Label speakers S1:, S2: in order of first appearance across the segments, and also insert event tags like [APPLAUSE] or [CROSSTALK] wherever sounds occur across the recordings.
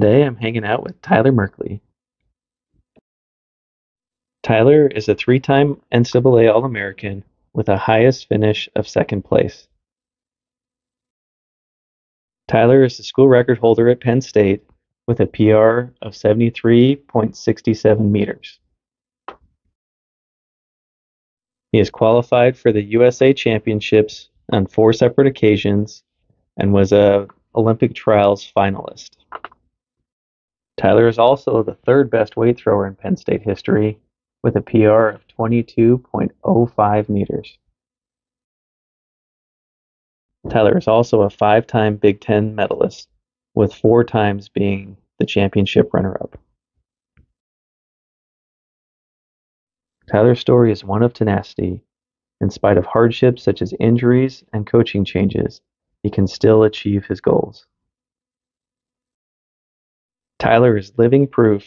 S1: Today I'm hanging out with Tyler Merkley. Tyler is a three time NCAA All American with a highest finish of second place. Tyler is the school record holder at Penn State with a PR of 73.67 meters. He has qualified for the USA Championships on four separate occasions and was a Olympic trials finalist. Tyler is also the third best weight thrower in Penn State history with a PR of 22.05 meters. Tyler is also a five time Big Ten medalist, with four times being the championship runner up. Tyler's story is one of tenacity. In spite of hardships such as injuries and coaching changes, he can still achieve his goals. Tyler is living proof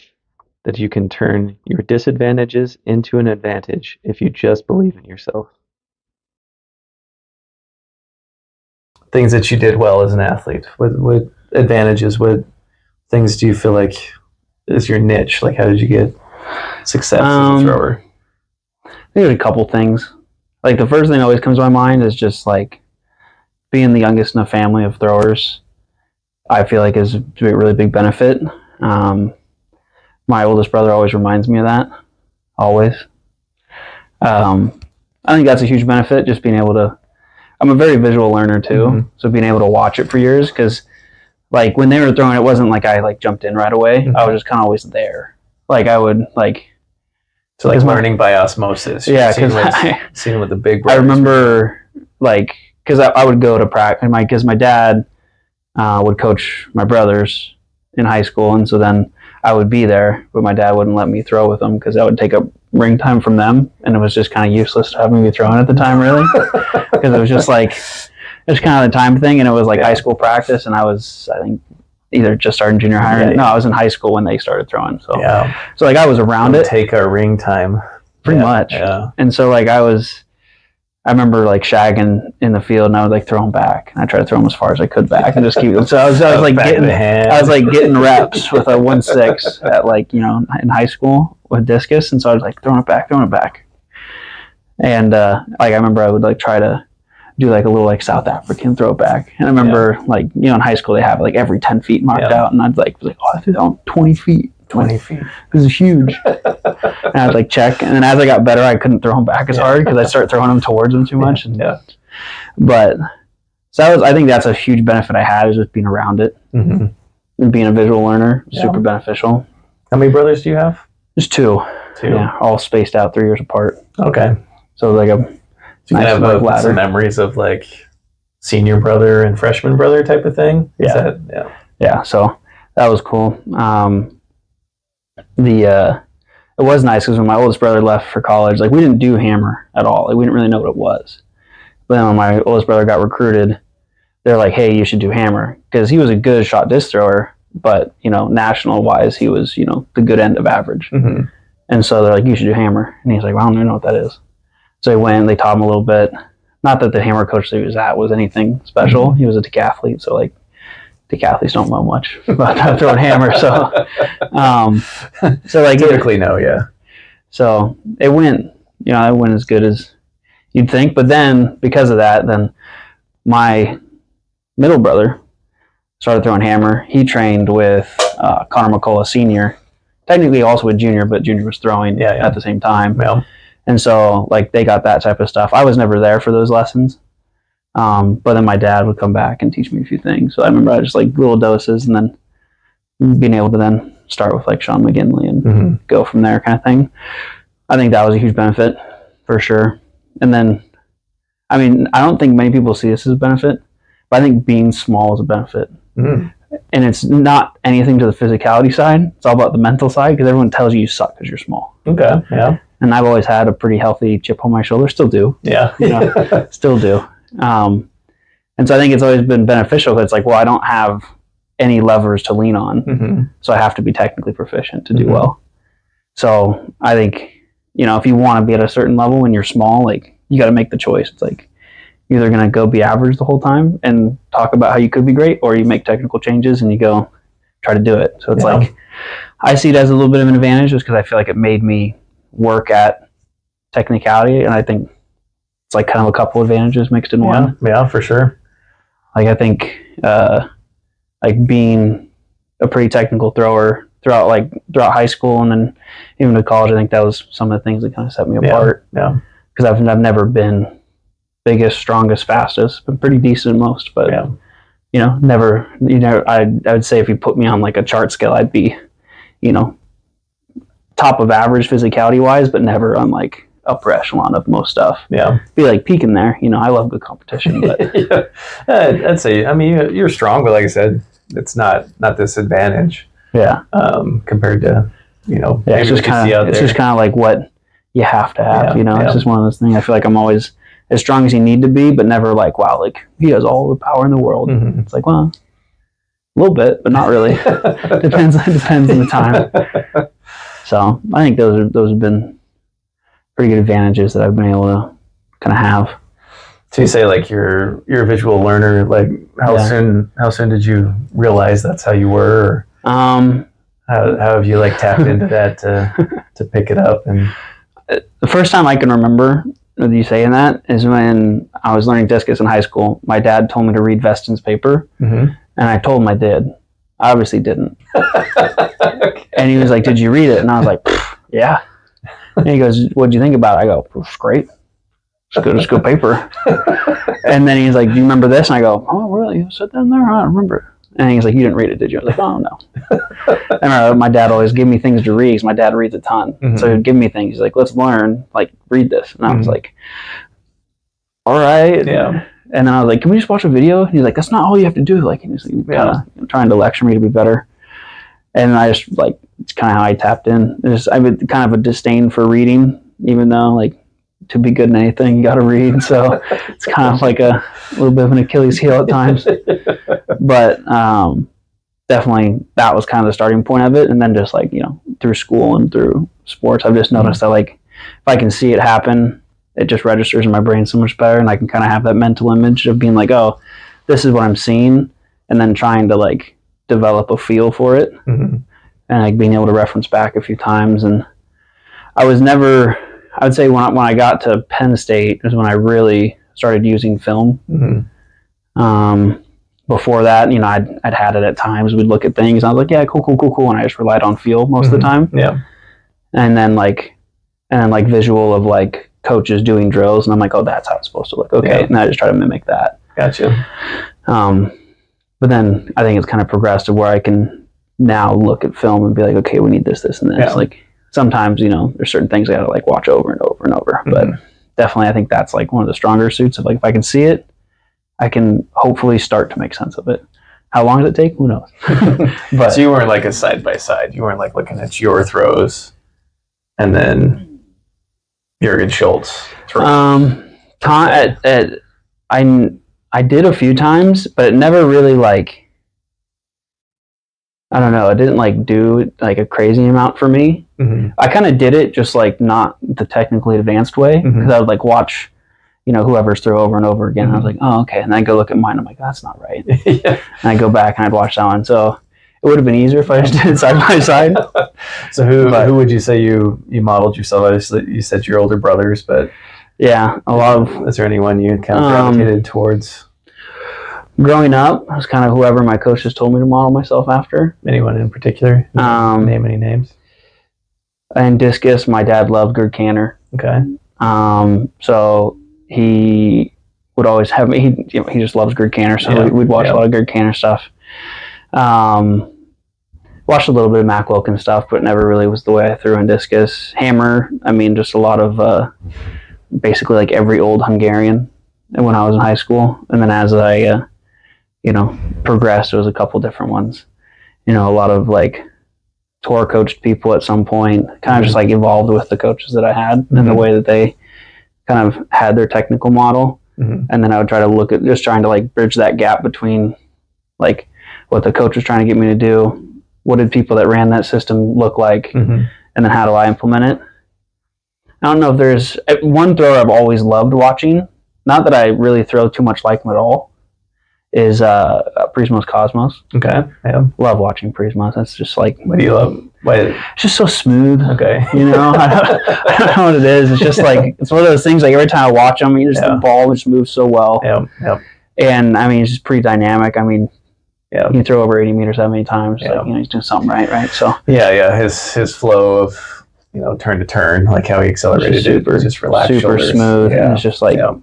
S1: that you can turn your disadvantages into an advantage if you just believe in yourself.
S2: Things that you did well as an athlete. What what advantages? What things do you feel like is your niche? Like how did you get success as
S3: Um,
S2: a thrower?
S3: I think there's a couple things. Like the first thing that always comes to my mind is just like being the youngest in a family of throwers. I feel like is a really big benefit. Um, my oldest brother always reminds me of that. Always. Um, I think that's a huge benefit. Just being able to. I'm a very visual learner too,
S2: Mhm.
S3: so being able to watch it for years because, like when they were throwing, it wasn't like I like jumped in right away.
S2: Mhm.
S3: I was just kind of always there. Like I would like
S2: So like
S3: my-
S2: learning by osmosis.
S3: yeah, because I, [LAUGHS]
S2: seeing what the big
S3: I remember like because I, I would go to practice and my because my dad uh, would coach my brothers in high school and so then I would be there but my dad wouldn't let me throw with them because that would take up ring time from them and it was just kind of useless to have me be throwing at the time really [LAUGHS] because it was just like it was kind of the time thing and it was like
S2: Yeah.
S3: high school practice and I was I think either just starting junior high or
S2: Yeah.
S3: no I was in high school when they started throwing so
S2: Yeah,
S3: so like I was around it
S2: take our ring time.
S3: pretty much
S2: Yeah.
S3: and so like I was, I remember like shagging in the field, and I would like throw them back, and I tried to throw them as far as I could back, and just keep. them. So I was, I was like getting. I was like getting reps with a one six at like you know in high school with discus, and so I was like throwing it back, throwing it back, and uh, like I remember I would like try to do like a little like South African throw back, and I remember like you know in high school they have like every ten feet marked
S2: Yeah.
S3: out, and I'd like like oh I threw that one twenty feet.
S2: 20 feet.
S3: This is huge. and I would like check, and then as I got better, I couldn't throw them back as
S2: Yeah.
S3: hard because I started throwing them towards them too much. And,
S2: Yeah.
S3: But so that was, I think that's a huge benefit I had is just being around it
S2: hmm
S3: and being a visual learner,
S2: Yeah.
S3: super beneficial.
S2: How many brothers do you have?
S3: Just two,
S2: Two.
S3: yeah, all spaced out three years apart.
S2: Okay.
S3: So like a
S2: So you
S3: Nice
S2: have uh,
S3: ladder.
S2: some memories of like senior brother and freshman brother type of thing. Is
S3: Yeah.
S2: that- yeah.
S3: yeah, so that was cool. Um, the uh, it was nice because when my oldest brother left for college, like we didn't do hammer at all. Like we didn't really know what it was. But then when my oldest brother got recruited, they're like, "Hey, you should do hammer," because he was a good shot disc thrower, but you know, national wise, he was you know the good end of average.
S2: hmm
S3: And so they're like, "You should do hammer," and he's like, well, "I don't even know what that is." So he went. They taught him a little bit. Not that the hammer coach that he was at was anything special. He was a decathlete, so like decathletes don't know much [LAUGHS] about throwing hammer. So, um, [LAUGHS] so like it,
S2: Typically, no. Yeah.
S3: so it went, you know, it went as good as you'd think. But then because of that, then my middle brother started throwing hammer. He trained with uh, Conor McCullough Senior, technically also a junior, but junior was throwing
S2: Yeah, yeah.
S3: at the same time.
S2: Well,
S3: And so like they got that type of stuff. I was never there for those lessons. Um, but then my dad would come back and teach me a few things. So I remember I just like little doses and then being able to then start with like Sean McGinley and
S2: mhm.
S3: go from there kind of thing. I think that was a huge benefit for sure. And then, I mean, I don't think many people see this as a benefit, but I think being small is a benefit.
S2: Mhm.
S3: And it's not anything to the physicality side. It's all about the mental side because everyone tells you you suck because you're small.
S2: Okay. Yeah.
S3: And I've always had a pretty healthy chip on my shoulder, still do,
S2: Yeah.
S3: Yeah. [LAUGHS] still do. Um, and so I think it's always been beneficial. It's like, well, I don't have any levers to lean on
S2: hmm
S3: so I have to be technically proficient to do
S2: Mhm.
S3: well. So I think you know if you want to be at a certain level when you're small, like you got to make the choice. It's like you're either gonna go be average the whole time and talk about how you could be great, or you make technical changes and you go try to do it. So it's
S2: Yeah.
S3: like I see it as a little bit of an advantage just because I feel like it made me work at technicality, and I think it's like kind of a couple advantages mixed in one.
S2: Yeah, yeah, for sure.
S3: Like I think uh, like being a pretty technical thrower throughout like throughout high school and then even to college, I think that was some of the things that kind of set me apart
S2: Yeah,
S3: because I've I've never been biggest, strongest, fastest. Been pretty decent most, but
S2: yeah,
S3: you know, never. You know, I I would say if you put me on like a chart scale, I'd be, you know, top of average physicality wise, but never on like upper echelon of most stuff.
S2: yeah.
S3: Be like peaking there. You know, I love good competition, but [LAUGHS]
S2: yeah. I'd say. I mean, you- you're strong, but like I said, it's not not this advantage
S3: yeah,
S2: um, compared to you know.
S3: yeah. It's just kind of it's
S2: there.
S3: just kind of like what you have to have.
S2: Yeah,
S3: you know,
S2: yeah.
S3: it's just one of those things. I feel like I'm always as strong as you need to be, but never like wow, like he has all the power in the world.
S2: Mhm.
S3: It's like well, a little bit, but not really. [LAUGHS] depends [LAUGHS] depends on the time. So I think those are those have been pretty good advantages that I've been able to kind of have.
S2: So you say like you're you're a visual learner. Like how
S3: Yeah.
S2: soon how soon did you realize that's how you were? Or
S3: Um,
S2: how how have you like tapped into that to [LAUGHS] to pick it up and
S3: the first time I can remember you saying that is when I was learning discus in high school. My dad told me to read Veston's paper,
S2: Mhm.
S3: and I told him I did. I obviously didn't, [LAUGHS]
S2: Okay.
S3: and he was like, "Did you read it?" And I was like, "Yeah." And he goes, "What'd you think about it?" I go, "It's great. It's good. It's good paper." [LAUGHS] And then he's like, "Do you remember this?" And I go, "Oh, really? You said that in there? I don't remember." And he's like, "You didn't read it, did you?" I was like, "Oh no." [LAUGHS] and uh, my dad always give me things to read. 'cause my dad reads a ton,
S2: Mhm.
S3: so he'd give me things. He's like, "Let's learn. Like, read this." And I was
S2: Mhm.
S3: like, "All right."
S2: Yeah.
S3: And then I was like, "Can we just watch a video?" And he's like, "That's not all you have to do." Like, he's kind of trying to lecture me to be better. And I just like it's kind of how I tapped in. There's I have kind of a disdain for reading, even though like to be good in anything, you got to read. So it's kind of like a little bit of an Achilles heel at times. [LAUGHS] But um, definitely that was kind of the starting point of it. And then just like you know through school and through sports, I've just noticed that like if I can see it happen, it just registers in my brain so much better, and I can kind of have that mental image of being like, oh, this is what I'm seeing, and then trying to like develop a feel for it
S2: Mhm.
S3: And like being able to reference back a few times. And I was never, I would say when I, when I got to Penn State is when I really started using film.
S2: Mhm.
S3: Um, before that, you know, I'd, I'd had it at times. We'd look at things. And I was like, yeah, cool, cool, cool, cool. And I just relied on feel most of
S2: Mhm.
S3: the time.
S2: Yeah.
S3: And then like, and then like visual of like coaches doing drills. And I'm like, oh, that's how it's supposed to look. Okay.
S2: Yeah.
S3: And I just try to mimic that.
S2: Gotcha.
S3: Um, but then I think it's kind of progressed to where I can now look at film and be like, okay, we need this, this, and this.
S2: Yeah.
S3: Like sometimes, you know, there's certain things I gotta like watch over and over and over. But
S2: Mhm.
S3: definitely, I think that's like one of the stronger suits of like if I can see it, I can hopefully start to make sense of it. How long does it take? Who knows? [LAUGHS] [LAUGHS] but
S2: so you weren't like a side by side. You weren't like looking at your throws, and then Jurgen Schult's throws.
S3: Um, con- at, at, I I did a few times, but it never really like. I don't know. It didn't like do like a crazy amount for me.
S2: Mhm.
S3: I kind of did it just like not the technically advanced way because
S2: Mhm.
S3: I would like watch, you know, whoever's throw over and over again. I was
S2: Mhm.
S3: like, oh okay, and then I go look at mine. I'm like, that's not right. [LAUGHS]
S2: yeah.
S3: And I go back and I'd watch that one. So it would have been easier if I just did it side by side. [LAUGHS]
S2: So who
S3: But-
S2: who would you say you you modeled yourself? Obviously, you said your older brothers, but
S3: Yeah, a lot of
S2: is there anyone you kind of
S3: Um,
S2: gravitated towards?
S3: Growing up I was kind of whoever my coaches told me to model myself after.
S2: Anyone in particular?
S3: Um,
S2: Name any names?
S3: And discus, my dad loved Gerd Kanter.
S2: Okay.
S3: Um, so he would always have me. He you know, he just loves Gerd Kanter, so
S2: Yeah,
S3: we- we'd watch
S2: yeah.
S3: a lot of Gerd Kanter stuff. Um, watched a little bit of Mac Wilkins stuff, but never really was the way I threw in discus. Hammer, I mean, just a lot of uh, basically like every old Hungarian when I was in high school, and then as I uh, you know progressed, it was a couple different ones. You know, a lot of like tour coached people at some point, kind of just like evolved with the coaches that I had and the
S2: Mhm.
S3: way that they kind of had their technical model.
S2: Mhm.
S3: And then I would try to look at just trying to like bridge that gap between like what the coach was trying to get me to do, what did people that ran that system look like,
S2: Mhm.
S3: and then how do I implement it. I don't know if there's uh, one thrower I've always loved watching. Not that I really throw too much like him at all. Is uh, Primož Kozmus.
S2: Okay. Yeah.
S3: Love watching Primož. That's just like
S2: What do you love? Why?
S3: it's just so smooth.
S2: Okay.
S3: You know, [LAUGHS] I don't, I don't know what it is. It's just like it's one of those things. Like every time I watch them, you just
S2: Yeah.
S3: the ball just moves so well,
S2: Yeah. Yeah.
S3: and I mean, it's just pretty dynamic. I mean,
S2: Yeah.
S3: you throw over eighty meters that many times.
S2: Yeah.
S3: Like, you know, he's doing something right, right? So
S2: Yeah. Yeah. His his flow of you know turn to turn, like how he accelerated
S3: super,
S2: it, just relaxed
S3: super
S2: shoulders.
S3: smooth. And
S2: Yeah.
S3: it's just like,
S2: yeah.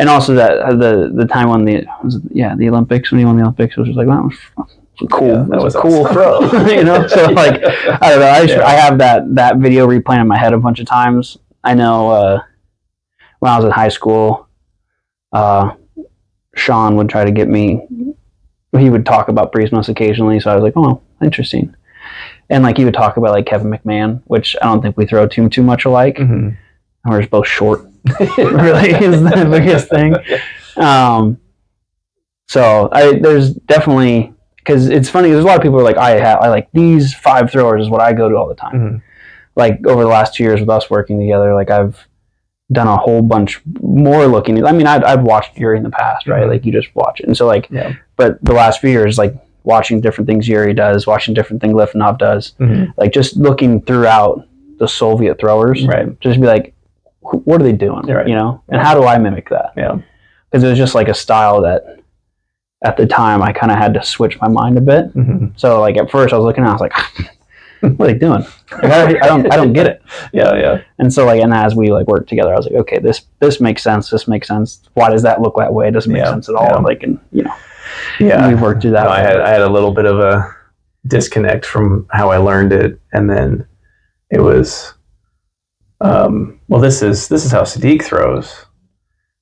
S3: And also that uh, the the time on the was it, yeah the Olympics when he won the Olympics it was just like wow. was Cool.
S2: Yeah,
S3: that
S2: that
S3: was,
S2: was
S3: a cool
S2: awesome.
S3: throw, [LAUGHS] you know. So [LAUGHS] like, I don't know. I, just,
S2: Yeah.
S3: I have that that video replaying in my head a bunch of times. I know uh, when I was in high school, uh, Sean would try to get me. He would talk about Primož occasionally, so I was like, "Oh, interesting." And like he would talk about like Kevin McMahon, which I don't think we throw too too much alike.
S2: Mhm.
S3: And we're just both short. [LAUGHS] really is the [LAUGHS] biggest thing. Um, so I there's definitely because it's funny. There's a lot of people who are like I have I like these five throwers is what I go to all the time.
S2: Mhm.
S3: Like over the last two years with us working together, like I've done a whole bunch more looking. I mean, I'd, I'd watched Yuri in the past, right?
S2: Mhm.
S3: Like you just watch it, and so like,
S2: Yeah.
S3: but the last few years, like watching different things Yuri does, watching different things Litvinov does,
S2: Mhm.
S3: like just looking throughout the Soviet throwers,
S2: Right.
S3: just be like, wh- what are they doing?
S2: Right.
S3: You know, and how do I mimic that?
S2: Yeah.
S3: Because it was just like a style that at the time I kind of had to switch my mind a bit.
S2: Mhm.
S3: So like at first I was looking, at I was like, [LAUGHS] what are they doing? Like, I, I don't, I don't get it. [LAUGHS]
S2: Yeah. Yeah.
S3: And so like, and as we like worked together, I was like, okay, this this makes sense. This makes sense. Why does that look that way? It doesn't make
S2: Yeah.
S3: sense at all.
S2: Yeah.
S3: Like, and you know,
S2: Yeah.
S3: we've worked through that.
S2: No, I had I had a little bit of a disconnect from how I learned it, and then it was, um, well, this is this is how Sedykh throws,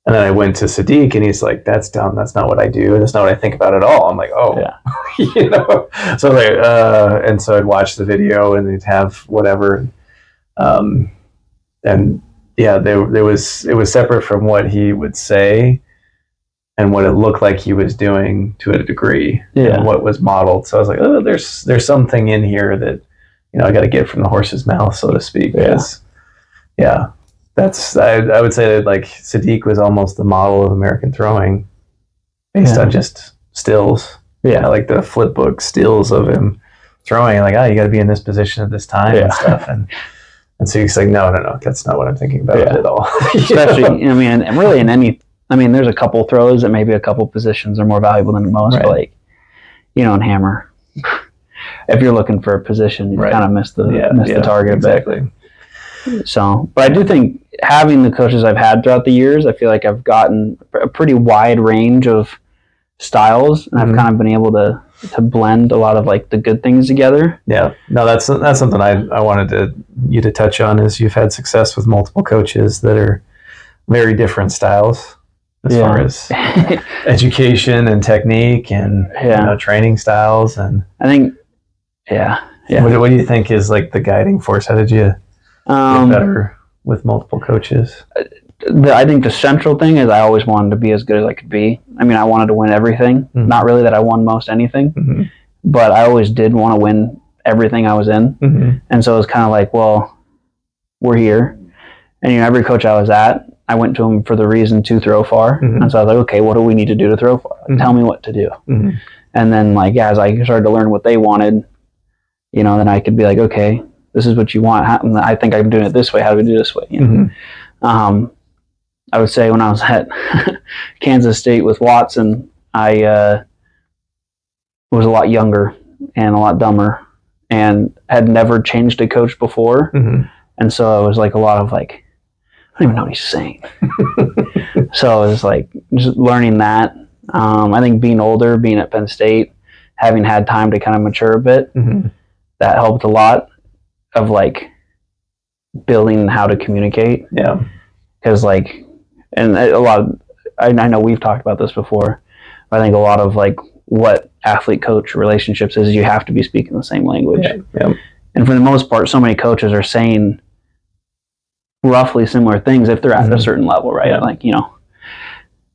S2: and then I went to Sedykh, and he's like, "That's dumb. That's not what I do. and That's not what I think about at all." I'm like, "Oh,
S3: Yeah. [LAUGHS]
S2: you know." So like, uh, and so I'd watch the video, and they'd have whatever, um, and yeah, there there was it was separate from what he would say and what it looked like he was doing to a degree
S3: Yeah.
S2: and what was modeled. So I was like, oh, there's there's something in here that you know I got to get from the horse's mouth, so to speak.
S3: Yeah.
S2: Yeah, that's I, I would say that like Sedykh was almost the model of American throwing, based
S3: Yeah.
S2: on just stills.
S3: Yeah.
S2: Like the flip book stills of him throwing. Like, oh, you got to be in this position at this time
S3: Yeah.
S2: and stuff. And and so he's like, no, no, no, that's not what I'm thinking about
S3: Yeah.
S2: at all. [LAUGHS]
S3: especially I mean, and really in any. I mean, there's a couple throws that maybe a couple positions are more valuable than most.
S2: Right.
S3: But like, you know, in hammer, [LAUGHS] if you're looking for a position, you
S2: Right.
S3: kind of miss the
S2: yeah,
S3: miss the target exactly. bit. So, but I do think having the coaches I've had throughout the years, I feel like I've gotten a pretty wide range of styles, and. I've mm-hmm. kind of been able to to blend a lot of like the good things together.
S2: Yeah, no, that's that's something I, I wanted to you to touch on is you've had success with multiple coaches that are very different styles as
S3: Yeah.
S2: far as [LAUGHS] education and technique and
S3: Yeah.
S2: you know, training styles and
S3: I think, yeah, yeah.
S2: what, what do you think is like the guiding force? How did you
S3: Um,
S2: better with multiple coaches?
S3: the, I think the central thing is I always wanted to be as good as I could be. I mean, I wanted to win everything.
S2: Mhm.
S3: Not really that I won most anything,
S2: Mm-hmm.
S3: but I always did want to win everything I was in.
S2: Mm-hmm.
S3: And so it was kind of like, well, we're here. And you know, every coach I was at, I went to him for the reason to throw far.
S2: Mhm.
S3: And so I was like, okay, what do we need to do to throw far? Like,
S2: Mhm.
S3: Tell me what to do.
S2: Mm-hmm.
S3: And then, like, as I started to learn what they wanted, you know, then I could be like, okay, this is what you want. How, and I think I'm doing it this way. How do we do this way? You know?
S2: Mm-hmm.
S3: Um, I would say when I was at [LAUGHS] Kansas State with Watson, I uh, was a lot younger and a lot dumber and had never changed a coach before.
S2: Mm-hmm.
S3: And so it was like a lot of like, I don't even know what he's saying. [LAUGHS] so it was like just learning that. Um, I think being older, being at Penn State, having had time to kind of mature a bit,
S2: Mm-hmm.
S3: that helped a lot of like building how to communicate
S2: Yeah.
S3: because like and a lot of I, I know we've talked about this before but i think a lot of like what athlete coach relationships is you have to be speaking the same language
S2: Yeah. Yeah.
S3: and for the most part so many coaches are saying roughly similar things if they're at a
S2: Mhm.
S3: certain level right
S2: Yeah.
S3: like you know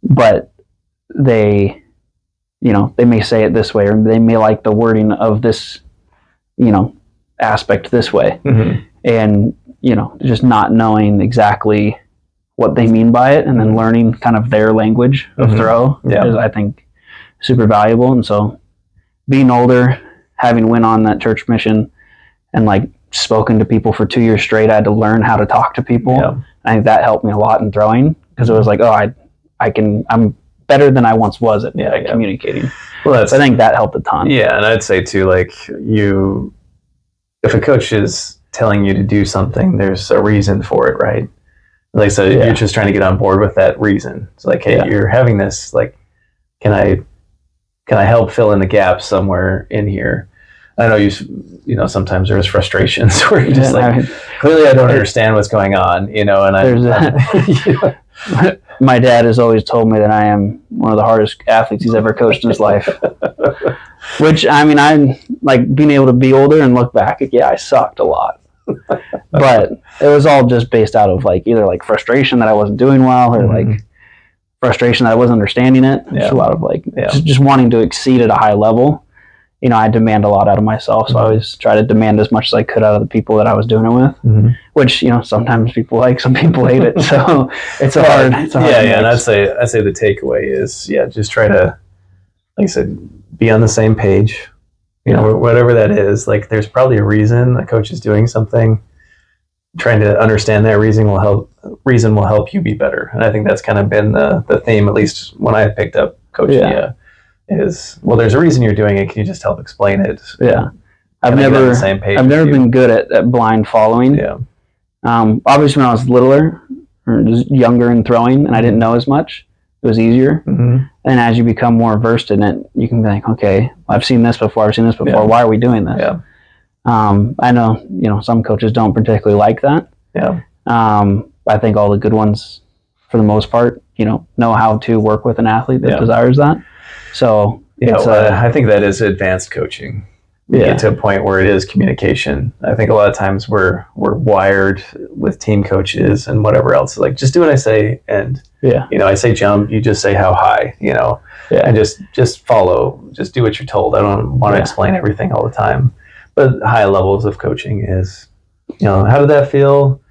S3: but they you know they may say it this way or they may like the wording of this you know aspect this way
S2: Mm-hmm.
S3: and you know just not knowing exactly what they mean by it and then
S2: Mhm.
S3: learning kind of their language of
S2: Mhm.
S3: throw
S2: Yeah.
S3: is i think super valuable. And so being older, having went on that church mission and like spoken to people for two years straight, I had to learn how to talk to people.
S2: Yeah.
S3: I think that helped me a lot in throwing because it was like, oh, I, I can, I'm better than I once was at,
S2: Yeah,
S3: at
S2: yeah.
S3: communicating.
S2: Well, that's
S3: I think that helped a ton.
S2: Yeah, and I'd say too, like you, if a coach is telling you to do something, there's a reason for it, right? Like so,
S3: Yeah.
S2: you're just trying to get on board with that reason. It's like, hey,
S3: Yeah.
S2: you're having this. Like, can I, can I help fill in the gaps somewhere in here? I know you, you know, sometimes there's frustrations [LAUGHS] where you're just
S3: Yeah,
S2: like,
S3: I mean,
S2: clearly I don't understand what's going on, you know, and I,
S3: There's
S2: I [LAUGHS] [LAUGHS]
S3: my dad has always told me that I am one of the hardest athletes he's ever coached in his life. Which I mean, I'm like being able to be older and look back. Yeah, I sucked a lot, but it was all just based out of like either like frustration that I wasn't doing well, or
S2: Mhm.
S3: like frustration that I wasn't understanding it.
S2: Yeah.
S3: Just a lot of like
S2: Yeah.
S3: just, just wanting to exceed at a high level. You know, I demand a lot out of myself, so I
S2: Mhm.
S3: always try to demand as much as I could out of the people that I was doing it with.
S2: Mhm.
S3: Which you know, sometimes people like, some people hate it. So [LAUGHS] it's a hard. It's a hard
S2: yeah, yeah. And I'd say I'd say the takeaway is yeah, just try to, like I said, be on the same page. You know, whatever that is. Like, there's probably a reason a coach is doing something. Trying to understand that reason will help. Reason will help you be better, and I think that's kind of been the the theme, at least when I picked up coaching.
S3: Yeah.
S2: Is well, there's a reason you're doing it. Can you just help explain it?
S3: Yeah. I've
S2: Kinda get on
S3: never
S2: the same page
S3: I've never been good at, at blind following.
S2: Yeah.
S3: Um, obviously, when I was littler or just younger in throwing and I didn't know as much, it was easier.
S2: hmm
S3: And as you become more versed in it, you can be like, okay, I've seen this before. I've seen this before.
S2: Yeah.
S3: Why are we doing this?
S2: Yeah.
S3: Um, I know, you know, some coaches don't particularly like that.
S2: Yeah.
S3: Um, I think all the good ones, for the most part, you know, know how to work with an athlete that
S2: Yeah.
S3: desires that. So
S2: Yeah,
S3: it's
S2: well,
S3: uh,
S2: I think that is advanced coaching. You
S3: yeah,
S2: get to a point where it is communication. I think a lot of times we're we're wired with team coaches and whatever else. Like just do what I say, and
S3: yeah,
S2: you know I say jump, you just say how high. You know,
S3: yeah,
S2: and just just follow. Just do what you're told. I don't want to
S3: Yeah.
S2: explain everything all the time. But high levels of coaching is, you know, how did that feel?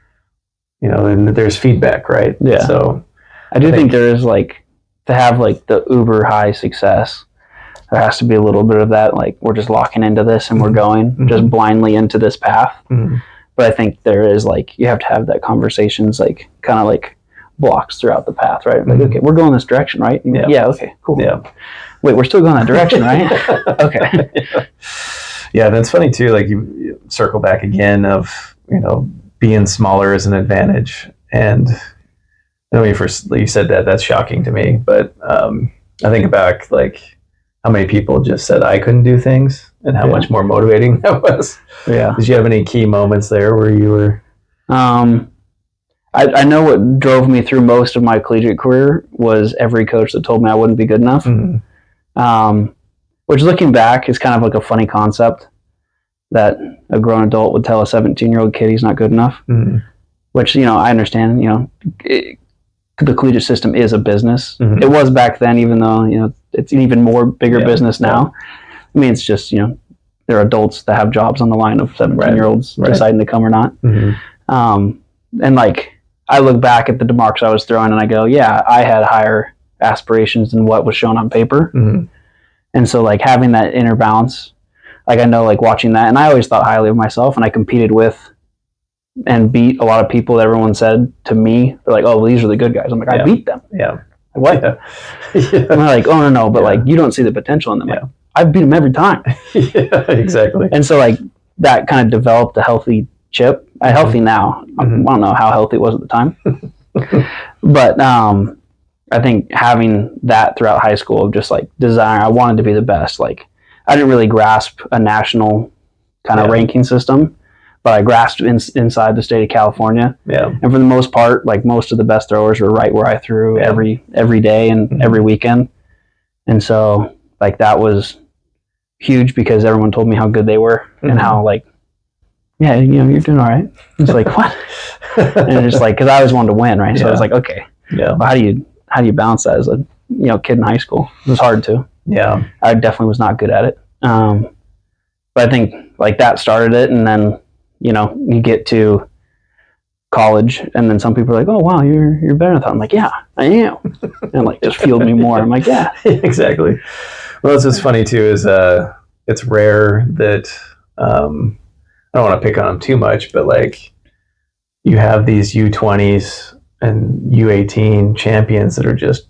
S2: You know, and there's feedback, right?
S3: Yeah.
S2: So
S3: I do
S2: I
S3: think,
S2: think-
S3: there is like to have like the uber high success. There has to be a little bit of that, like we're just locking into this and we're
S2: Mhm.
S3: going
S2: Mhm.
S3: just blindly into this path.
S2: mhm.
S3: But I think there is like you have to have that conversations, like kind of like blocks throughout the path, right? Like,
S2: Mhm.
S3: okay, we're going this direction, right?
S2: Yeah.
S3: yeah okay, cool.
S2: yeah.
S3: Wait, we're still going that direction, right? [LAUGHS] okay. [LAUGHS]
S2: Yeah, and it's funny too. Like you, you circle back again of you know being smaller is an advantage, and I know when you first you said that that's shocking to me, but um, I think back like how many people just said I couldn't do things and how
S3: Yeah.
S2: much more motivating [LAUGHS] that was.
S3: Yeah.
S2: Did you have any key moments there where you were?
S3: Um, I, I know what drove me through most of my collegiate career was every coach that told me I wouldn't be good enough. um, which looking back is kind of like a funny concept that a grown adult would tell a 17 year old kid he's not good enough
S2: Mhm.
S3: which you know i understand you know it, the collegiate system is a business
S2: Mhm.
S3: it was back then even though you know it's an even more bigger
S2: Yeah,
S3: business now i mean it's just you know there are adults that have jobs on the line of 17 year olds
S2: right.
S3: deciding to come or not
S2: Mhm.
S3: um, and like I look back at the demarks I was throwing and I go, yeah, I had higher aspirations than what was shown on paper.
S2: Mhm.
S3: And so like having that inner balance, like I know like watching that, and I always thought highly of myself, and I competed with and beat a lot of people that everyone said to me, they're like, oh, well, these are the good guys. I'm like,
S2: Yeah.
S3: I beat them.
S2: Yeah. [LAUGHS]
S3: What?
S2: Yeah. [LAUGHS]
S3: And they're like, oh no no, but
S2: Yeah.
S3: like you don't see the potential in them.
S2: Yeah.
S3: Like, I beat them every time. [LAUGHS]
S2: yeah. Exactly.
S3: And so like that kind of developed a healthy chip. Uh, healthy now. I
S2: Mhm.
S3: don't know how healthy it was at the time. but um I think having that throughout high school of just like desire, I wanted to be the best. Like I didn't really grasp a national kind of ranking system, but I grasped in, inside the state of California.
S2: Yeah.
S3: And for the most part, like most of the best throwers were right where I threw
S2: Yeah.
S3: every every day and
S2: Mhm.
S3: every weekend. And so like that was huge because everyone told me how good they were
S2: Mhm.
S3: and how like yeah, you know, you're doing all right. It's like [LAUGHS] what? and it's like because I always wanted to win, right? So I was like, okay,
S2: yeah.
S3: well, how do you how do you balance that as a you know kid in high school? It was hard to.
S2: Yeah.
S3: I definitely was not good at it. Um, but I think like that started it, and then you know you get to college, and then some people are like, "Oh wow, you're you're better than I thought." I'm like, "Yeah, I am," and like just fueled me more. I'm like, "Yeah, [LAUGHS]
S2: exactly. Well, it's just funny too. Is uh, it's rare that um, I don't want to pick on them too much, but like you have these U20s and U18 champions that are just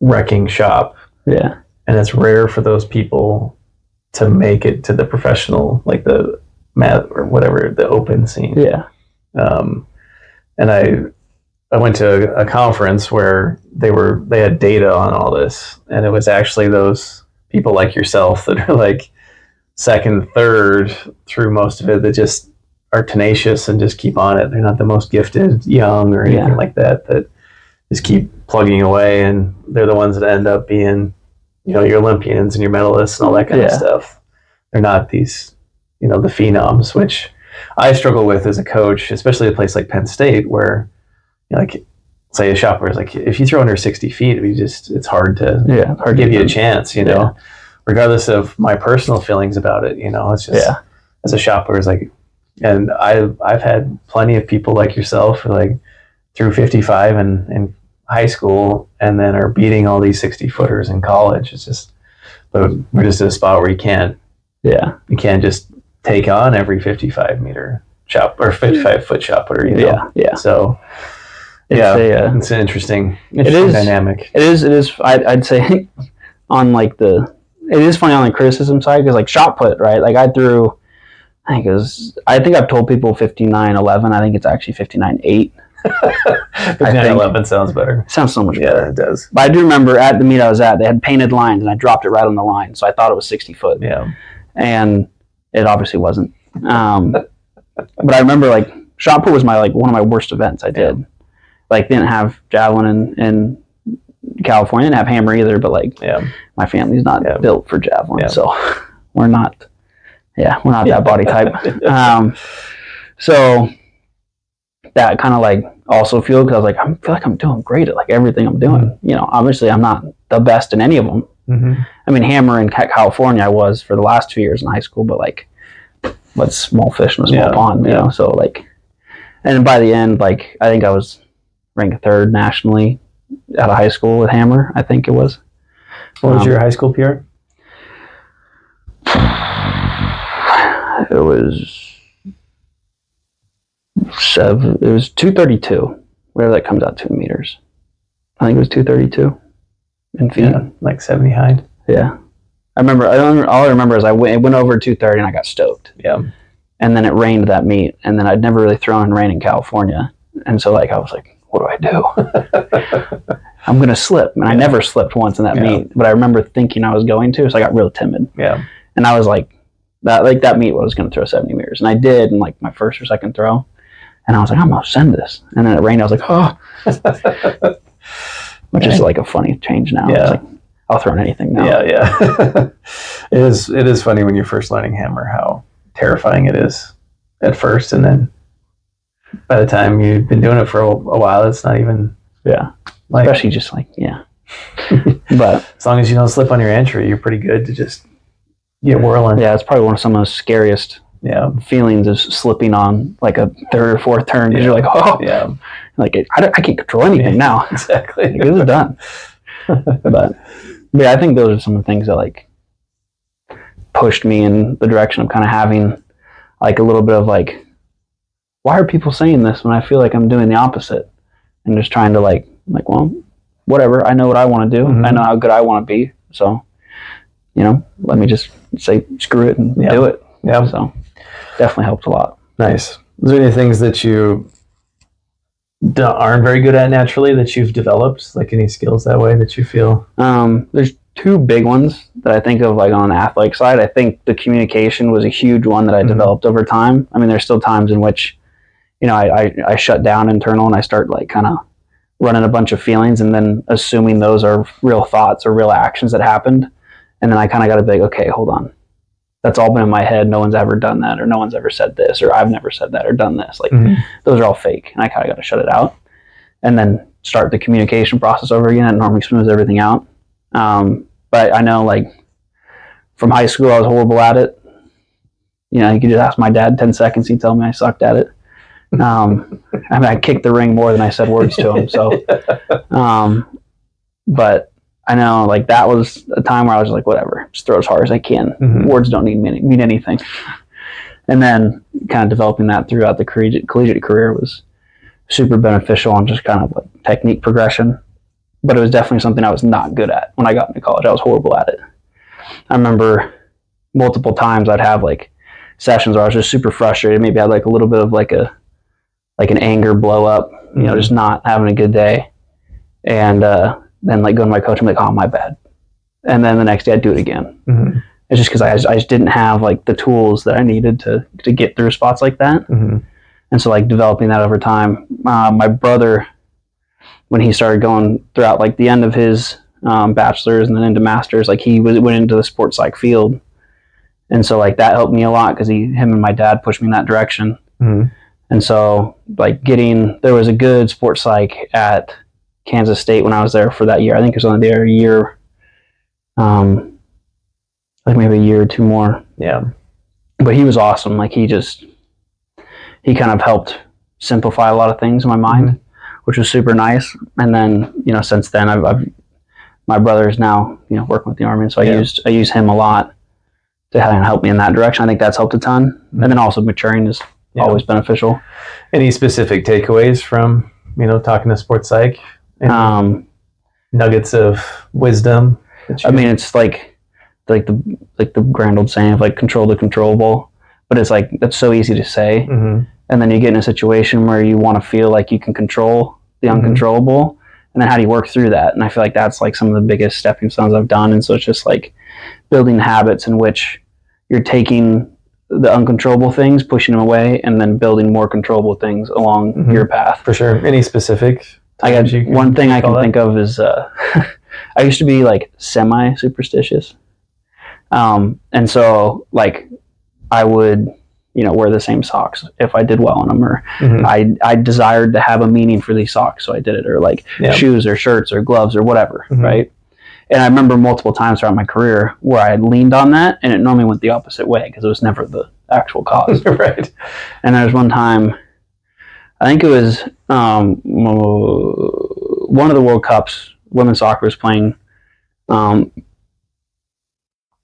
S2: wrecking shop,
S3: yeah,
S2: and it's rare for those people to make it to the professional, like the mat or whatever, the open scene.
S3: yeah,
S2: um, and I I went to a conference where they were they had data on all this, and it was actually those people like yourself [LAUGHS] that are like second, third through most of it that just are tenacious and just keep on it. They're not the most gifted, young, or anything
S3: Yeah.
S2: like that. That just keep plugging away, and they're the ones that end up being, you know, your Olympians and your medalists and all that kind of stuff. They're not these, you know, the phenoms, which I struggle with as a coach, especially a place like Penn State, where, you know, like, say a shopper is like, if you throw under sixty feet, we just it's hard to
S3: yeah. Hard
S2: give
S3: to
S2: you a chance, you know, regardless of my personal feelings about it. You know, it's just
S3: Yeah.
S2: as a shopper, it's like, and I've I've had plenty of people like yourself, who like through fifty five and in high school, and then are beating all these sixty footers in college. It's just, but we're just at a spot where you can't
S3: Yeah,
S2: you can't just take on every fifty five meter shop or fifty five foot shot putter. You know,
S3: yeah, yeah.
S2: so.
S3: It's
S2: yeah,
S3: a, uh,
S2: it's an interesting, interesting
S3: is.
S2: dynamic.
S3: It is. It is. I'd, I'd say [LAUGHS] on like the. It is funny on the criticism side because like shot put right. Like I threw. I think it was. I think I've told people fifty nine eleven. I think it's actually fifty nine eight. [LAUGHS]
S2: Fifty nine eleven sounds better.
S3: Sounds so much better.
S2: Yeah, it does.
S3: But I do remember at the meet I was at, they had painted lines, and I dropped it right on the line, so I thought it was sixty foot,
S2: Yeah.
S3: and it obviously wasn't. Um, but I remember like shot put was my like one of my worst events I did. Like didn't have javelin in, in California, didn't have hammer either, but like
S2: Yeah.
S3: my family's not
S2: Yeah.
S3: built for javelin,
S2: Yeah.
S3: so [LAUGHS] we're not. Yeah, we're not that body type. [LAUGHS] Um, so that kind of like also fueled because I was like, I feel like I'm doing great at like everything I'm doing.
S2: Mm-hmm.
S3: You know, obviously I'm not the best in any of them.
S2: Hmm
S3: I mean, hammer in California I was for the last two years in high school, but like, what's small fish in a small
S2: Yeah,
S3: pond, you
S2: yeah.
S3: know? So like, and by the end, like I think I was ranked third nationally out of high school with hammer. I think it was.
S2: What was
S3: Um,
S2: your high school PR?
S3: It was seven. It was two thirty two. Whatever that comes out to in meters. I think it was two thirty two in feet.
S2: Yeah, like seventy high.
S3: Yeah. I remember. I don't. All I remember is I went, it went over two thirty and I got stoked.
S2: Yeah.
S3: And then it rained that meet, and then I'd never really thrown in rain in California, and so like I was like, what do I do? [LAUGHS] I'm gonna slip, and I never slipped once in that
S2: Yeah.
S3: meet, but I remember thinking I was going to, so I got real timid.
S2: Yeah.
S3: and I was like, that like that meet I was going to throw 70 meters, and I did in like my first or second throw, and I was like, I'm gonna send this, and then it rained. I was like, oh, [LAUGHS] which is like a funny change now. It's
S2: Yeah.
S3: like, I'll throw in anything now.
S2: Yeah, yeah. [LAUGHS] it is. It is funny when you're first learning hammer how terrifying it is at first, and then by the time you've been doing it for a, a while, it's not even
S3: yeah.
S2: like.
S3: Especially just like yeah, [LAUGHS] but
S2: as long as you don't slip on your entry, you're pretty good to just get whirling.
S3: yeah, it's probably one of some of the scariest
S2: Yeah,
S3: feelings of slipping on like a third or fourth turn because you're like, oh, [LAUGHS]
S2: yeah,
S3: like I, don't- I can't control anything now. [LAUGHS]
S2: exactly.
S3: Like, this is done. [LAUGHS] but, yeah, I think those are some of the things that like pushed me in the direction of kind of having like a little bit of like, why are people saying this when I feel like I'm doing the opposite? And just trying to like, like, well, whatever. I know what I want to do.
S2: Mhm.
S3: I know how good I want to be. So, you know, let me just say screw it and
S2: Yeah.
S3: do it.
S2: Yeah,
S3: So, definitely helped a lot.
S2: nice. Is there any things that you aren't very good at naturally that you've developed? Like any skills that way that you feel?
S3: Um, there's two big ones that I think of like on the athletic side. I think the communication was a huge one that I
S2: Mhm.
S3: developed over time. I mean, there's still times in which, you know, I, I, I shut down internal and I start like kind of running a bunch of feelings and then assuming those are real thoughts or real actions that happened. And then I kind of got to be like, okay, hold on. That's all been in my head. No one's ever done that, or no one's ever said this, or I've never said that or done this. Like, those are all fake and i kind of got to shut it out and then start the communication process over again it normally smooths everything out um, but i know like from high school i was horrible at it you know you could just ask my dad 10 seconds he'd tell me i sucked at it Um, [LAUGHS] I mean, I kicked the ring more than I said words to him. So, [LAUGHS] um, but I know like that was a time where I was like, whatever, just throw as hard as I can.
S2: Mhm.
S3: Words don't need mean, mean anything. And then kind of developing that throughout the collegiate, collegiate career was super beneficial on just kind of like technique progression. But it was definitely something I was not good at when I got into college. I was horrible at it. I remember multiple times I'd have like sessions where I was just super frustrated. Maybe I had like a little bit of like a like an anger blow up, you know,
S2: Mhm.
S3: just not having a good day. And uh, then like go to my coach, I'm like, oh my bad. And then the next day I'd do it again.
S2: Mhm.
S3: It's just because I, I just didn't have like the tools that I needed to to get through spots like that.
S2: Mhm.
S3: And so like developing that over time. Uh, my brother, when he started going throughout like the end of his um, bachelor's and then into masters, like he was, went into the sports psych field. And so like that helped me a lot because he, him and my dad pushed me in that direction.
S2: Mhm.
S3: And so, like, getting there was a good sports psych at Kansas State when I was there for that year. I think it was only there a year, um, like maybe a year or two more.
S2: Yeah.
S3: But he was awesome. Like, he just he kind of helped simplify a lot of things in my mind, which was super nice. And then, you know, since then, I've, I've my brother is now you know working with the army, and so I
S2: Yeah.
S3: used I use him a lot to kind of help me in that direction. I think that's helped a ton. And then also maturing is
S2: Yeah.
S3: always beneficial.
S2: Any specific takeaways from you know talking to sports psych?
S3: Um,
S2: nuggets of wisdom.
S3: I mean, it's like like the like the grand old saying of like control the controllable, but it's like that's so easy to say,
S2: Mhm.
S3: and then you get in a situation where you want to feel like you can control the
S2: Mhm.
S3: uncontrollable, and then how do you work through that? And I feel like that's like some of the biggest stepping stones I've done, and so it's just like building habits in which you're taking the uncontrollable things, pushing them away, and then building more controllable things along
S2: Mhm.
S3: your path.
S2: for sure. Any specific?
S3: I got
S2: times you can
S3: one thing I can
S2: that?
S3: think of is uh, [LAUGHS] I used to be like semi superstitious, um, and so like I would you know wear the same socks if I did well in them, or
S2: Mhm.
S3: I I desired to have a meaning for these socks, so I did it, or like
S2: Yeah.
S3: shoes or shirts or gloves or whatever,
S2: Mhm.
S3: right? And I remember multiple times throughout my career where I had leaned on that, and it normally went the opposite way because it was never the actual cause. [LAUGHS]
S2: right.
S3: And there was one time, I think it was um, one of the World Cups. Women's soccer was playing. Um,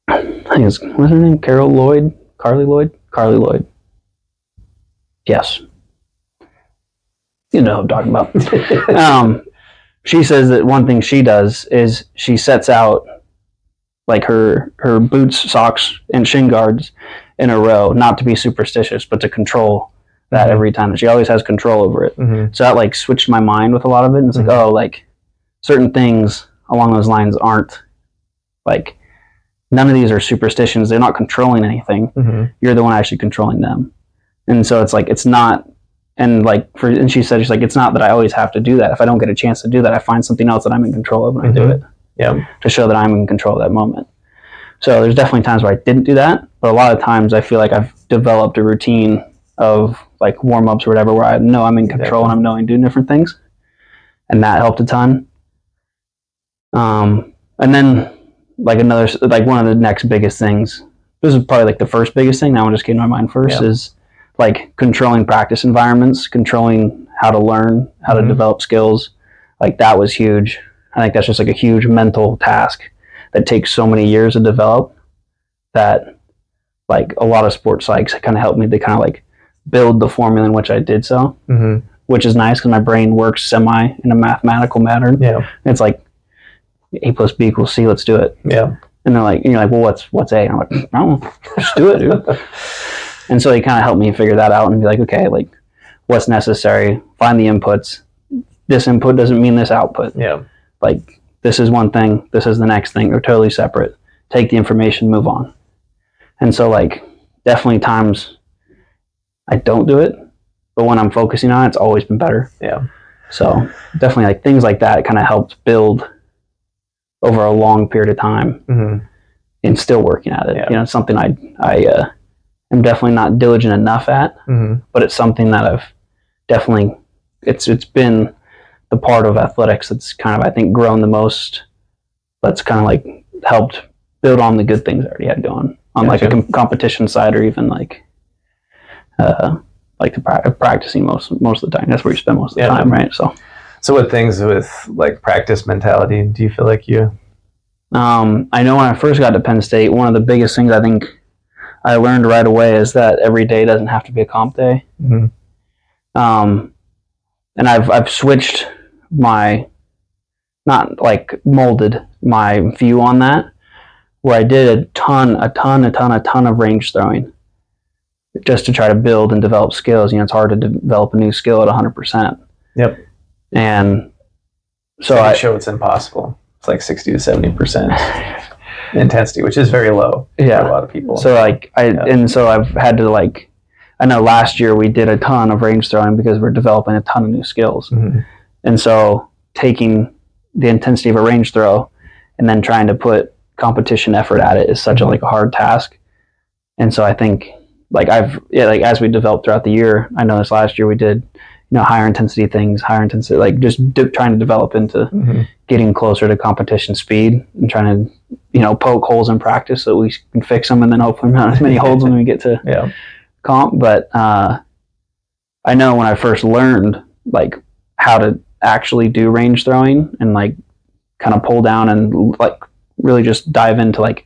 S3: I think it's what's her name? Carol Lloyd, Carly Lloyd, Carly Lloyd. Yes, you know I'm talking about. [LAUGHS] um, she says that one thing she does is she sets out like her her boots, socks, and shin guards in a row, not to be superstitious, but to control that
S2: Mhm.
S3: every time. And she always has control over it.
S2: Mhm.
S3: So that like switched my mind with a lot of it. And it's
S2: Mhm.
S3: like, oh, like certain things along those lines aren't like none of these are superstitions. They're not controlling anything
S2: Mhm.
S3: you're the one actually controlling them. And so it's like it's not and like for and she said she's like it's not that I always have to do that. If I don't get a chance to do that, I find something else that I'm in control of and I do
S2: Mhm.
S3: it
S2: Yeah.
S3: to show that I'm in control of that moment. So there's definitely times where I didn't do that, but a lot of times I feel like I've developed a routine of like warm ups or whatever where I know I'm in control and I'm knowing doing different things, and that helped a ton. Um, and then like another like one of the next biggest things. This is probably like the first biggest thing. That one just came to my mind first
S2: Yeah.
S3: is like controlling practice environments, controlling how to learn, how
S2: Mhm.
S3: to develop skills. Like that was huge. I think that's just like a huge mental task that takes so many years to develop that like a lot of sports psychs kind of helped me to kind of like build the formula in which I did so,
S2: Mhm.
S3: which is nice because my brain works semi in a mathematical manner.
S2: Yeah.
S3: It's like A plus B equals C, let's do it.
S2: Yeah.
S3: And they're like, and you're like, well, what's what's A? And I'm like, I don't know, just do it, dude. [LAUGHS] and so they kind of helped me figure that out and be like, okay, like what's necessary, find the inputs. This input doesn't mean this output.
S2: Yeah.
S3: Like this is one thing, this is the next thing. They're totally separate. Take the information, move on. And so like definitely times I don't do it, but when I'm focusing on it, it's always been better.
S2: Yeah.
S3: So definitely like things like that kind of helped build over a long period of time
S2: Mhm.
S3: and still working at it.
S2: Yeah.
S3: You know, it's something I I uh, am definitely not diligent enough at,
S2: Mhm.
S3: but it's something that I've definitely it's it's been the part of athletics that's kind of I think grown the most. That's kind of like helped build on the good things I already had going on like a com- competition side or even like uh, like practicing most most of the time. That's where you spend most of the
S2: Yeah.
S3: time, right? So,
S2: So, what things with like practice mentality do you feel like you?
S3: um, I know when I first got to Penn State, one of the biggest things I think I learned right away is that every day doesn't have to be a comp day.
S2: Mhm.
S3: Um, and I've I've switched my not like molded my view on that where I did a ton a ton a ton a ton of range throwing just to try to build and develop skills you know it's hard to develop a new skill at 100%
S2: Yep.
S3: and so I
S2: show it's impossible. It's like sixty to seventy percent [LAUGHS] intensity, which is very low for a lot of people.
S3: So like I
S2: Yeah.
S3: and so I've had to like I know last year we did a ton of range throwing because we're developing a ton of new skills.
S2: Mhm.
S3: And so taking the intensity of a range throw and then trying to put competition effort at it is such a like a hard task. And so I think like I've yeah, like as we developed throughout the year, I know this last year we did you know higher intensity things, higher intensity like just di- trying to develop into
S2: Mhm.
S3: getting closer to competition speed and trying to you know poke holes in practice so we can fix them and then hopefully not as many holes when we get to [LAUGHS]
S2: Yeah.
S3: comp but uh, i know when i first learned like how to actually do range throwing and like kind of pull down and like really just dive into like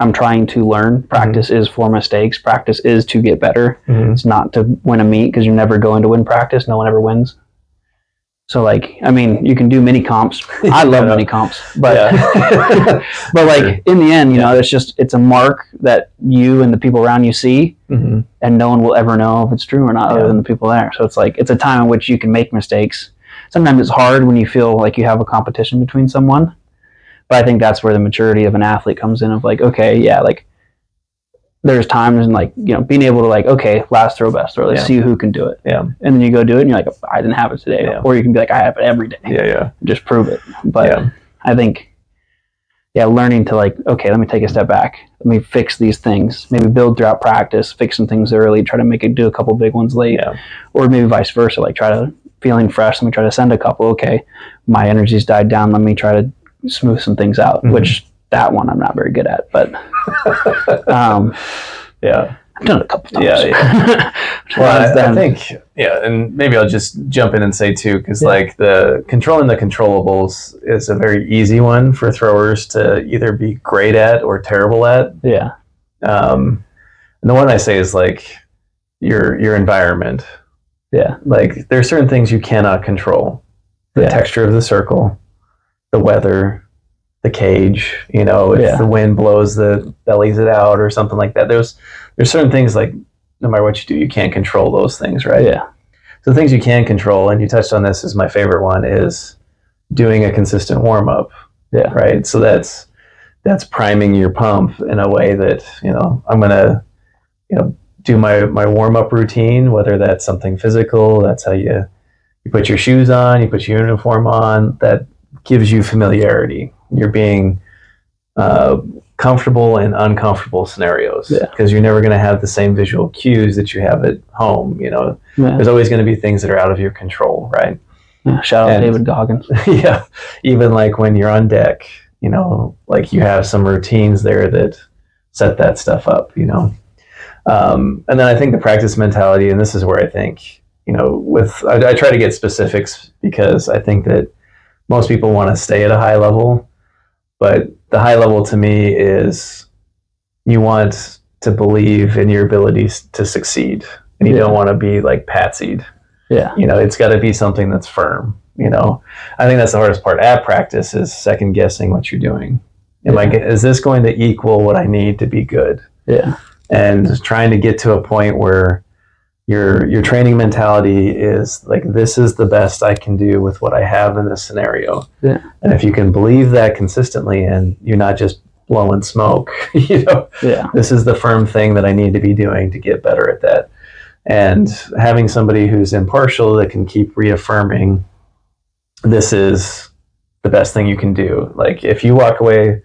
S3: i'm trying to learn. Practice is for mistakes. Practice is to get better.
S2: Mhm.
S3: it's not to win a meet because you're never going to win practice. No one ever wins. So like i mean you can do mini comps. [LAUGHS] I love
S2: Yeah.
S3: mini comps but
S2: Yeah. [LAUGHS]
S3: but like in the end you know it's just it's a mark that you and the people around you see
S2: Mhm.
S3: and no one will ever know if it's true or not
S2: Yeah.
S3: other than the people there. So it's like it's a time in which you can make mistakes. Sometimes it's hard when you feel like you have a competition between someone but i think that's where the maturity of an athlete comes in of like okay yeah like there's times and like you know being able to like okay last throw best throw let's
S2: Yeah.
S3: see who can do it
S2: Yeah.
S3: and then you go do it and you're like oh, i didn't have it today
S2: Yeah.
S3: or you can be like i have it every day
S2: Yeah. Yeah.
S3: just prove it. But
S2: Yeah.
S3: I think, yeah, learning to like, okay, let me take a step back. Let me fix these things. Maybe build throughout practice, fix some things early, try to make it do a couple big ones late,
S2: Yeah.
S3: or maybe vice versa. Like try to feeling fresh. Let me try to send a couple. Okay, my energy's died down. Let me try to smooth some things out.
S2: Mhm.
S3: Which that one I'm not very good at, but [LAUGHS] um,
S2: Yeah.
S3: I've done it a couple times.
S2: Yeah,
S3: yeah. [LAUGHS]
S2: Well, I, I think, yeah, and maybe I'll just jump in and say too, because
S3: Yeah.
S2: like the controlling the controllables is a very easy one for throwers to either be great at or terrible at.
S3: yeah,
S2: Um, and the one I say is like your your environment.
S3: yeah,
S2: Like there are certain things you cannot control. The
S3: Yeah.
S2: texture of the circle, the weather, the cage. You know, if
S3: Yeah.
S2: the wind blows the bellies it out or something like that. There's there's certain things like no matter what you do, you can't control those things, right?
S3: yeah,
S2: So things you can control, and you touched on this, is my favorite one is doing a consistent warm up.
S3: Yeah.
S2: Right. So that's that's priming your pump in a way that you know I'm gonna you know do my my warm up routine, whether that's something physical, that's how you you put your shoes on, you put your uniform on, that gives you familiarity. You're being uh, comfortable in uncomfortable scenarios
S3: Yeah.
S2: because you're never going to have the same visual cues that you have at home. You know,
S3: yeah.
S2: there's always going to be things that are out of your control, right?
S3: Yeah, Shout out
S2: And-
S3: David Goggins. [LAUGHS]
S2: yeah. Even like when you're on deck, you know, like you have some routines there that set that stuff up, you know. Um, and then I think the practice mentality, and this is where I think, you know, with I, I try to get specifics because I think that most people want to stay at a high level, but the high level to me is you want to believe in your abilities to succeed, and you
S3: Yeah.
S2: don't want to be like patsied.
S3: Yeah,
S2: you know it's got to be something that's firm you know? I think that's the hardest part at practice is second guessing what you're doing. Am i
S3: Yeah.
S2: ge- is this going to equal what i need to be good?
S3: Yeah,
S2: and trying to get to a point where your your training mentality is like this is the best i can do with what i have in this scenario
S3: Yeah.
S2: and if you can believe that consistently and you're not just blowing smoke [LAUGHS] you know
S3: yeah,
S2: this is the firm thing that I need to be doing to get better at that. And having somebody who's impartial that can keep reaffirming this is the best thing you can do. Like if you walk away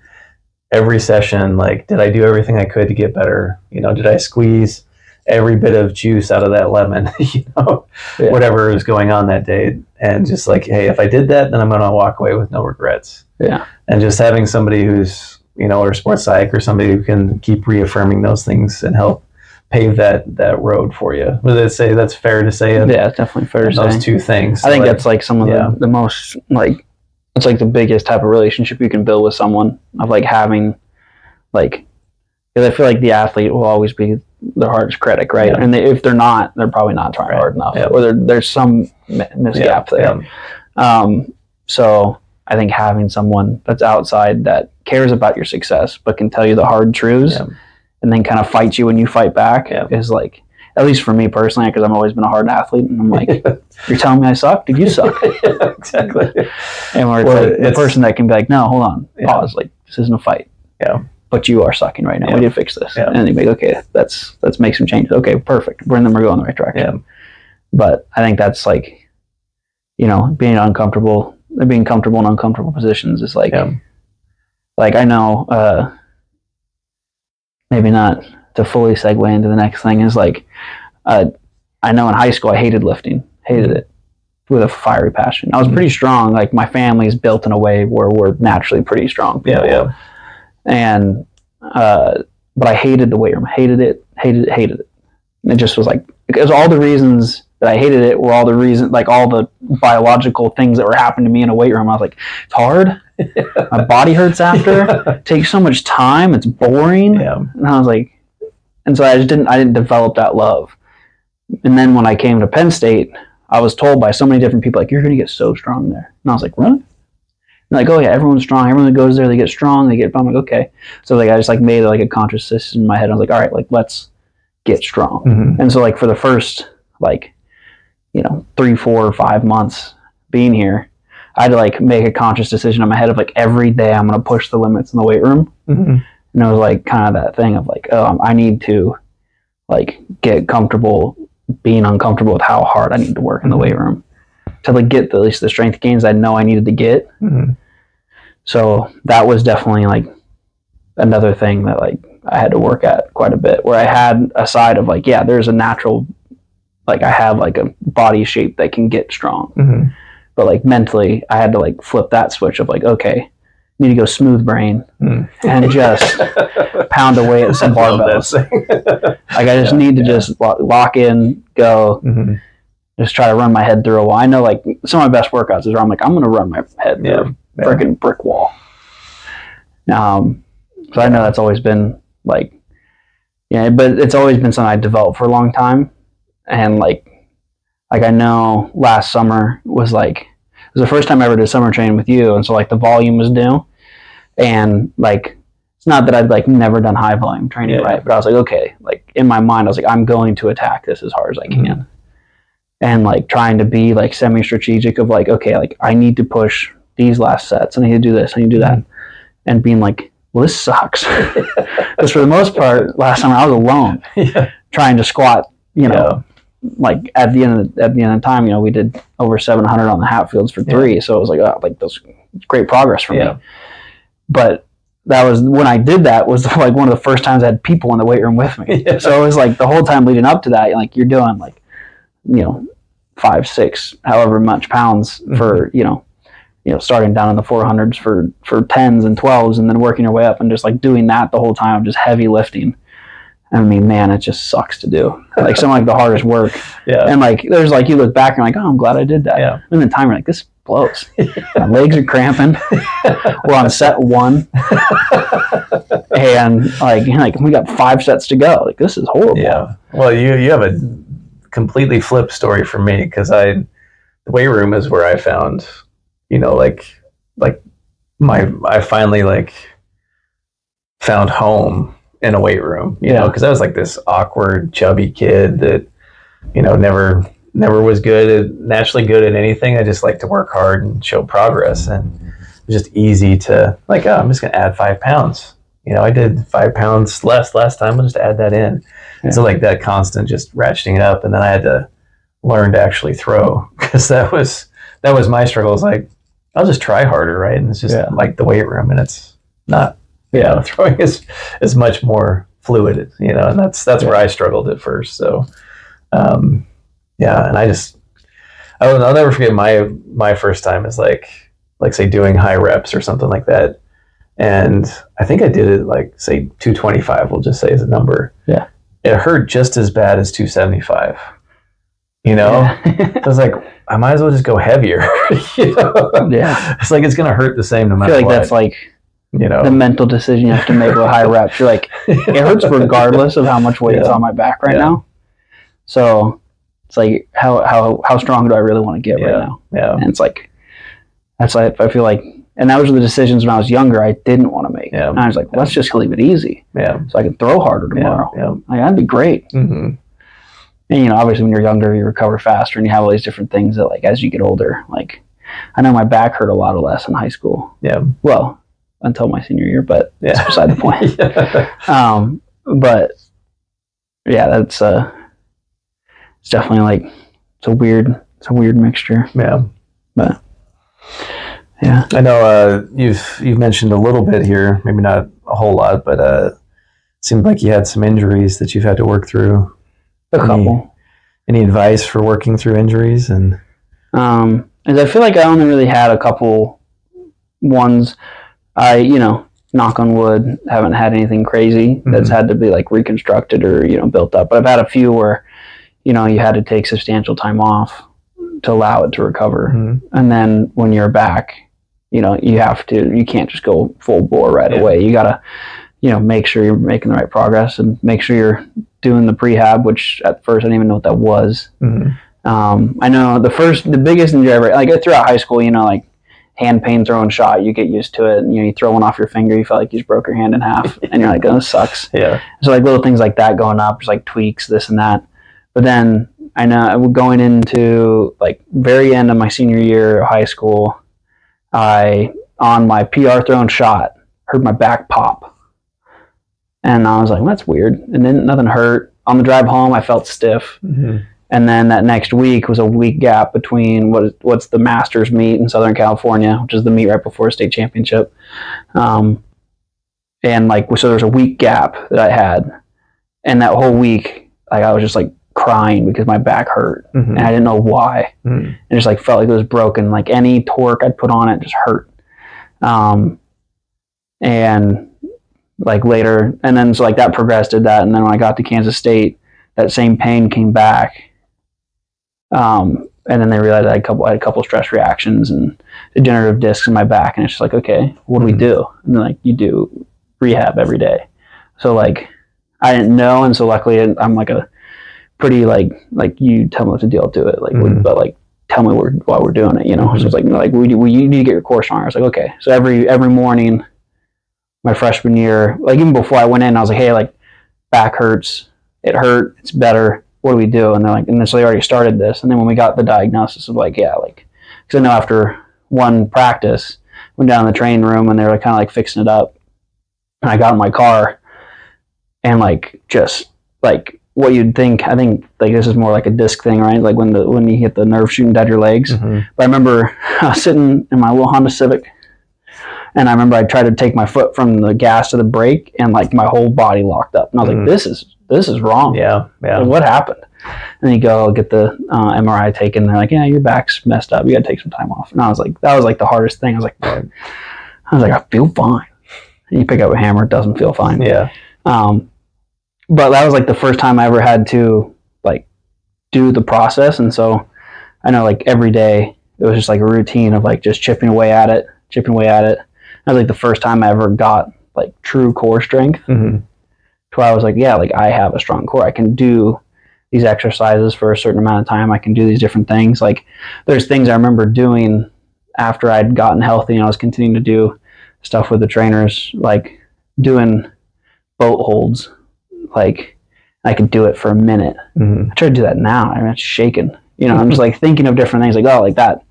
S2: every session, like, did I do everything I could to get better? You know, did I squeeze every bit of juice out of that lemon? [LAUGHS] you know,
S3: Yeah.
S2: whatever is going on that day. And just like, hey, if I did that, then I'm gonna walk away with no regrets
S3: yeah,
S2: and just having somebody who's you know or sports psych or somebody who can keep reaffirming those things and help pave that that road for you. Would it say that's fair to say?
S3: Yeah, it's definitely fair to
S2: those
S3: say.
S2: two things.
S3: I think
S2: like,
S3: that's like some of
S2: yeah.
S3: the, the most like it's like the biggest type of relationship you can build with someone of like having like because I feel like the athlete will always be their hardest critic, right?
S2: Yeah.
S3: And they, if they're not, they're probably not trying
S2: Right.
S3: hard enough,
S2: Yeah.
S3: or there, there's some mi- misgap there. Um, so I think having someone that's outside that cares about your success but can tell you the hard truths
S2: Yeah.
S3: and then kind of fight you when you fight back
S2: Yeah.
S3: is like at least for me personally because I've always been a hard athlete and I'm like [LAUGHS] you're telling me I suck did you [LAUGHS] suck
S2: exactly.
S3: and where
S2: Well,
S3: like the person that can be like no hold on
S2: Yeah.
S3: pause like this isn't a fight
S2: Yeah.
S3: But you are sucking right now
S2: Yeah.
S3: we need to fix this
S2: Yeah.
S3: and then be like okay let's let's make some changes okay perfect we're then we're going the right direction
S2: Yeah.
S3: but I think that's like, you know, being uncomfortable, being comfortable in uncomfortable positions is like,
S2: Yeah.
S3: like I know, uh, maybe not to fully segue into the next thing is like, uh, I know in high school I hated lifting, hated
S2: Mhm.
S3: it with a fiery passion. I was pretty strong. Like my family is built in a way where we're naturally pretty strong.
S2: Yeah, yeah.
S3: And, uh, but I hated the weight room. Hated it. Hated it. Hated it. And it just was like because all the reasons that I hated it were all the reason, like all the biological things that were happening to me in a weight room. I was like, it's hard. My [LAUGHS] body hurts after. It [LAUGHS] takes so much time. It's boring.
S2: yeah.
S3: And I was like, and so I just didn't, I didn't develop that love. And then when I came to Penn State, I was told by so many different people, like, you're going to get so strong there. And I was like, really? And like, oh yeah, everyone's strong. Everyone that goes there, they get strong. They get, I'm like, okay. So like, I just like made like a conscious decision in my head. I was like, all right, like, let's get strong.
S2: Mhm.
S3: And so like for the first like, you know, three, four, five months being here, I had to like make a conscious decision in my head of like every day I'm going to push the limits in the weight room.
S2: Mhm.
S3: And it was like kind of that thing of like, oh, I need to like get comfortable being uncomfortable with how hard I need to work in the weight room to like get the, at least the strength gains I know I needed to get.
S2: Mhm.
S3: So that was definitely like another thing that like I had to work at quite a bit where I had a side of like, yeah, there's a natural, like I have like a body shape that can get strong,
S2: Mhm.
S3: but like mentally I had to like flip that switch of like, okay, need to go smooth brain
S2: Mm.
S3: and just [LAUGHS] pound away at some barbells. Like I just
S2: Yeah,
S3: need to
S2: yeah.
S3: just lo- lock in, go,
S2: Mhm.
S3: Just try to run my head through a wall. I know like some of my best workouts is where I'm like, I'm gonna run my head through
S2: Yeah.
S3: a
S2: Yeah.
S3: freaking brick wall. Um, so I know that's always been like, yeah, but it's always been something I developed for a long time, and like, like I know last summer was like it was the first time I ever did summer training with you, and so like the volume was new, and like it's not that I'd like never done high volume training,
S2: Yeah.
S3: right? But I was like, okay, like in my mind, I was like, I'm going to attack this as hard as I can.
S2: Mhm.
S3: And like trying to be like semi strategic of like, okay, like I need to push these last sets and I need to do this, and I need to do that. And being like, well, this sucks. [LAUGHS] Because for the most part, last time I was alone [LAUGHS]
S2: yeah.
S3: trying to squat, you know, like at the end of the, at the end of the time, you know, we did over 700 on the Hatfields for three. So it was like, oh, like that's great progress for
S2: Yeah.
S3: me. But that was when I did that was [LAUGHS] like one of the first times I had people in the weight room with me.
S2: Yeah.
S3: So it was like the whole time leading up to that, like you're doing like, you know, five, six, however much pounds mm-hmm. for, you know, you know, starting down in the 400s for, for 10s and 12s and then working your way up and just like doing that the whole time, just heavy lifting. I mean, man, it just sucks to do. Like some like the hardest work. [LAUGHS]
S2: Yeah.
S3: And like there's like you look back and like, oh, I'm glad I did that.
S2: Yeah.
S3: And the time you're like, this blows. My legs are cramping. [LAUGHS] We're on set one, and like like we got five sets to go. Like this is horrible.
S2: Yeah. Well, you you have a completely flip story for me because I the weight room is where I found, you know, like like my I finally like found home in a weight room, you know, because I was like this awkward, chubby kid that, you know, never never was good at naturally good at anything. I just like to work hard and show progress, and it was just easy to like, oh, I'm just gonna add five pounds. You know, I did five pounds less last time. I'll just add that in.
S3: Yeah.
S2: So like that constant just ratcheting it up, and then I had to learn to actually throw [LAUGHS] because that was that was my struggle. It's like I'll just try harder, right? And it's just
S3: Yeah.
S2: like the weight room, and it's not. You know, [LAUGHS] throwing is is much more fluid, you know, and that's that's where I struggled at first. So, um, yeah, and I just I'll, I'll never forget my my first time is like like say doing high reps or something like that, and I think I did it like say two twenty five. We'll just say as a number.
S3: Yeah.
S2: It hurt just as bad as 275. You know,
S3: Yeah. [LAUGHS]
S2: I was like, I might as well just go heavier. [LAUGHS] you know?
S3: Yeah.
S2: it's like it's gonna hurt the same no matter I
S3: feel like
S2: what.
S3: that's like
S2: you know,
S3: the mental decision you have to make with high reps. You're like, it [LAUGHS] hurts regardless of how much weight is on my back right
S2: Yeah.
S3: now. So it's like, how, how, how strong do I really want to get
S2: Yeah.
S3: right now?
S2: yeah,
S3: And it's like, that's like, I feel like, and those were the decisions when I was younger I didn't want to make.
S2: Yeah.
S3: And I was like, let's just leave it easy
S2: yeah,
S3: so I can throw harder
S2: yeah,
S3: tomorrow.
S2: yeah.
S3: Like, that'd be great.
S2: hmm
S3: And, you know, obviously when you're younger, you recover faster and you have all these different things that, like, as you get older, like, I know my back hurt a lot less in high school.
S2: Yeah,
S3: Well, until my senior year, but
S2: yeah.
S3: that's beside the point. [LAUGHS]
S2: yeah.
S3: Um, but yeah, that's uh, it's definitely like it's a weird, it's a weird mixture.
S2: yeah.
S3: But yeah,
S2: I know uh, you've you've mentioned a little bit here, maybe not a whole lot, but uh, it seemed like you had some injuries that you've had to work through.
S3: a
S2: Any-
S3: couple.
S2: Any advice for working through injuries? And
S3: Um, is I feel like I only really had a couple ones. I, you know, knock on wood, haven't had anything crazy that's
S2: Mhm.
S3: had to be like reconstructed or you know built up. But I've had a few where, you know, you had to take substantial time off to allow it to recover.
S2: Mhm.
S3: and then when you're back you know you have to you can't just go full bore right
S2: Yeah.
S3: away you gotta you know make sure you're making the right progress and make sure you're doing the prehab which at first i didn't even know what that was
S2: Mhm.
S3: um, i know the first the biggest injury ever like throughout high school you know like hand pain throwing shot you get used to it and, you know you throw one off your finger you feel like you just broke your hand in half and you're like oh this sucks [LAUGHS]
S2: yeah,
S3: so like little things like that going up, just like tweaks, this and that. But then I know going into like very end of my senior year of high school, I on my PR thrown shot heard my back pop, and I was like, "That's weird." And then nothing hurt. On the drive home, I felt stiff,
S2: Mhm.
S3: and then that next week was a week gap between what is, what's the Masters meet in Southern California, which is the meet right before state championship. Um, and like so there's a week gap that I had, and that whole week like I was just like crying because my back hurt
S2: Mhm.
S3: and I didn't know why.
S2: Mhm.
S3: It just like felt like it was broken. Like any torque I'd put on it just hurt. Um, and like later, and then so like that progressed did that, and then when I got to Kansas State, that same pain came back. Um, and then they realized I had a couple, I had a couple stress reactions and degenerative discs in my back, and it's just like, okay, what do we
S2: Mhm.
S3: do? And like, you do rehab every day. So like, I didn't know, and so luckily I'm like a pretty like like you tell me what to do, I'll do it. Like,
S2: Mhm.
S3: but like tell me we're, why we're doing it, you know. So it's like like we, we you need to get your course stronger. I was like, okay. So every every morning, my freshman year, like even before I went in, I was like, hey, like back hurts, it hurt, it's better. What do we do? And they're like, and so they already started this. And then when we got the diagnosis of like, yeah, like, because I know after one practice, went down in the training room and they were like, kind of like fixing it up. And I got in my car and like just like what you'd think. I think like this is more like a disc thing, right? Like when the when you hit the nerve shooting down your legs.
S2: Mhm.
S3: But I remember [LAUGHS] I was sitting in my little Honda Civic, and I remember I tried to take my foot from the gas to the brake, and like my whole body locked up. And I was
S2: Mhm.
S3: like, "This is this is wrong.
S2: Yeah, yeah.
S3: Like, what happened?" And you go get the uh, MRI taken. They're like, "Yeah, your back's messed up. You got to take some time off." And I was like, "That was like the hardest thing." I was like, "I was like, I feel fine." And you pick up a hammer, it doesn't feel fine.
S2: Yeah.
S3: Um, but that was like the first time I ever had to like do the process, and so I know like every day it was just like a routine of like just chipping away at it, chipping away at it. That was like the first time I ever got like true core strength,
S2: hmm
S3: to where I was like, yeah, like I have a strong core. I can do these exercises for a certain amount of time. I can do these different things. Like there's things I remember doing after I'd gotten healthy and I was continuing to do stuff with the trainers, like doing boat holds. Like I could do it for a minute.
S2: hmm
S3: I try to do that now. I'm just shaking. You know, I'm just like thinking of different things like, oh, like that.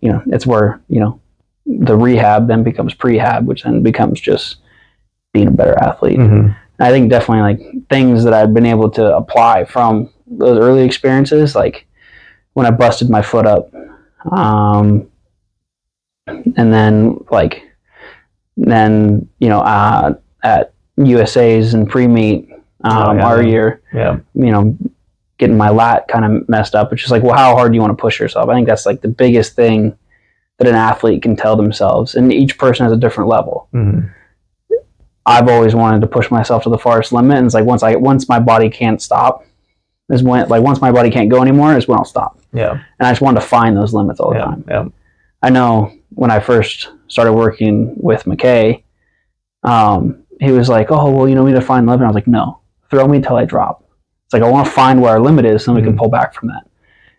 S3: You know, it's where, you know, the rehab then becomes prehab, which then becomes just being a better athlete.
S2: hmm
S3: I think definitely like things that I've been able to apply from those early experiences, like when I busted my foot up, um, and then like then you know uh, at USA's and pre meet um,
S2: Oh, yeah.
S3: our year,
S2: Yeah.
S3: you know, getting my lat kind of messed up. It's just like, well, how hard do you want to push yourself? I think that's like the biggest thing that an athlete can tell themselves, and each person has a different level.
S2: hmm
S3: I've always wanted to push myself to the farthest limit. And it's like once I once my body can't stop, is when like once my body can't go anymore is when I'll stop.
S2: Yeah.
S3: And I just wanted to find those limits all the
S2: Yeah.
S3: time.
S2: Yeah.
S3: I know when I first started working with McKay, um, he was like, "Oh, well, you know, we need to find limit." I was like, "No, throw me till I drop." It's like I want to find where our limit is, so we can
S2: Mhm.
S3: pull back from that.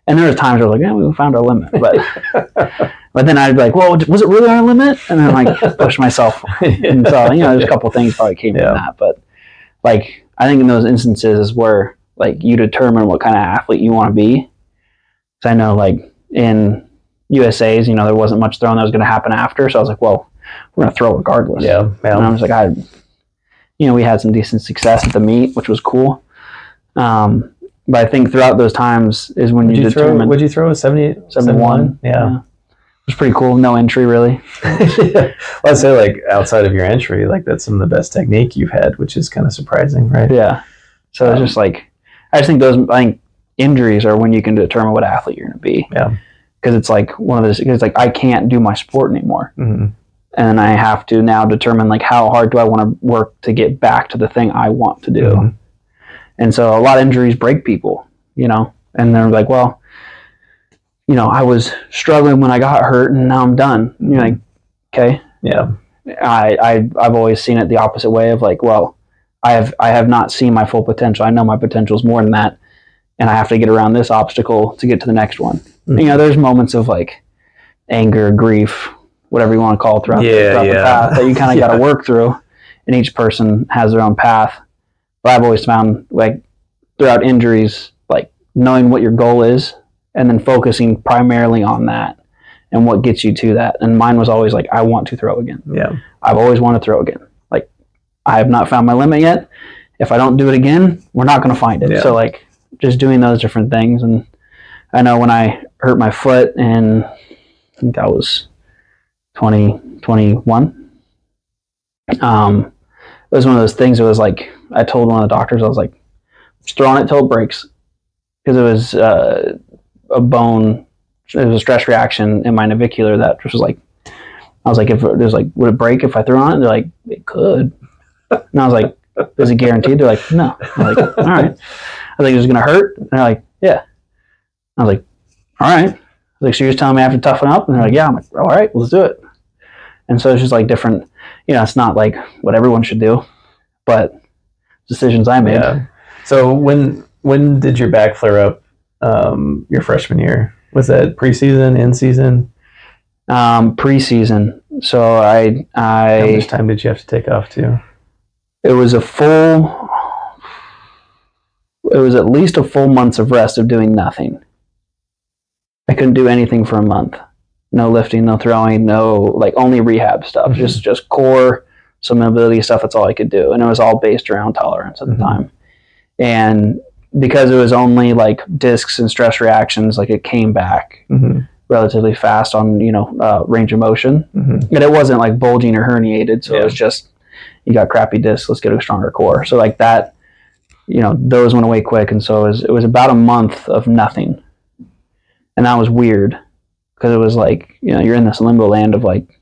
S3: And there was times where I was like, "Yeah, we found our limit," but [LAUGHS] but then I'd be like, "Well, was it really our limit?" And then like [LAUGHS] push myself. And so you know, there's a couple things probably came
S2: Yeah.
S3: from that, but like I think in those instances is where like you determine what kind of athlete you want to be. Because I know like in USA's, you know, there wasn't much throwing that was going to happen after. So I was like, well, we're going to throw regardless.
S2: Yeah.
S3: And I was like, I, you know, we had some decent success at the meet, which was cool. Um, but I think throughout those times is when
S2: Would
S3: you,
S2: you throw?
S3: determine
S2: Would you throw a 70,
S3: 71.
S2: Yeah.
S3: It was pretty cool. No entry really. [LAUGHS]
S2: well, I'd say like outside of your entry, like that's some of the best technique you've had, which is kind of surprising, right?
S3: Yeah. So it's
S2: Um,
S3: just like, I just think those, I think injuries are when you can determine what athlete you're going to be.
S2: Yeah.
S3: Because it's like one of those, it's like I can't do my sport anymore.
S2: hmm
S3: and I have to now determine like how hard do I want to work to get back to the thing I want to do.
S2: Mhm.
S3: And so a lot of injuries break people, you know, and they're like, well, you know, I was struggling when I got hurt and now I'm done. And you're like, okay.
S2: Yeah.
S3: I, I I've always seen it the opposite way of like, well, I have I have not seen my full potential. I know my potential is more than that, and I have to get around this obstacle to get to the next one.
S2: Mhm.
S3: You know, there's moments of like anger, grief, whatever you want to call it throughout,
S2: Yeah,
S3: throughout the
S2: yeah.
S3: path that you kind of got to work through, and each person has their own path. But I've always found like throughout injuries, like knowing what your goal is and then focusing primarily on that and what gets you to that. And mine was always like, I want to throw again.
S2: Yeah.
S3: I've always wanted to throw again. Like I have not found my limit yet. If I don't do it again, we're not going to find it.
S2: Yeah.
S3: So like just doing those different things. And I know when I hurt my foot and I think that was 2021. um, it was one of those things. It was like I told one of the doctors, I was like, just throwing it till it breaks because it was uh, a bone. It was a stress reaction in my navicular that just was like, I was like, if was like, would it break if I threw on it? They're like, it could. And I was like, is it guaranteed? They're like, no. I'm like, all right. I was like, it gonna hurt? And they're like, yeah. I was like, all right. I was like, so you're just telling me I have to toughen up? And they're like, yeah. I'm like, all right, let's do it. And so it's just like different. You know, it's not like what everyone should do, but decisions I made.
S2: Yeah. So when when did your back flare up? Um, your freshman year was that preseason, in season?
S3: Um, preseason. So I, I How
S2: much time did you have to take off too?
S3: it was a full. It was at least a full month's of rest of doing nothing. I couldn't do anything for a month. No lifting, no throwing, no like only rehab stuff.
S2: Mhm.
S3: Just just core, some mobility stuff. That's all I could do, and it was all based around tolerance at the
S2: Mhm.
S3: time. And because it was only like discs and stress reactions, like it came back
S2: Mm-hmm.
S3: relatively fast on you know uh, range of motion.
S2: Mm-hmm.
S3: and it wasn't like bulging or herniated so
S2: Yeah.
S3: it was just you got crappy discs let's get a stronger core so like that you know those went away quick and so it was, it was about a month of nothing and that was weird because it was like you know you're in this limbo land of like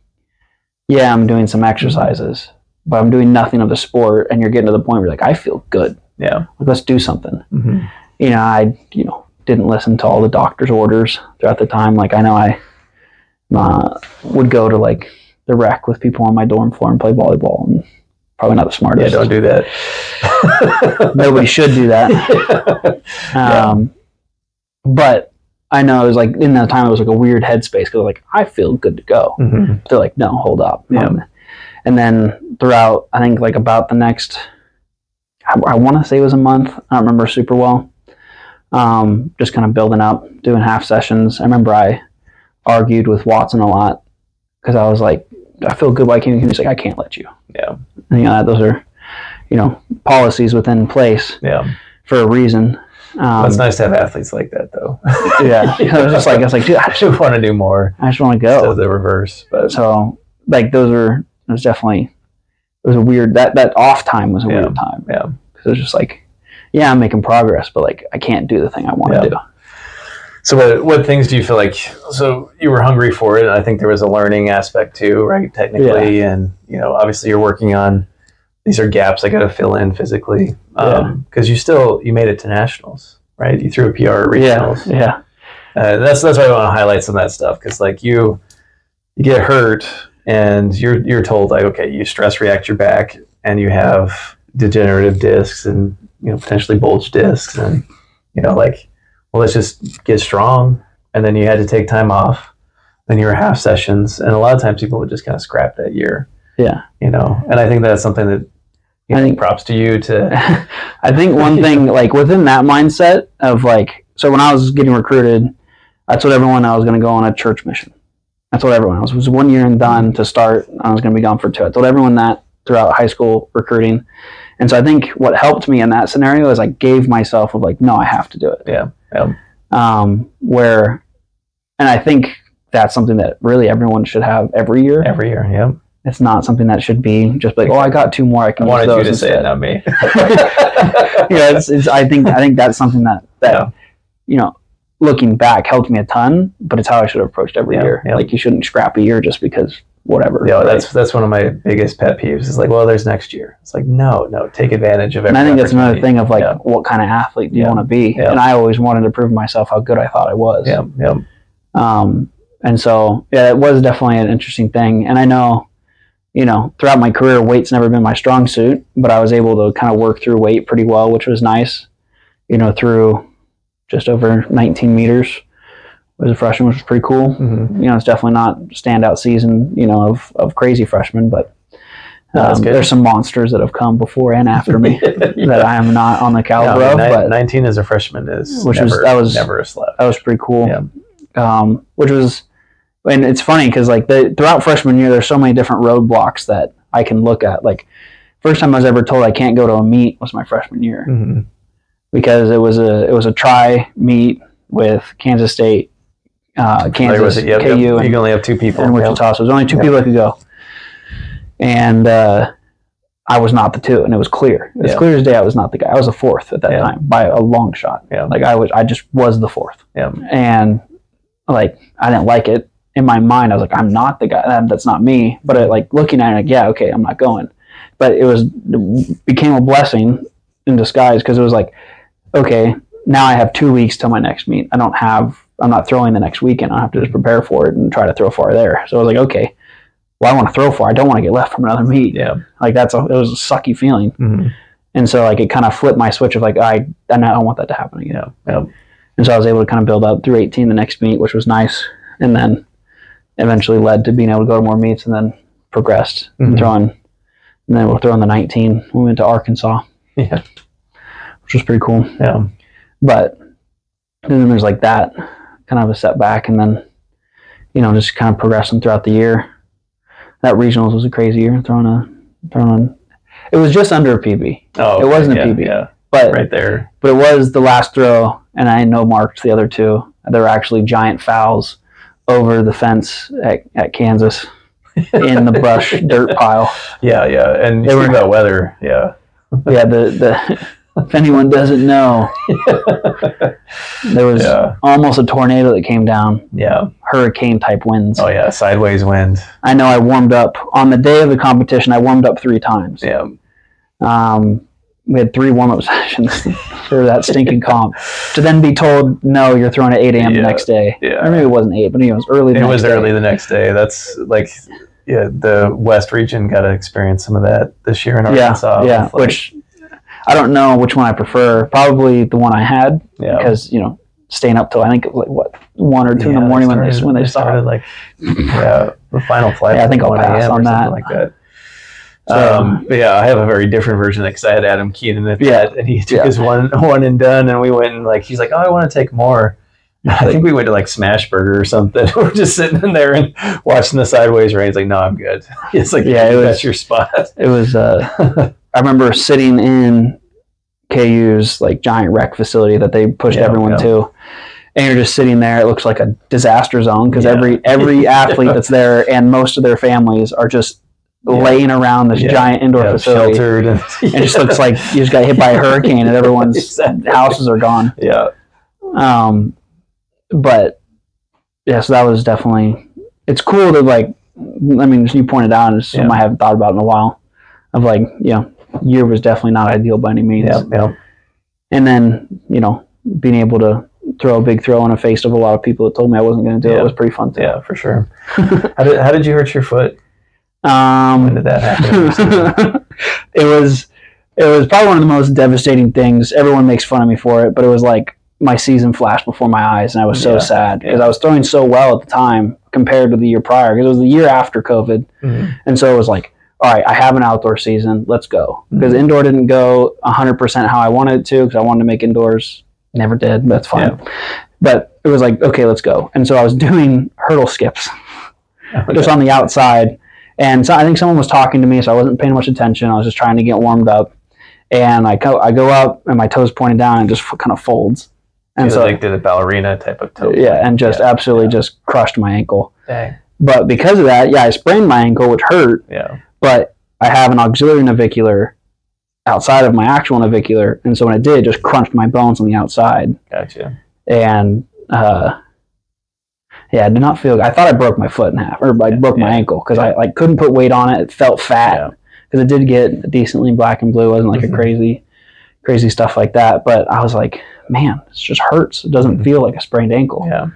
S3: yeah i'm doing some exercises but i'm doing nothing of the sport and you're getting to the point where you're like i feel good
S2: Yeah.
S3: like, let's do something
S2: Mm-hmm.
S3: you know, I you know didn't listen to all the doctor's orders throughout the time. Like I know I uh, would go to like the rec with people on my dorm floor and play volleyball, and probably not the smartest Yeah.
S2: Don't do that. [LAUGHS]
S3: Nobody should do that. [LAUGHS]
S2: Yeah.
S3: Um, But I know it was like in that time it was like a weird headspace because like I feel good to go.
S2: hmm
S3: They're like, no, hold up.
S2: Yeah.
S3: Um, and then throughout, I think like about the next, I, I want to say it was a month. I don't remember super well. Um, just kind of building up, doing half sessions. I remember I argued with Watson a lot because I was like, I feel good. Why can't you? He's like, I can't let you.
S2: Yeah.
S3: And, you know, those are, you know, policies within place
S2: Yeah.
S3: for a reason. Um,
S2: It's nice to have athletes like that, though. [LAUGHS]
S3: yeah. [LAUGHS] I was just like, I was like, dude, I just,
S2: want to do more
S3: I just want to go.
S2: the reverse. But
S3: so like those are it was definitely it was a weird that that off time was a
S2: Yeah.
S3: weird time
S2: yeah.
S3: because it was just like yeah i'm making progress but like i can't do the thing i want to
S2: Yeah.
S3: do
S2: So what what things do you feel like? So you were hungry for it, and I think there was a learning aspect too, right? Technically, and you know, obviously, you're working on these are gaps I got to fill in physically. Because you still you made it to nationals, right? You threw a PR at
S3: Yeah,
S2: regionals.
S3: yeah,
S2: Uh, that's that's why I want to highlight some of that stuff because like you, you get hurt and you're you're told like okay you stress react your back and you have degenerative discs and you know potentially bulge discs and you know like well let's just get strong and then you had to take time off then you were half sessions and a lot of times people would just kind of scrap that year
S3: yeah.
S2: you know and I think that's something that
S3: I think-
S2: props to you to [LAUGHS]
S3: I think one thing, like within that mindset of like, so when I was getting recruited, I told everyone I was going to go on a church mission. I told everyone I was, it was one year and done to start. I was going to be gone for two. I told everyone that throughout high school recruiting. And so I think what helped me in that scenario is I gave myself of like, no, I have to do it.
S2: yeah yeah
S3: Um, where, and I think that's something that really everyone should have every year.
S2: every year yeah
S3: It's not something that should be just like, oh, I got two more. I
S2: I
S3: can use
S2: wanted you to say it
S3: instead."
S2: not me [LAUGHS]
S3: yeah, it's, it's, I think I think that's something that that
S2: Yeah.
S3: you know, looking back, helped me a ton. But it's how I should have approached every
S2: Yeah,
S3: year.
S2: yeah.
S3: Like you shouldn't scrap a year just because whatever.
S2: Yeah,
S3: right?
S2: that's that's one of my biggest pet peeves. Is like, well, there's next year. It's like, no, no, take advantage of every.
S3: and I think that's another thing of like,
S2: Yeah.
S3: what kind of athlete do you want to be? And I always wanted to prove myself how good I thought I was.
S2: Yeah, yeah,
S3: Um, and so yeah, it was definitely an interesting thing. And I know, you know, throughout my career, weight's never been my strong suit, but I was able to kind of work through weight pretty well, which was nice. You know, through just over 19 meters as a freshman, which was pretty cool.
S2: hmm
S3: You know, it's definitely not standout season, you know, of, of crazy freshmen, but um, there's some monsters that have come before and after me [LAUGHS] [LAUGHS] that I am not on the caliber
S2: Yeah, I
S3: of,
S2: mean, ni-
S3: but
S2: 19 as a freshman is
S3: Which
S2: never,
S3: was- that was-
S2: never a slouch.
S3: that was pretty cool.
S2: Yeah.
S3: Um, which was, and it's funny because like the throughout freshman year, there's so many different roadblocks that I can look at. Like, first time I was ever told I can't go to a meet was my freshman year
S2: Mhm.
S3: because it was a it was a tri meet with Kansas State, uh, Kansas,
S2: was it. Yep,
S3: KU,
S2: yep. You
S3: and,
S2: can only have two people.
S3: and
S2: Yep.
S3: Wichita. So there was only two
S2: Yep.
S3: people that could go, and uh, I was not the two, and it was clear. It's
S2: Yeah.
S3: clear as day. I was not the guy. I was the fourth at that
S2: Yeah.
S3: time by a long shot.
S2: Yeah.
S3: Like I was, I just was the fourth
S2: Yeah.
S3: and like I didn't like it in my mind. I was like, I'm not the guy. That, that's not me. But it, like looking at it, like, yeah, okay, I'm not going. But it was it became a blessing in disguise because it was like, okay, now I have two weeks till my next meet. I don't have. I'm not throwing the next weekend. I have to just prepare for it and try to throw far there. So I was like, okay, well, I want to throw far. I don't want to get left from another meet.
S2: Yeah.
S3: Like that's a, it was a sucky feeling.
S2: Mhm.
S3: And so like it kind of flipped my switch of like I I don't want that to happen again.
S2: Yeah. Yeah.
S3: And so I was able to kind of build up through 18 the next meet, which was nice. And then eventually led to being able to go to more meets and then progressed and
S2: Mhm.
S3: throwing. And then we're throwing the 19. We went to Arkansas, [LAUGHS]
S2: Yeah.
S3: which was pretty cool.
S2: Yeah.
S3: But then there's like that kind of a setback. And then, you know, just kind of progressing throughout the year. That regionals was a crazy year throwing a, throwing a, it was just under a PB,
S2: Oh,
S3: It wasn't a PB.
S2: Yeah.
S3: but
S2: Right there.
S3: but it was the last throw, and I no marked the other two. they were actually giant fouls over the fence at, at Kansas in the brush [LAUGHS] dirt pile.
S2: Yeah. Yeah. And
S3: They were-
S2: about weather. Yeah.
S3: Yeah, the, the if anyone doesn't know, there was
S2: yeah.
S3: almost a tornado that came down,
S2: Yeah.
S3: hurricane type winds.
S2: Oh yeah. Sideways wind.
S3: I know I warmed up on the day of the competition. I warmed up three times.
S2: Yeah.
S3: Um, we had three warm up [LAUGHS] sessions for that stinking comp. To then be told, no, you're throwing at 8 a.m.
S2: Yeah,
S3: the next day.
S2: yeah.
S3: Or maybe it wasn't 8, but it was early the
S2: It
S3: next
S2: was
S3: day.
S2: early the next day. That's like, yeah, the West region got to experience some of that this year in Arkansas.
S3: yeah, yeah.
S2: like-
S3: Which I don't know which one I prefer. Probably the one I had
S2: yeah.
S3: because you know staying up till I think like what one or two in the
S2: Yeah,
S3: morning when they
S2: started-
S3: when they,
S2: started
S3: started.
S2: like yeah the final flight.
S3: Yeah, I think I'll pass on that.
S2: like that. Um, but yeah, I have a very different version because I had Adam Keenan at
S3: Yeah.
S2: that, and he took
S3: Yeah.
S2: his one one and done, and we went and like he's like, oh, I want to take more. [LAUGHS] I think we went to like Smashburger or something. [LAUGHS] We're just sitting in there and watching the sideways rain. He's like, no, I'm good. [LAUGHS] It's like,
S3: Yeah,
S2: yeah,
S3: it was-
S2: that's your spot.
S3: It was. Uh, I remember sitting in KU's like giant rec facility that they pushed
S2: Yeah,
S3: everyone
S2: yeah.
S3: to. And you're just sitting there. It looks like a disaster zone because
S2: Yeah.
S3: every every athlete that's there and most of their families are just
S2: Yeah.
S3: laying around this
S2: Yeah.
S3: giant indoor
S2: Yeah,
S3: facility.
S2: sheltered, and [LAUGHS]
S3: It just looks like you just got hit by a hurricane and everyone's [LAUGHS]
S2: Exactly.
S3: houses are gone.
S2: yeah,
S3: Um, but yeah, so that was definitely it's cool to like. I mean, as you pointed out, it's something
S2: Yeah.
S3: I haven't thought about in a while. Of like, you know, year was definitely not ideal by any means.
S2: Yeah, yeah.
S3: And then, you know, being able to throw a big throw in the face of a lot of people that told me I wasn't going to do
S2: Yeah.
S3: it was pretty fun too.
S2: Yeah, for sure. [LAUGHS] how did how did you hurt your foot? When
S3: Um,
S2: did that happen? [LAUGHS]
S3: it was it was probably one of the most devastating things. Everyone makes fun of me for it, but it was like my season flashed before my eyes, and I was so
S2: Yeah,
S3: sad because
S2: yeah.
S3: I was throwing so well at the time compared to the year prior. Because it was the year after COVID,
S2: Mhm.
S3: and so it was like, all right, I have an outdoor season, let's go. Because
S2: Mhm.
S3: indoor didn't go hundred percent how I wanted it to, because I wanted to make indoors. Never did, but that's fine. But it was like, okay, let's go. And so I was [LAUGHS] doing hurdle skips just on the outside. And so I think someone was talking to me, so I wasn't paying much attention. I was just trying to get warmed up. And I go, I go up, and my toes pointed down, and it just kind of folds. And
S2: And
S3: so,
S2: like did a ballerina type of toe.
S3: yeah, and just
S2: Yeah,
S3: absolutely
S2: yeah.
S3: just crushed my ankle.
S2: Dang.
S3: But because of that, yeah, I sprained my ankle, which hurt.
S2: Yeah.
S3: But I have an auxiliary navicular outside of my actual navicular, and so when it did, it just crunched my bones on the outside.
S2: Gotcha.
S3: and uh, yeah, I did not feel. I thought I broke my foot in half, or I broke my
S2: Yeah.
S3: ankle because I like couldn't put weight on it. It felt fat
S2: Yeah.
S3: because it did get decently black and blue. It wasn't like
S2: Mhm.
S3: a crazy, crazy stuff like that. But I was like, man, this just hurts. It doesn't
S2: Mhm.
S3: feel like a sprained ankle.
S2: Yeah.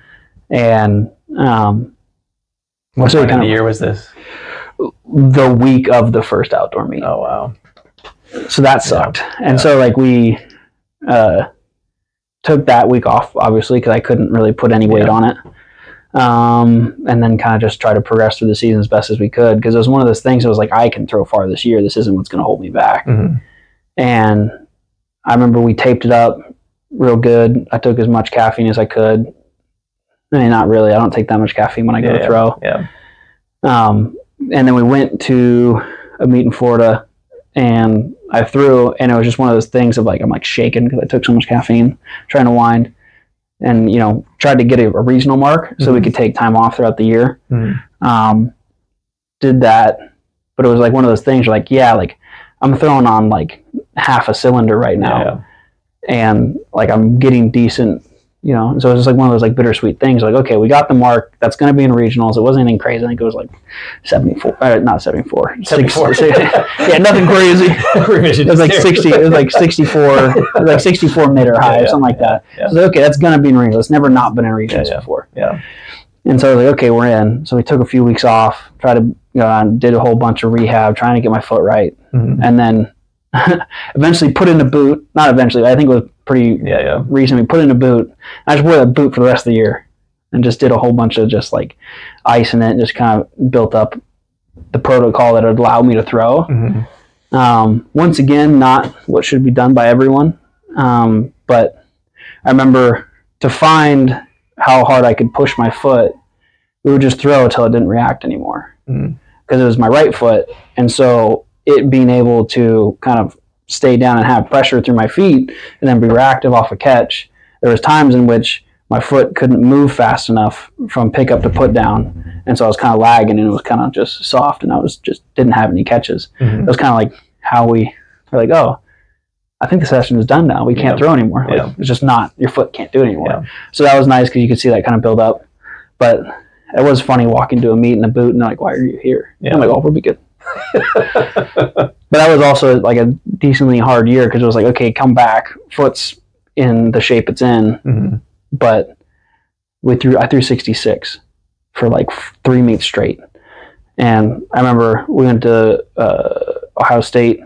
S3: And um,
S2: What
S3: So
S2: point of
S3: kind
S2: the
S3: of-
S2: year was this?
S3: the week of the first outdoor meet,
S2: Oh wow.
S3: so that sucked. And
S2: Yeah.
S3: so like we uh, took that week off, obviously, because I couldn't really put any weight
S2: Yeah.
S3: on it. Um, and then kind of just try to progress through the season as best as we could because it was one of those things. It was like I can throw far this year. This isn't what's going to hold me back.
S2: hmm
S3: And I remember we taped it up real good. I took as much caffeine as I could. I mean, not really. I don't take that much caffeine when I go
S2: Yeah,
S3: to throw.
S2: Yeah.
S3: Um, and then we went to a meet in Florida, and I threw, and it was just one of those things of like I'm like shaking because I took so much caffeine, trying to wind, and you know tried to get a, a regional mark so we
S2: Mhm.
S3: could take time off throughout the year.
S2: Mhm.
S3: Um, did that, but it was like one of those things. You're like, yeah, like I'm throwing on like half a cylinder right now
S2: Yeah.
S3: and like I'm getting decent, you know. So it was just like one of those like bittersweet things. Like, okay, we got the mark. That's going to be in regionals. It wasn't anything crazy. I think it was like 74, uh, not 74. Six-
S2: 74.
S3: six- [LAUGHS] yeah, nothing crazy. [LAUGHS] It was like 60. It was like 64. [LAUGHS] It was like 64 mid or high
S2: Yeah,
S3: or something like that.
S2: yeah.
S3: So okay, that's going to be in regionals. It's never not been in regionals
S2: Yeah, yeah.
S3: before.
S2: Yeah.
S3: And so I was like, okay, we're in. So we took a few weeks off. Tried to, you know, did a whole bunch of rehab, trying to get my foot right
S2: Mhm.
S3: and then eventually put in a boot. Not eventually, I think it was pretty
S2: Yeah. Yeah.
S3: recently. Put in a boot. I just wore that boot for the rest of the year, and just did a whole bunch of just like ice in it, and just kind of built up the protocol that would allow me to throw.
S2: Mhm.
S3: Um, once again, not what should be done by everyone, um, but I remember to find how hard I could push my foot, we would just throw until it didn't react anymore because it was my right foot, and so it being able to kind of stay down and have pressure through my feet and then be reactive off a catch. There was times in which my foot couldn't move fast enough from pickup to put down, and so I was kind of lagging and it was kind of just soft, and I was just didn't have any catches.
S2: Mhm.
S3: It was kind of like how we were like, oh, I think the session is done now. We can't
S2: Yeah.
S3: throw anymore. Like,
S2: Yeah.
S3: It's just not your foot can't do it anymore.
S2: Yeah.
S3: So that was nice because you could see that kind of build up. But it was funny walking to a meet in a boot and like, why are you here?
S2: Yeah.
S3: I'm like, oh, we'll be good. But that was also like a decently hard year because it was like, okay, come back, foot's in the shape it's in,
S2: Mhm.
S3: but we threw I threw 66 for like three meets straight. And I remember we went to uh, Ohio State,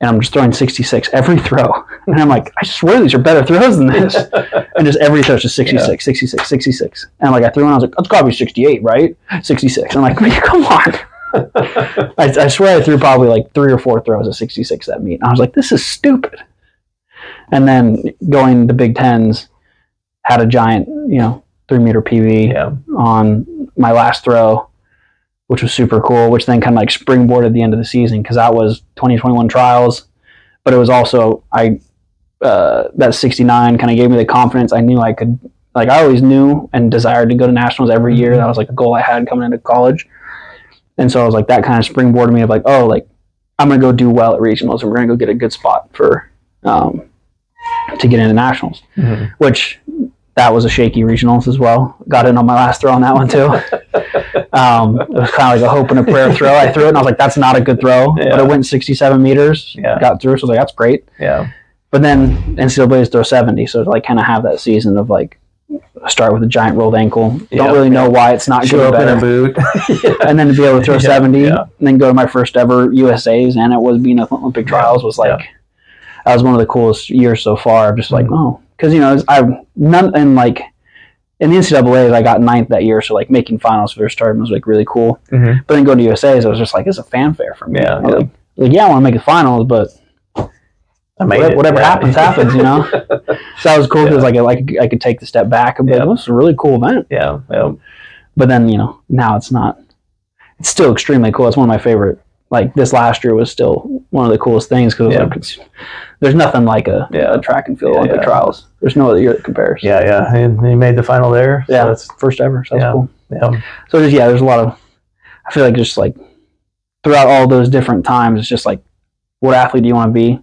S3: and I'm just throwing 66 every throw, [LAUGHS] and I'm like, I swear these are better throws than this. [LAUGHS] and just every throw is just 66, 66, 66. And like I threw one, I was like, that's got to be 68, right? 66. I'm like, come on. I, I swear I threw probably like three or four throws of 66 that meet. And I was like, this is stupid. And then going to Big Tens, had a giant, you know, three meter PB
S2: yeah.
S3: on my last throw, which was super cool, which then kind of like springboarded the end of the season because that was 2021 trials. But it was also, I, uh, that 69 kind of gave me the confidence. I knew I could, like, I always knew and desired to go to nationals every year. That was like a goal I had coming into college. And so I was like, that kind of springboarded me of like, oh, like, I'm going to go do well at regionals and we're going to go get a good spot for, um, to get into nationals
S2: Mhm.
S3: which that was a shaky regionals as well. Got in on my last throw on that one too. [LAUGHS] um, it was kind of like a hope and a prayer throw. I threw it and I was like, that's not a good throw,
S2: Yeah.
S3: but it went 67 meters.
S2: Yeah.
S3: Got through, so I was like, that's great.
S2: Yeah.
S3: But then NCAA's throw 70, so to like kind of have that season of like start with a giant rolled ankle.
S2: Yeah.
S3: Don't really know why it's not
S2: Show
S3: getting
S2: up in a boot. yeah. [LAUGHS]
S3: And then to be able to throw [LAUGHS]
S2: Yeah,
S3: 70
S2: yeah.
S3: and then go to my first ever USA's and it was being at Olympic trials was like that was one of the coolest years so far. I'm just like,
S2: Mhm.
S3: oh, because you know, I none and like in the NCAA's, I got ninth that year, so like making finals for starting was like really cool.
S2: Mhm.
S3: But then going to USA's, I was just like, it's a fanfare for me.
S2: Yeah,
S3: I
S2: yeah.
S3: Like, like, yeah, I want to make the finals, but
S2: I made
S3: Whatever-
S2: it.
S3: whatever
S2: Yeah.
S3: happens, happens, you know? [LAUGHS] so that was cool because
S2: Yeah.
S3: like I like I could take the step back and be
S2: Yeah.
S3: like, this is a really cool event.
S2: yeah. Yeah.
S3: But then you know now it's not. It's still extremely cool. It's one of my favorite. Like this last year was still one of the coolest things because like there's nothing like a,
S2: Yeah.
S3: a track and field
S2: Yeah,
S3: Olympic trials. There's no other year that compares.
S2: Yeah. Yeah. And you made the final there. so
S3: yeah,
S2: that's
S3: first ever. So that's cool.
S2: yeah.
S3: So just yeah, there's a lot of. I feel like just like throughout all those different times, it's just like, what athlete do you want to be,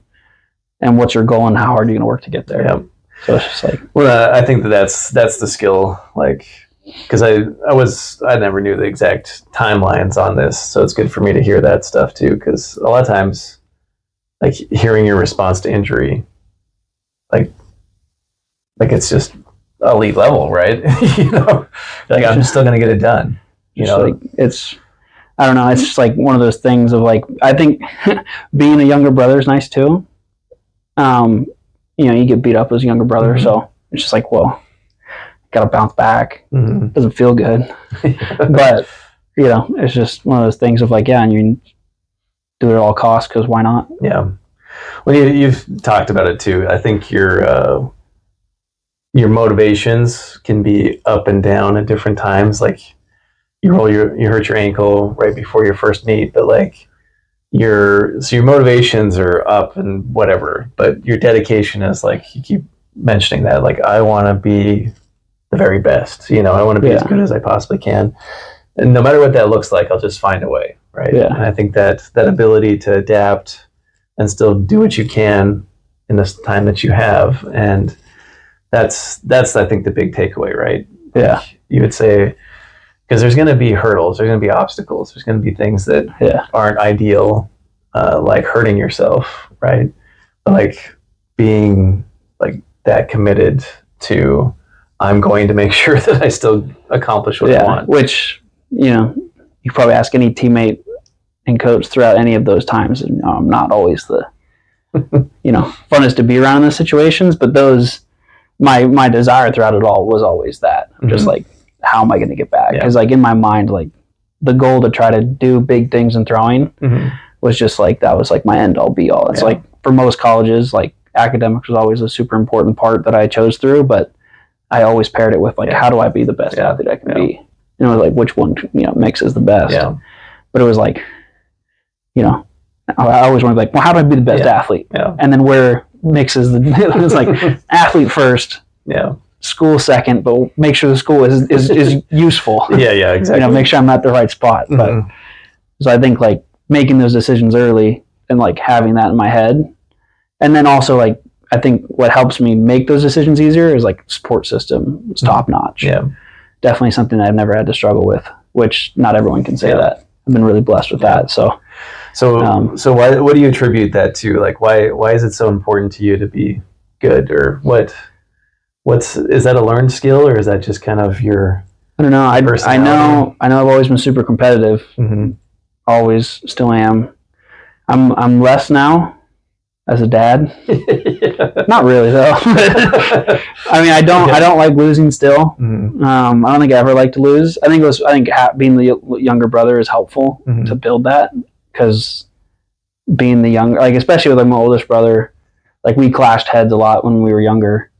S3: and what's your goal, and how hard are you going to work to get there.
S2: Yeah.
S3: So it's just like
S2: Well, uh, I think that that's that's the skill, like, because I I was I never knew the exact timelines on this, so it's good for me to hear that stuff too. Because a lot of times, like hearing your response to injury, like, like it's just elite level, right? [LAUGHS] you know, like I'm still gonna get it done. You know,
S3: like it's I don't know, it's just like one of those things of like I think [LAUGHS] being a younger brother is nice too. Um, you know, you get beat up as a younger brother,
S2: Mhm.
S3: so it's just like, well, gotta bounce back.
S2: Mhm.
S3: Doesn't feel good. [LAUGHS] But you know, it's just one of those things of like, yeah, and you do it at all costs because why not?
S2: Yeah. Well, you, you've talked about it too. I think your uh, your motivations can be up and down at different times. Like you roll your you hurt your ankle right before your first meet, but like your so your motivations are up and whatever, but your dedication is like you keep mentioning that like I want to be the very best. You know, I want to be as good as I possibly can. And no matter what that looks like, I'll just find a way, right?
S3: Yeah.
S2: And I think that that ability to adapt and still do what you can in this time that you have and that's that's i think the big takeaway right
S3: Yeah.
S2: you would say because there's going to be hurdles there's going to be obstacles there's going to be things that
S3: Yeah.
S2: aren't ideal uh, like hurting yourself right but like being like that committed to i'm going to make [LAUGHS] sure that i still accomplish what i
S3: yeah.
S2: want
S3: Which, you know, you probably ask any teammate and coach throughout any of those times. And you know, I'm not always the, [LAUGHS] you know, funnest to be around in those situations, but those, my my desire throughout it all was always that. I'm just
S2: Mhm.
S3: like, how am I going to get back?
S2: Yeah.
S3: Because like in my mind, like the goal to try to do big things in throwing
S2: Mhm.
S3: was just like that was like my end all be all. It's
S2: Yeah.
S3: like for most colleges, like academics was always a super important part that I chose through, but I always paired it with like
S2: Yeah.
S3: how do I be the best
S2: Yeah.
S3: athlete I can
S2: Yeah.
S3: be? You know, like which one you know mixes the best.
S2: yeah
S3: But it was like, you know, I always wanted to be like, well, how do I be the best
S2: Yeah.
S3: athlete?
S2: yeah
S3: And then where mixes the [LAUGHS] it's like [LAUGHS] athlete first,
S2: yeah
S3: school second, but make sure the school is is, is [LAUGHS] useful.
S2: yeah yeah exactly.
S3: You know, make sure I'm at the right spot. But
S2: Mhm.
S3: so I think like making those decisions early and like having that in my head. And then also like I think what helps me make those decisions easier is like support system is
S2: Mhm.
S3: top notch.
S2: yeah
S3: Definitely something I've never had to struggle with, which not everyone can say
S2: Yeah.
S3: that. I've been really blessed with
S2: Yeah.
S3: that. So
S2: So,
S3: Um,
S2: so why, what do you attribute that to? Like, why, why is it so important to you to be good, or what? What's is that a learned skill, or is that just kind of your?
S3: I don't know. I, I know I know I've always been super competitive.
S2: Mm-hmm.
S3: Always still am. I'm I'm less now as a dad. [LAUGHS] Not really though. [LAUGHS] I mean I don't I don't like losing still.
S2: Mhm.
S3: Um, I don't think I ever like to lose. I think it was. I think being the younger brother is helpful
S2: Mhm.
S3: to build that because being the younger, like especially with like my oldest brother, like we clashed heads a lot when we were younger.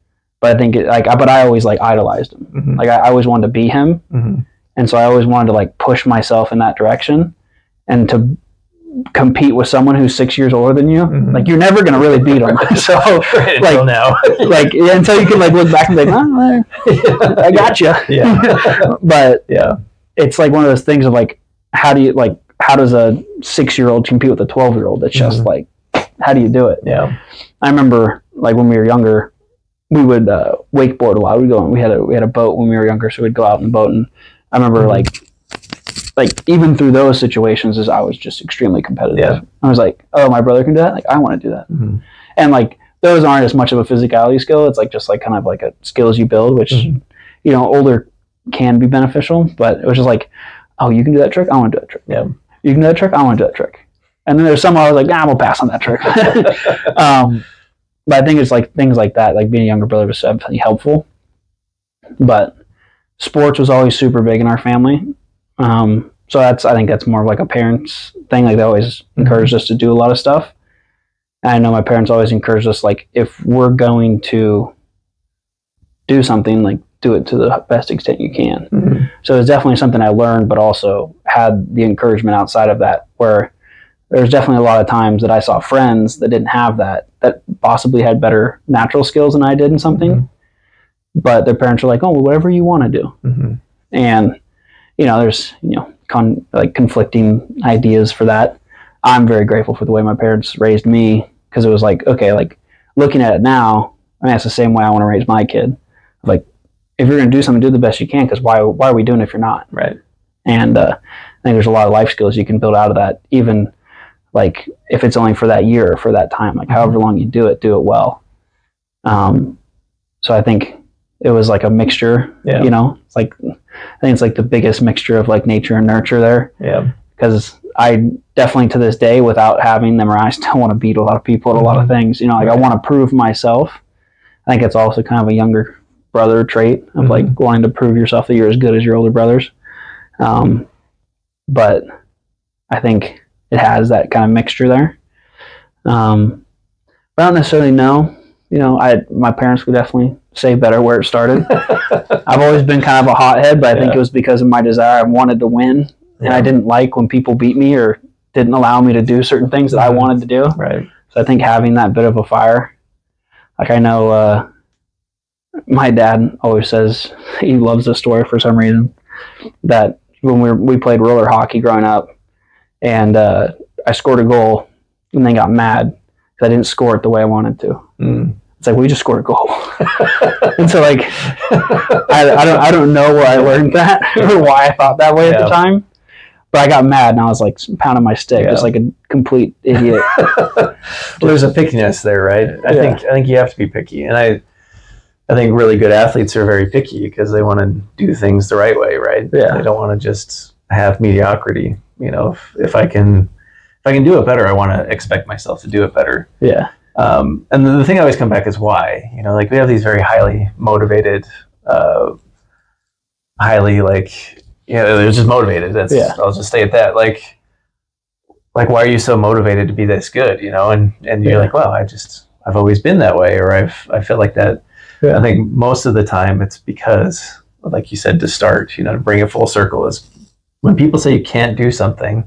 S3: But I think it, like, I- but I always like idolized him.
S2: Mhm.
S3: Like I, I always wanted to be him,
S2: Mhm.
S3: and so I always wanted to like push myself in that direction, and to compete with someone who's six years older than you.
S2: Mhm.
S3: Like you're never gonna really beat him. [LAUGHS] so [LAUGHS]
S2: right
S3: like-
S2: now. [LAUGHS]
S3: like yeah, until you can like look back and be like, oh, well, I got you.
S2: Yeah.
S3: but
S2: yeah.
S3: it's like one of those things of like how do you like how does a six year old compete with a twelve year old? It's just
S2: Mhm.
S3: like how do you do it?
S2: Yeah.
S3: I remember like when we were younger, we would uh, wakeboard a lot. We'd go. We had a we had a boat when we were younger, so we'd go out in the boat. And I remember
S2: Mhm.
S3: like like even through those situations, is I was just extremely competitive.
S2: Yeah.
S3: I was like, oh, my brother can do that. Like I want to do that.
S2: Mhm.
S3: And like those aren't as much of a physicality skill. It's like just like kind of like a skills you build, which
S2: Mhm.
S3: you know older can be beneficial. But it was just like, oh, you can do that trick. I want to do that trick.
S2: Yeah.
S3: You can do that trick. I want to do that trick. And then there's some I was like, nah, I'm gonna pass on that trick. [LAUGHS] um, but I think it's like things like that, like being a younger brother was definitely helpful. But sports was always super big in our family. Um, so that's I think that's more of like a parents thing. Like they always encouraged us to do a lot of stuff. And I know my parents always encouraged us like if we're going to do something, like do it to the best extent you can.
S2: Mhm.
S3: So it's definitely something I learned, but also had the encouragement outside of that, where there's definitely a lot of times that I saw friends that didn't have that, that possibly had better natural skills than I did in something.
S2: Mhm.
S3: But their parents were like, oh, well, whatever you want to do.
S2: Mhm.
S3: And, you know, there's, you know, con- like conflicting ideas for that. I'm very grateful for the way my parents raised me because it was like, okay, like looking at it now, I mean, that's the same way I want to raise my kid. Like, if you're going to do something, do the best you can because why, why are we doing it if you're not?
S2: Right.
S3: And uh, I think there's a lot of life skills you can build out of that, even like if it's only for that year or for that time, like however long you do it, do it well. Um, so I think it was like a mixture,
S2: Yeah.
S3: you know, it's like, I think it's like the biggest mixture of like nature and nurture there
S2: Yeah.
S3: because I definitely to this day, without having them, or I still want to beat a lot of people at a lot of things. You know, like I want to prove myself. I think it's also kind of a younger brother trait of like wanting to prove yourself that you're as good as your older brothers. Um, but I think it has that kind of mixture there. Um, but I don't necessarily know. You know, I my parents would definitely say better where it started. [LAUGHS] I've always been kind of a hothead, but I think
S2: Yeah.
S3: it was because of my desire. I wanted to win, and I didn't like when people beat me or didn't allow me to do certain things that I
S2: Mhm.
S3: wanted to do.
S2: Right.
S3: So I think having that bit of a fire, like I know, uh, my dad always says [LAUGHS] he loves this story for some reason. That when we were, we played roller hockey growing up, and uh, I scored a goal, and then got mad because I didn't score it the way I wanted to.
S2: Mm.
S3: It's like we just scored a goal, [LAUGHS] and so like I, I don't I don't know where I learned that [LAUGHS] or why I thought that way at the time. But I got mad and I was like pounding my stick,
S2: Yeah.
S3: just like a complete idiot. [LAUGHS]
S2: well, there's a pickiness there, right? I
S3: Yeah.
S2: think I think you have to be picky, and I I think really good athletes are very picky because they want to do things the right way, right?
S3: Yeah.
S2: They don't want to just have mediocrity. You know, if, if I can if I can do it better, I want to expect myself to do it better.
S3: yeah,
S2: Um, and the, the thing I always come back is why. You know, like we have these very highly motivated, uh, highly like, you know, they're just motivated. That's,
S3: Yeah.
S2: I'll just stay at that. Like, like, why are you so motivated to be this good? You know, and and you're
S3: Yeah.
S2: like, well, I just, I've always been that way, or I've, I feel like that.
S3: Yeah.
S2: I think most of the time it's because, like you said, to start, you know, to bring it full circle is when people say you can't do something,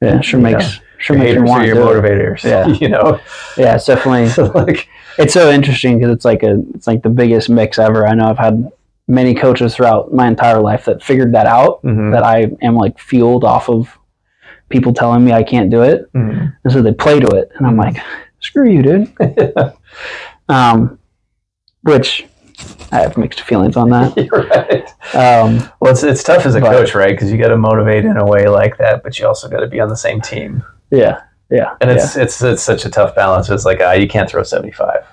S3: yeah, sure makes sure
S2: your
S3: makes you want
S2: your
S3: do it.
S2: motivators.
S3: Yeah. [LAUGHS]
S2: you know,
S3: Yeah, it's definitely [LAUGHS]
S2: so like,
S3: it's so interesting because it's like a it's like the biggest mix ever. I know I've had many coaches throughout my entire life that figured that out.
S2: mhm,
S3: That I am like fueled off of people telling me I can't do it,
S2: mhm.
S3: and so they play to it, and I'm like, screw you, dude. [LAUGHS] Um, which I have mixed feelings on that. [LAUGHS]
S2: You're right.
S3: Um,
S2: Well, it's, it's tough as a
S3: But-
S2: coach, right? Because you got to motivate in a way like that, but you also got to be on the same team.
S3: yeah, yeah,
S2: And it's it's it's such a tough balance. It's like, ah, you can't throw seventy five.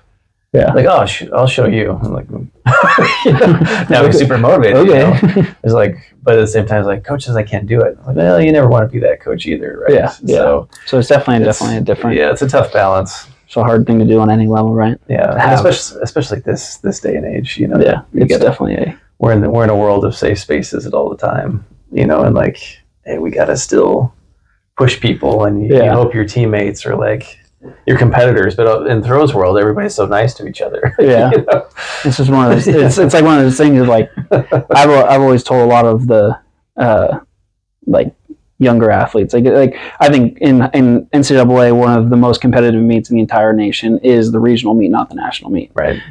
S3: Yeah.
S2: Like, oh, sh- I'll show you. I'm like, [LAUGHS] now I'm super motivated.
S3: yeah.
S2: You know?
S3: okay. [LAUGHS]
S2: It's like, but at the same time, it's like, coach says I can't do it. I'm like, well, you never want to be that coach either, right?
S3: Yeah, yeah.
S2: So
S3: so it's definitely
S2: it's-
S3: definitely a different.
S2: Yeah, it's a tough balance.
S3: It's a hard thing to do on any level, right?
S2: Yeah, especially especially this this day and age. You know,
S3: Yeah,
S2: you
S3: it's
S2: gotta-
S3: definitely a
S2: we're in the, we're in a world of safe spaces at all the time, you know, and like, hey, we gotta still push people, and you, you hope your teammates are like your competitors. But uh, in throws world, everybody's so nice to each other. [LAUGHS]
S3: Yeah.
S2: you know?
S3: It's just one of those. [LAUGHS] It's, it's like one of those things. Of like [LAUGHS] I've I've always told a lot of the uh, like younger athletes. Like like I think in in NCAA, one of the most competitive meets in the entire nation is the regional meet, not the national meet.
S2: right.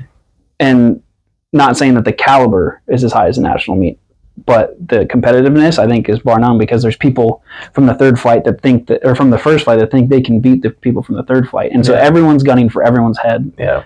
S3: And not saying that the caliber is as high as the national meet, but the competitiveness I think is bar none because there's people from the third flight that think that, or from the first flight that think they can beat the people from the third flight, and so
S2: Yeah.
S3: everyone's gunning for everyone's head
S2: Yeah.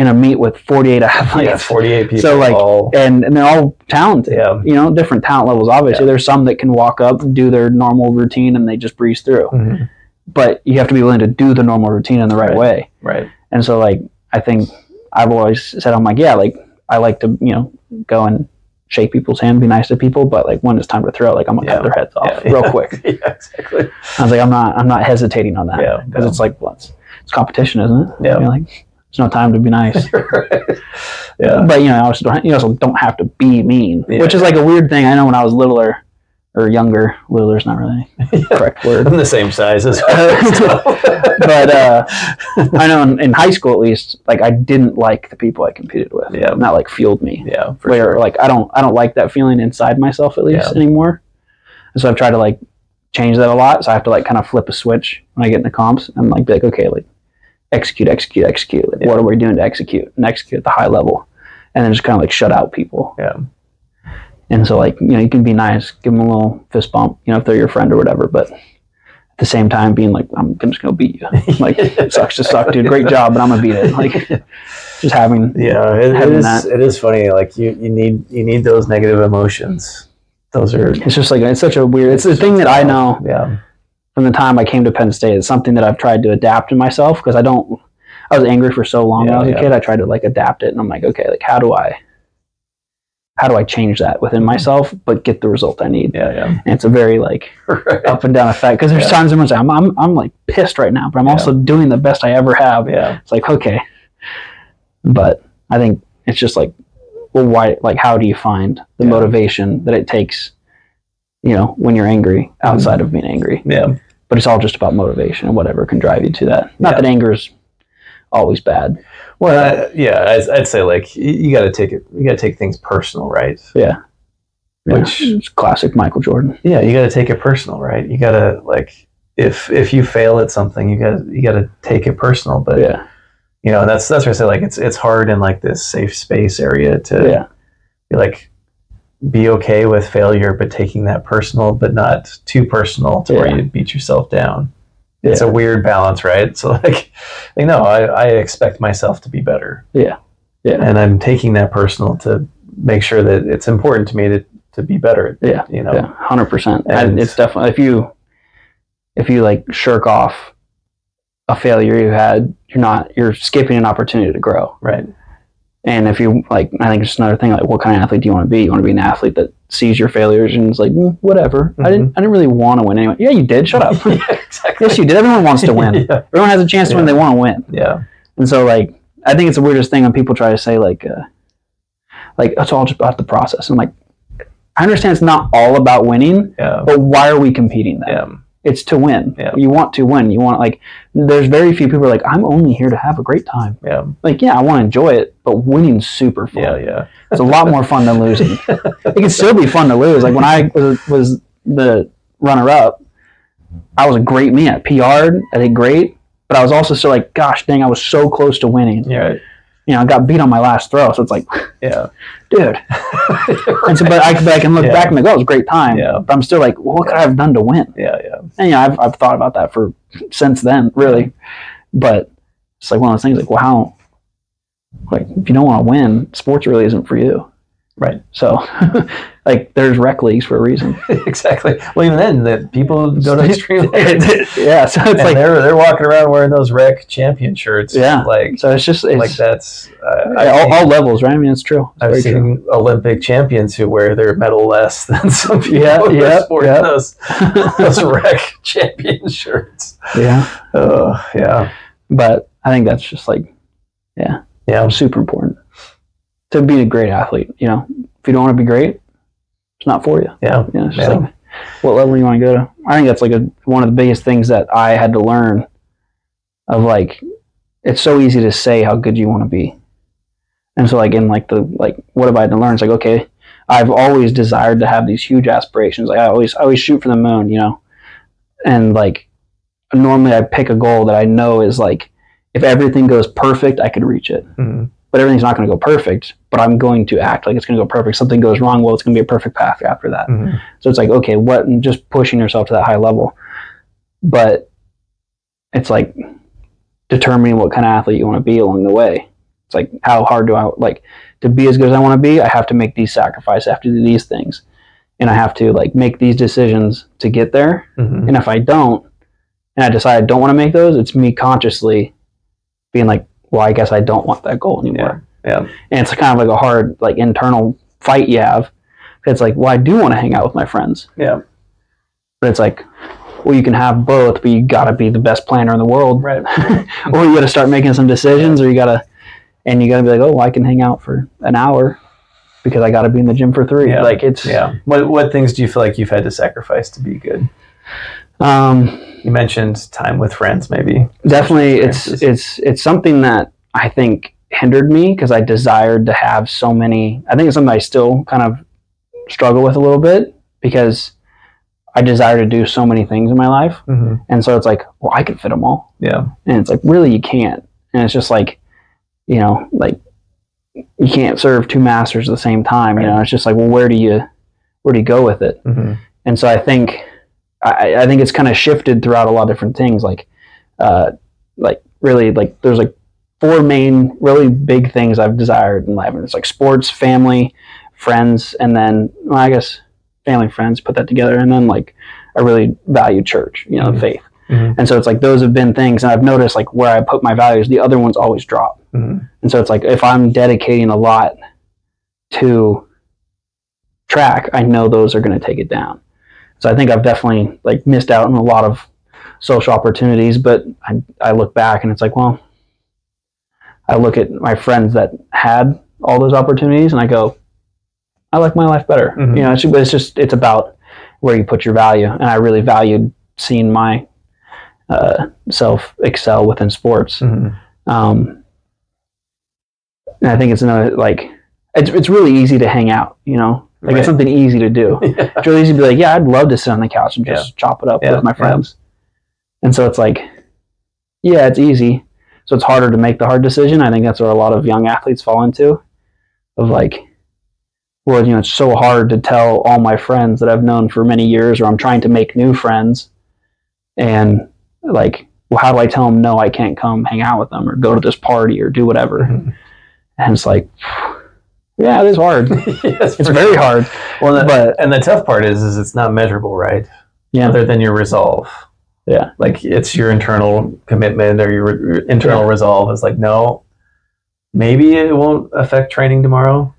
S3: In a meet with 48 athletes. [LAUGHS]
S2: yeah, 48 people.
S3: So, like,
S2: all,
S3: and, and they're all talented.
S2: Yeah.
S3: You know, different talent levels. Obviously,
S2: Yeah.
S3: there's some that can walk up, do their normal routine, and they just breeze through.
S2: Mhm.
S3: But you have to be willing to do the normal routine in the right
S2: Right.
S3: way.
S2: right.
S3: And so, like, I think I've always said, I'm like, yeah, like, I like to, you know, go and shake people's hand, be nice to people, but like when it's time to throw, like, I'm gonna
S2: Yeah.
S3: cut their heads off real [LAUGHS] quick.
S2: yeah, exactly.
S3: I was like, I'm not, I'm not hesitating on that because it's like, well, it's, it's competition, isn't it?
S2: Yeah.
S3: You're like, there's no time to be nice. [LAUGHS]
S2: yeah.
S3: But you know, I also don't, you also don't have to be mean,
S2: Yeah.
S3: which is like a weird thing. I know when I was littler or younger, littler's not really the correct [LAUGHS] word.
S2: I'm the same size as [LAUGHS]
S3: but uh, I know in, in high school at least, like I didn't like the people I competed with.
S2: Yeah.
S3: that like fueled me.
S2: yeah, for
S3: Where
S2: sure.
S3: like I don't I don't like that feeling inside myself at least
S2: Yeah.
S3: anymore. And so I've tried to like change that a lot. So I have to like kind of flip a switch when I get into comps and like be like, okay, like execute, execute, execute. Like,
S2: Yeah.
S3: What are we doing to execute and execute at the high level, and then just kind of like shut out people.
S2: Yeah.
S3: And so like you know you can be nice, give them a little fist bump, you know if they're your friend or whatever, but. At the same time, being like, I'm just gonna beat you. [LAUGHS] Like, it sucks to suck, dude. Great job, but I'm gonna beat it. Like, [LAUGHS] just having
S2: yeah, it, it
S3: having
S2: is.
S3: that.
S2: It is funny. Like you, you need you need those negative emotions. Those are.
S3: it's just like it's such a weird. It's the thing that I know
S2: Yeah.
S3: From the time I came to Penn State. It's something that I've tried to adapt in myself because I don't. I was angry for so long when I
S2: Yeah,
S3: was a
S2: yeah.
S3: kid. I tried to like adapt it, and I'm like, okay, like how do I, how do I change that within myself, but get the result I need?
S2: Yeah. Yeah.
S3: And it's a very like [LAUGHS]
S2: Right.
S3: up and down effect because there's
S2: Yeah.
S3: times when I'm, I'm I'm like pissed right now, but I'm
S2: Yeah.
S3: also doing the best I ever have.
S2: Yeah.
S3: It's like okay, but I think it's just like, well, why? Like, how do you find the
S2: Yeah.
S3: motivation that it takes? You know, when you're angry, outside of mm-hmm. being angry,
S2: Yeah.
S3: but it's all just about motivation and whatever can drive you to that. Not
S2: Yeah.
S3: that anger is always bad.
S2: Well, I, yeah, I'd, I'd say like you, you got to take it. You got to take things personal, right?
S3: Yeah.
S2: Which
S3: It's classic Michael Jordan.
S2: yeah, you got to take it personal, right? You got to like if if you fail at something, you got you got to take it personal. But
S3: Yeah.
S2: you know, that's that's where I say like it's it's hard in like this safe space area to
S3: Yeah.
S2: be like be okay with failure, but taking that personal, but not too personal to where you beat yourself down. It's a weird balance, right? [LAUGHS] So like, like no, I, I expect myself to be better.
S3: Yeah. Yeah.
S2: And I'm taking that personal to make sure that it's important to me to, to be better.
S3: Yeah.
S2: You know?
S3: Yeah. Hundred percent.
S2: And-
S3: And it's definitely if you if you like shirk off a failure you had, you're not you're skipping an opportunity to grow.
S2: Right.
S3: And if you like, I think it's another thing. Like, what kind of athlete do you want to be? You want to be an athlete that sees your failures and is like, "Mm, whatever. I didn't. I didn't really want to win anyway. Yeah, you did. Shut up. [LAUGHS]
S2: yeah, exactly.
S3: yes, you did. Everyone wants to win. [LAUGHS]
S2: yeah.
S3: Everyone has a chance to win. They want to win.
S2: Yeah.
S3: And so, like, I think it's the weirdest thing when people try to say, like, uh, like it's all just about the process. I'm like, I understand it's not all about winning,
S2: Yeah.
S3: but why are we competing then? It's to win.
S2: Yeah.
S3: You want to win. You want like. There's very few people who are like, I'm only here to have a great time.
S2: Yeah.
S3: Like, yeah, I want to enjoy it, but winning's super fun.
S2: Yeah. Yeah.
S3: It's a lot more fun than losing. [LAUGHS] it can still be fun to lose. Like when I was, was the runner up, I was a great me. I PR'd. I did great, but I was also still like, gosh dang, I was so close to winning.
S2: Yeah.
S3: You know, I got beat on my last throw, so it's like, [LAUGHS]
S2: Yeah.
S3: dude. [LAUGHS] And so, but I, but I can look
S2: Yeah.
S3: back and like, oh, it was a great time.
S2: Yeah.
S3: But I'm still like, well, what could I have done to win?
S2: Yeah. Yeah.
S3: And you know, I've, I've thought about that for since then, really. But it's like one of those things. Like, well, how? Like, if you don't want to win, sports really isn't for you.
S2: Right.
S3: So, [LAUGHS] like, there's rec leagues for a reason. [LAUGHS]
S2: exactly. Well, even then, the people go to extreme lengths. [LAUGHS]
S3: yeah. So it's
S2: and
S3: like,
S2: they're they're walking around wearing those rec champion shirts.
S3: Yeah.
S2: Like
S3: so it's just it's
S2: like that's. Uh,
S3: all, all levels, right? I mean, it's true. It's
S2: I've seen
S3: true.
S2: Olympic champions who wear their medal less than some people
S3: Yeah,
S2: who
S3: yeah,
S2: are sporting
S3: yeah.
S2: those those rec champion shirts.
S3: yeah.
S2: Oh yeah,
S3: But I think that's just like
S2: yeah, yeah,
S3: super important to be a great athlete. You know, if you don't want to be great, it's not for you.
S2: yeah,
S3: You know, it's just
S2: Yeah.
S3: like what level you want to go to. I think that's like a, one of the biggest things that I had to learn of like it's so easy to say how good you want to be. And so like in like the like what have I had to learn? It's like, okay, I've always desired to have these huge aspirations. Like I always I always shoot for the moon, you know. And like normally I pick a goal that I know is like if everything goes perfect, I could reach it
S2: Mhm.
S3: But everything's not going to go perfect. But I'm going to act like it's going to go perfect. Something goes wrong, well, it's going to be a perfect path after that.
S2: Mhm.
S3: So it's like, okay, what? And just pushing yourself to that high level. But it's like determining what kind of athlete you want to be along the way. It's like how hard do I like to be as good as I want to be? I have to make these sacrifices. I have to do these things, and I have to like make these decisions to get there.
S2: Mhm.
S3: And if I don't, and I decide I don't want to make those, it's me consciously being like, well, I guess I don't want that goal anymore.
S2: Yeah. yeah.
S3: And it's kind of like a hard like internal fight you have. It's like, well, I do want to hang out with my friends.
S2: Yeah.
S3: But it's like, well, you can have both, but you got to be the best planner in the world.
S2: Right. [LAUGHS]
S3: or you got to start making some decisions, or you got to, and you got to be like, oh, well, I can hang out for an hour because I got to be in the gym for three.
S2: Yeah.
S3: Like it's,
S2: Yeah. What what things do you feel like you've had to sacrifice to be good?
S3: um,
S2: You mentioned time with friends, maybe.
S3: definitely it's it's it's something that I think hindered me because I desired to have so many. I think it's something I still kind of struggle with a little bit because I desire to do so many things in my life,
S2: hmm
S3: and so it's like, well, I could fit them all,
S2: Yeah.
S3: and it's like really you can't, and it's just like, you know, like you can't serve two masters at the same time. You know, it's just like, well, where do you where do you go with it?
S2: hmm
S3: and so I think I, I think it's kind of shifted throughout a lot of different things. Like, uh, like really, like there's like four main, really big things I've desired in life. And it's like sports, family, friends, and then well, I guess family, friends. Put that together, and then like I really value church, you know,
S2: Mhm.
S3: faith.
S2: Mhm.
S3: And so it's like those have been things, and I've noticed like where I put my values, the other ones always drop.
S2: hmm
S3: And so it's like if I'm dedicating a lot to track, I know those are going to take it down. So I think I've definitely like missed out on a lot of social opportunities, but I, I look back and it's like, well, I look at my friends that had all those opportunities and I go, I like my life better.
S2: Mhm.
S3: You know, it's, it's just, it's about where you put your value. And I really valued seeing my uh, self excel within sports.
S2: hmm
S3: Um, and I think it's another like it's it's really easy to hang out, you know, like
S2: Right.
S3: it's something easy to do.
S2: yeah. [LAUGHS]
S3: It's really easy to be like, yeah, I'd love to sit on the couch and just chop it up
S2: Yeah,
S3: with my
S2: yeah.
S3: friends. And so it's like, yeah, it's easy. So it's harder to make the hard decision. I think that's where a lot of young athletes fall into, of like, well, you know, it's so hard to tell all my friends that I've known for many years, or I'm trying to make new friends, and like, well, how do I tell them no, I can't come hang out with them or go to this party or do whatever?
S2: Mhm.
S3: And it's like, yeah, it is hard. [LAUGHS]
S2: yes,
S3: It's very
S2: sure.
S3: hard.
S2: Well, the-
S3: but-
S2: and the tough part is, is it's not measurable, right?
S3: Yeah.
S2: Other than your resolve.
S3: Yeah.
S2: Like it's your internal commitment or your, your internal resolve is like, no, maybe it won't affect training tomorrow,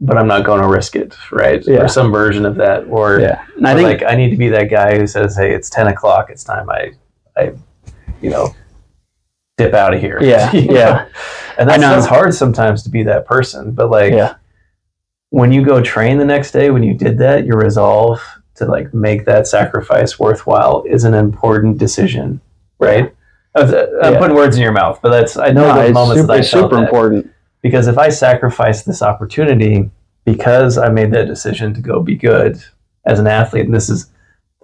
S2: but I'm not going to risk it, right?
S3: Yeah.
S2: Or some version of that. Or,
S3: Yeah. And I think
S2: like I need to be that guy who says, "Hey, it's ten o'clock. It's time I, I, you know, dip out of here."
S3: Yeah, [LAUGHS] yeah.
S2: And
S3: I
S2: that's,
S3: know.
S2: that's hard sometimes to be that person. But like,
S3: Yeah.
S2: When you go train the next day, when you did that, your resolve to like make that sacrifice worthwhile is an important decision, right? Was- uh, I'm
S3: Yeah.
S2: putting words in your mouth, but that's I know
S3: no, it's
S2: moments
S3: super,
S2: that I felt
S3: super
S2: that.
S3: important.
S2: because if I sacrifice this opportunity because I made that decision to go be good as an athlete, and this is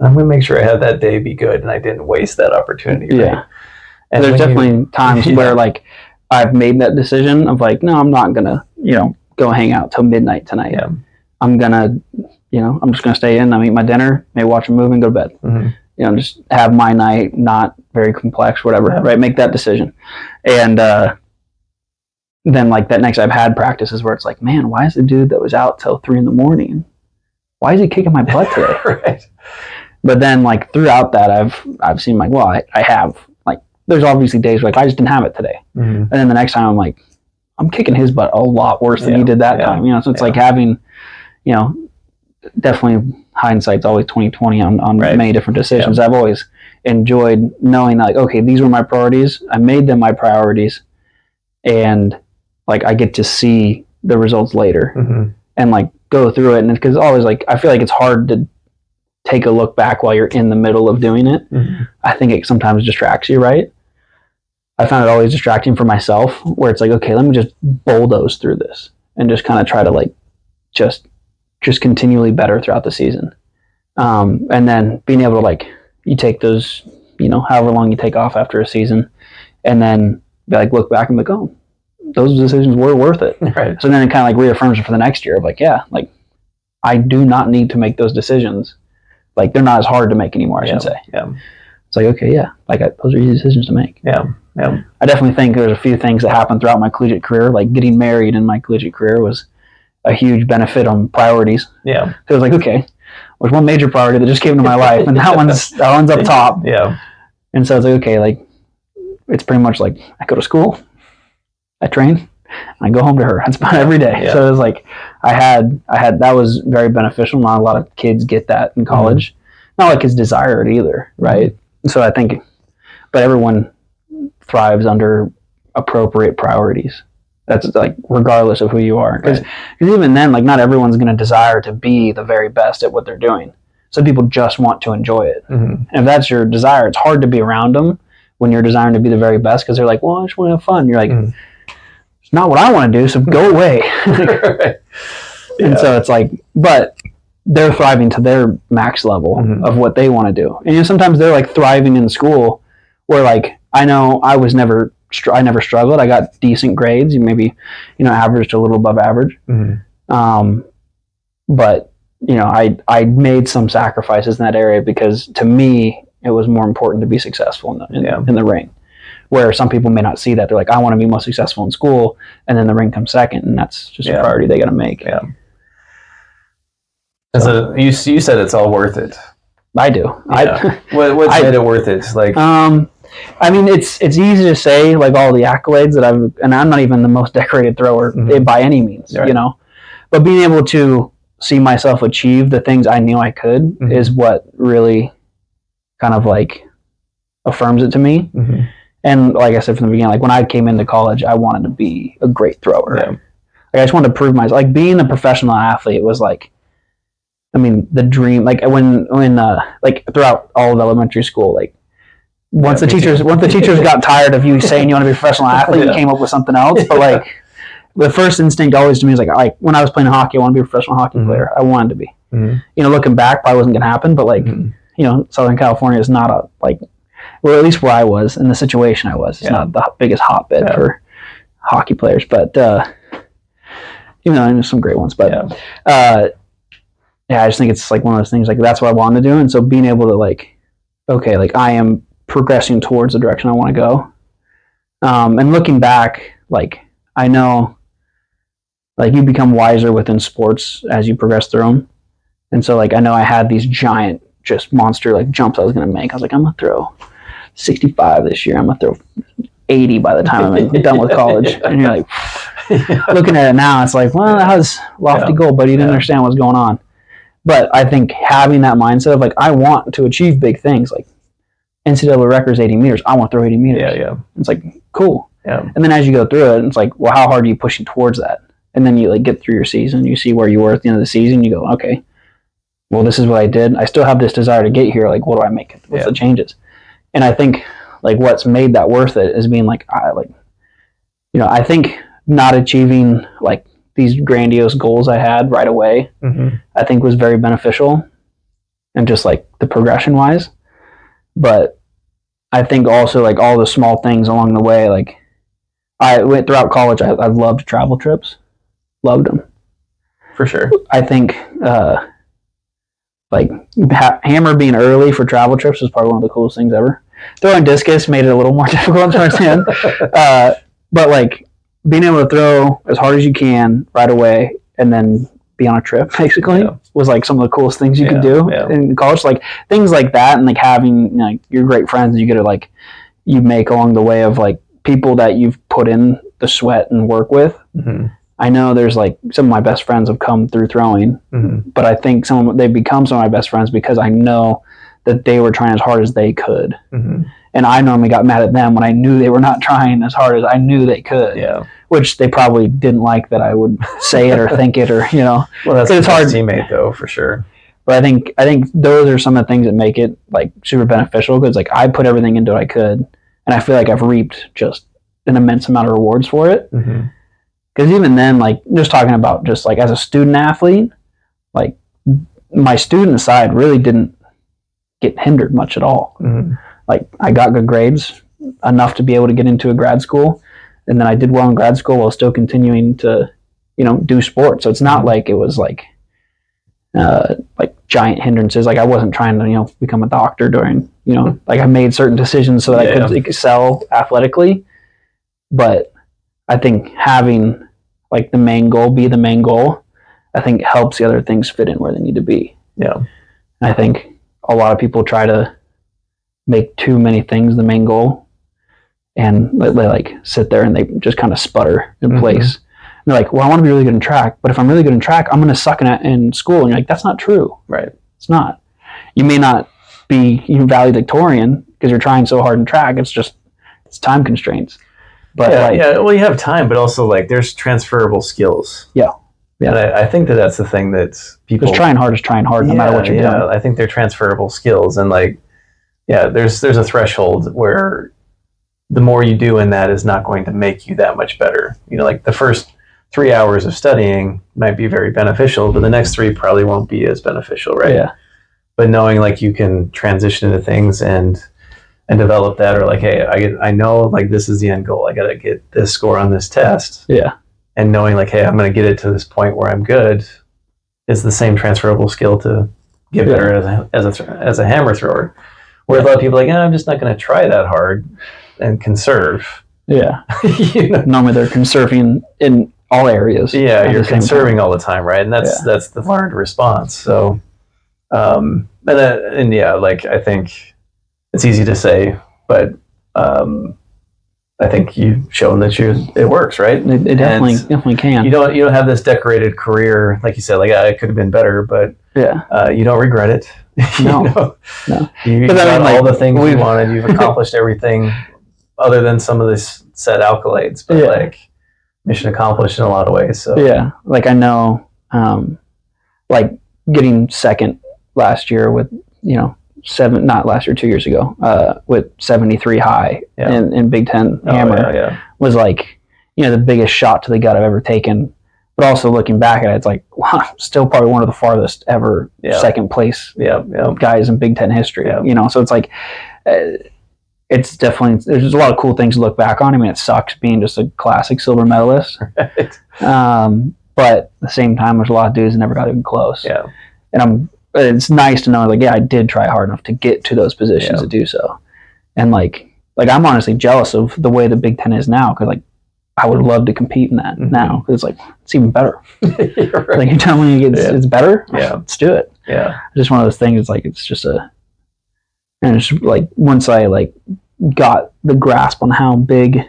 S2: I'm going to make sure I have that day be good, and I didn't waste that opportunity. right?
S3: Yeah.
S2: and
S3: There's
S2: when you-
S3: definitely [LAUGHS] times
S2: Yeah.
S3: where like I've made that decision of like, no, I'm not gonna, you know, go hang out till midnight tonight.
S2: yeah,
S3: I'm gonna, you know, I'm just gonna stay in. I eat my dinner, maybe watch a movie and go to bed.
S2: Mhm.
S3: You know, just have my night, not very complex, whatever.
S2: Yeah.
S3: Right? Make that decision, and uh, then like that next, I've had practices where it's like, man, why is the dude that was out till three in the morning? Why is he kicking my butt today? [LAUGHS]
S2: right.
S3: but then like throughout that, I've I've seen like, well, I, I have like, there's obviously days where like I just didn't have it today.
S2: Mhm.
S3: And then the next time I'm like, I'm kicking his butt a lot worse than
S2: Yeah,
S3: he did that
S2: yeah,
S3: time. You know, so it's
S2: yeah.
S3: like having, you know, definitely hindsight's always 2020 on, on
S2: Right.
S3: many different decisions. I've always enjoyed knowing like, okay, these were my priorities. I made them my priorities and like I get to see the results later
S2: Mhm.
S3: and like go through it. And because always like, I feel like it's hard to take a look back while you're in the middle of doing it.
S2: Mhm.
S3: I think it sometimes distracts you, right? I found it always distracting for myself, where it's like, okay, let me just bulldoze through this and just kind of try to like just just continually better throughout the season. Um, and then being able to like you take those, you know, however long you take off after a season, and then be like look back and be like, oh, those decisions were worth it. [LAUGHS]
S2: Right.
S3: So then it kind of like reaffirms it for the next year of like, yeah, like I do not need to make those decisions. Like they're not as hard to make anymore, I should say.
S2: Yeah.
S3: It's like okay, yeah, like I, those are easy decisions to make.
S2: Yeah. Yeah.
S3: I definitely think there's a few things that happened throughout my collegiate career, like getting married in my collegiate career was a huge benefit on priorities.
S2: Yeah.
S3: So it was like, okay, there's one major priority that just came into my life, and that [LAUGHS] one's that one's up top.
S2: Yeah.
S3: And so it's like, okay, like it's pretty much like I go to school, I train, and I go home to her. [LAUGHS] That's about every day.
S2: Yeah.
S3: So it was like I had I had that was very beneficial. Not a lot of kids get that in mm-hmm. college. Not like it's desired either, right? So I think, but everyone thrives under appropriate priorities. That's like regardless of who you are, because
S2: Right.
S3: even then, like not everyone's going to desire to be the very best at what they're doing. Some people just want to enjoy it.
S2: hmm
S3: And if that's your desire, it's hard to be around them when you're desiring to be the very best because they're like, well, I just want to have fun. You're like,
S2: Mhm.
S3: it's not what I want to do, so go [LAUGHS] away.
S2: right.
S3: and so it's like, but they're thriving to their max level
S2: Mhm.
S3: of what they want to do. And you know, sometimes they're like thriving in school where like, I know I was never, str- I never struggled. I got decent grades, maybe, you know, averaged a little above average.
S2: Mhm.
S3: Um, but you know, I I made some sacrifices in that area because to me it was more important to be successful in the in,
S2: Yeah.
S3: in the ring. Where some people may not see that they're like, I want to be most successful in school, and then the ring comes second, and that's just
S2: Yeah.
S3: a priority they got to make.
S2: Yeah. As a, you, you said it's all worth it.
S3: I do.
S2: Yeah. [LAUGHS] What, what
S3: I-
S2: made it worth it? Like,
S3: I um, I mean, it's it's easy to say like all the accolades that I've, and I'm not even the most [LAUGHS] decorated thrower
S2: Mhm.
S3: by any means,
S2: Right.
S3: you know, but being able to see myself achieve the things I knew I could
S2: Mhm.
S3: is what really kind of like affirms it to me.
S2: Mhm.
S3: And like I said from the beginning, like when I came into college, I wanted to be a great thrower.
S2: Yeah.
S3: Like I just wanted to prove myself. Like being a professional athlete was like, I mean, the dream. Like when when uh, like throughout all of elementary school, like once
S2: Yeah,
S3: the teachers
S2: too.
S3: once the teachers got tired of you saying you want to be a professional [LAUGHS] athlete,
S2: Yeah.
S3: you came up with something else. But like the first instinct always to me is like, I when I was playing hockey, I want to be a professional hockey
S2: Mhm.
S3: player. I wanted to be.
S2: Mhm.
S3: You know, looking back, probably wasn't gonna happen. But like
S2: Mhm.
S3: you know, Southern California is not a like, well, at least where I was in the situation I was, it's
S2: Yeah.
S3: not the biggest hotbed for hockey players. But uh, even though there's some great ones, but uh, yeah, I just think it's like one of those things. Like that's what I wanted to do, and so being able to like, okay, like I am progressing towards the direction I want to go. Um, and looking back, like I know, like you become wiser within sports as you progress through them. And so, like, I know I had these giant, just monster like jumps I was gonna make. I was like, I'm gonna throw 65 this year. I'm gonna throw 80 by the time I'm done with college. [LAUGHS] And you're like, [LAUGHS] looking at it now, it's like, well, that was lofty
S2: Yeah.
S3: goal, but you didn't
S2: Yeah.
S3: understand what's going on. But I think having that mindset of like, I want to achieve big things, like NCAA records 80 meters. I want to throw 80 meters.
S2: yeah, yeah,
S3: It's like cool.
S2: yeah.
S3: And then as you go through it, it's like, well, how hard are you pushing towards that? And then you like get through your season, you see where you were at the end of the season, you go, okay, well, this is what I did. I still have this desire to get here. Like, what do I make? What's
S2: Yeah.
S3: the changes? And I think like what's made that worth it is being like, I like, you know, I think not achieving like these grandiose goals I had right away,
S2: Mhm.
S3: I think was very beneficial and just like the progression wise. But I think also like all the small things along the way, like I went throughout college, I, I loved travel trips, loved them.
S2: For sure.
S3: I think uh, like ha- Hammer being early for travel trips was probably one of the coolest things ever. Throwing discus made it a little more [LAUGHS] difficult towards the end, [LAUGHS] uh, but like being able to throw as hard as you can right away and then be on a trip [LAUGHS] basically
S2: Yeah.
S3: was like some of the coolest things you could do
S2: yeah.
S3: in college. Like things like that, and like having you know, like your great friends you get to like you make along the way of like people that you've put in the sweat and work with.
S2: Mhm.
S3: I know there's like some of my best friends have come through throwing,
S2: Mhm.
S3: but I think some of, they've become some of my best friends because I know that they were trying as hard as they could.
S2: Mhm.
S3: And I normally got mad at them when I knew they were not trying as hard as I knew they could,
S2: Yeah.
S3: which they probably didn't like that I would say it or think it or, you know. [LAUGHS]
S2: Well, that's
S3: It's
S2: a
S3: hard-
S2: teammate though, for sure.
S3: But I think I think those are some of the things that make it like super beneficial because like I put everything into what I could, and I feel like I've reaped just an immense amount of rewards for it. Because even then, like just talking about just like as a student athlete, like my student side really didn't get hindered much at all.
S2: Mhm.
S3: Like I got good grades enough to be able to get into a grad school, and then I did well in grad school while still continuing to, you know, do sports. So it's not like it was like, uh, like giant hindrances. Like I wasn't trying to, you know, become a doctor during, you know, like I made certain decisions so that
S2: Yeah,
S3: I could excel athletically. But I think having like the main goal be the main goal, I think helps the other things fit in where they need to be.
S2: Yeah.
S3: I think a lot of people try to make too many things the main goal and they, they like sit there and they just kind of sputter in
S2: Mhm.
S3: place. And they're like, well, I want to be really good in track, but if I'm really good in track, I'm going to suck in in school. And you're like, that's not true.
S2: Right.
S3: It's not. You may not be you know, valedictorian because you're trying so hard in track. It's just, it's time constraints. But
S2: yeah,
S3: like,
S2: yeah. Well, you have time, but also like there's transferable skills.
S3: Yeah. Yeah.
S2: And I, I think that that's the thing that people
S3: because trying hard is trying hard no matter what you're
S2: yeah,
S3: doing.
S2: I think they're transferable skills, and like, yeah, there's there's a threshold where the more you do in that is not going to make you that much better. You know, like the first three hours of studying might be very beneficial, but the next three probably won't be as beneficial, right?
S3: Yeah.
S2: But knowing like you can transition into things and and develop that, or like, hey, I get, I know like this is the end goal. I got to get this score on this test,
S3: Yeah.
S2: and knowing like, hey, I'm going to get it to this point where I'm good is the same transferable skill to get
S3: Yeah.
S2: better as a as a as a hammer thrower. Whereas a lot of people are like, yeah, I'm just not going to try that hard and conserve.
S3: Yeah. [LAUGHS]
S2: you know?
S3: Normally they're conserving in all areas.
S2: Yeah, you're
S3: same time.
S2: conserving all the time, right? And that's that's the learned response. So, um, and then, and yeah, like I think it's easy to say, but um, I think you've shown that you it works, right?
S3: It, it definitely definitely can.
S2: You don't you don't have this decorated career, like you said, like I could have been better, but
S3: yeah.
S2: uh, you don't regret it. [LAUGHS] You
S3: No.
S2: know?
S3: No.
S2: You
S3: But I mean,
S2: all
S3: like,
S2: the things
S3: we've-
S2: wanted. You've accomplished [LAUGHS] everything, other than some of this set accolades. But
S3: Yeah.
S2: like mission accomplished in a lot of ways. So
S3: Yeah. Like I know um like getting second last year with, you know, seven not last year, two years ago, uh with seventy three high
S2: Yeah.
S3: in, in Big ten hammer
S2: yeah, yeah.
S3: was like, you know, the biggest shot to the gut I've ever taken. But also looking back at it, it's like, wow, still probably one of the farthest ever
S2: Yeah.
S3: second place
S2: Yeah, yeah.
S3: guys in Big Ten history. You know, so it's like, uh, it's definitely there's a lot of cool things to look back on. I mean, it sucks being just a classic silver medalist, [LAUGHS]
S2: Right.
S3: um, but at the same time, there's a lot of dudes that never got even close.
S2: Yeah.
S3: And I'm, it's nice to know, like, yeah, I did try hard enough to get to those positions to do so, and like, like I'm honestly jealous of the way the Big Ten is now because like. I would love to compete in that
S2: Mhm.
S3: now it's like it's even better. [LAUGHS]
S2: Right.
S3: Like you tell me it's,
S2: Yeah.
S3: it's better,
S2: Yeah. [LAUGHS]
S3: let's do it
S2: yeah.
S3: just one of those things. It's like it's just a, and it's like once I like got the grasp on how big,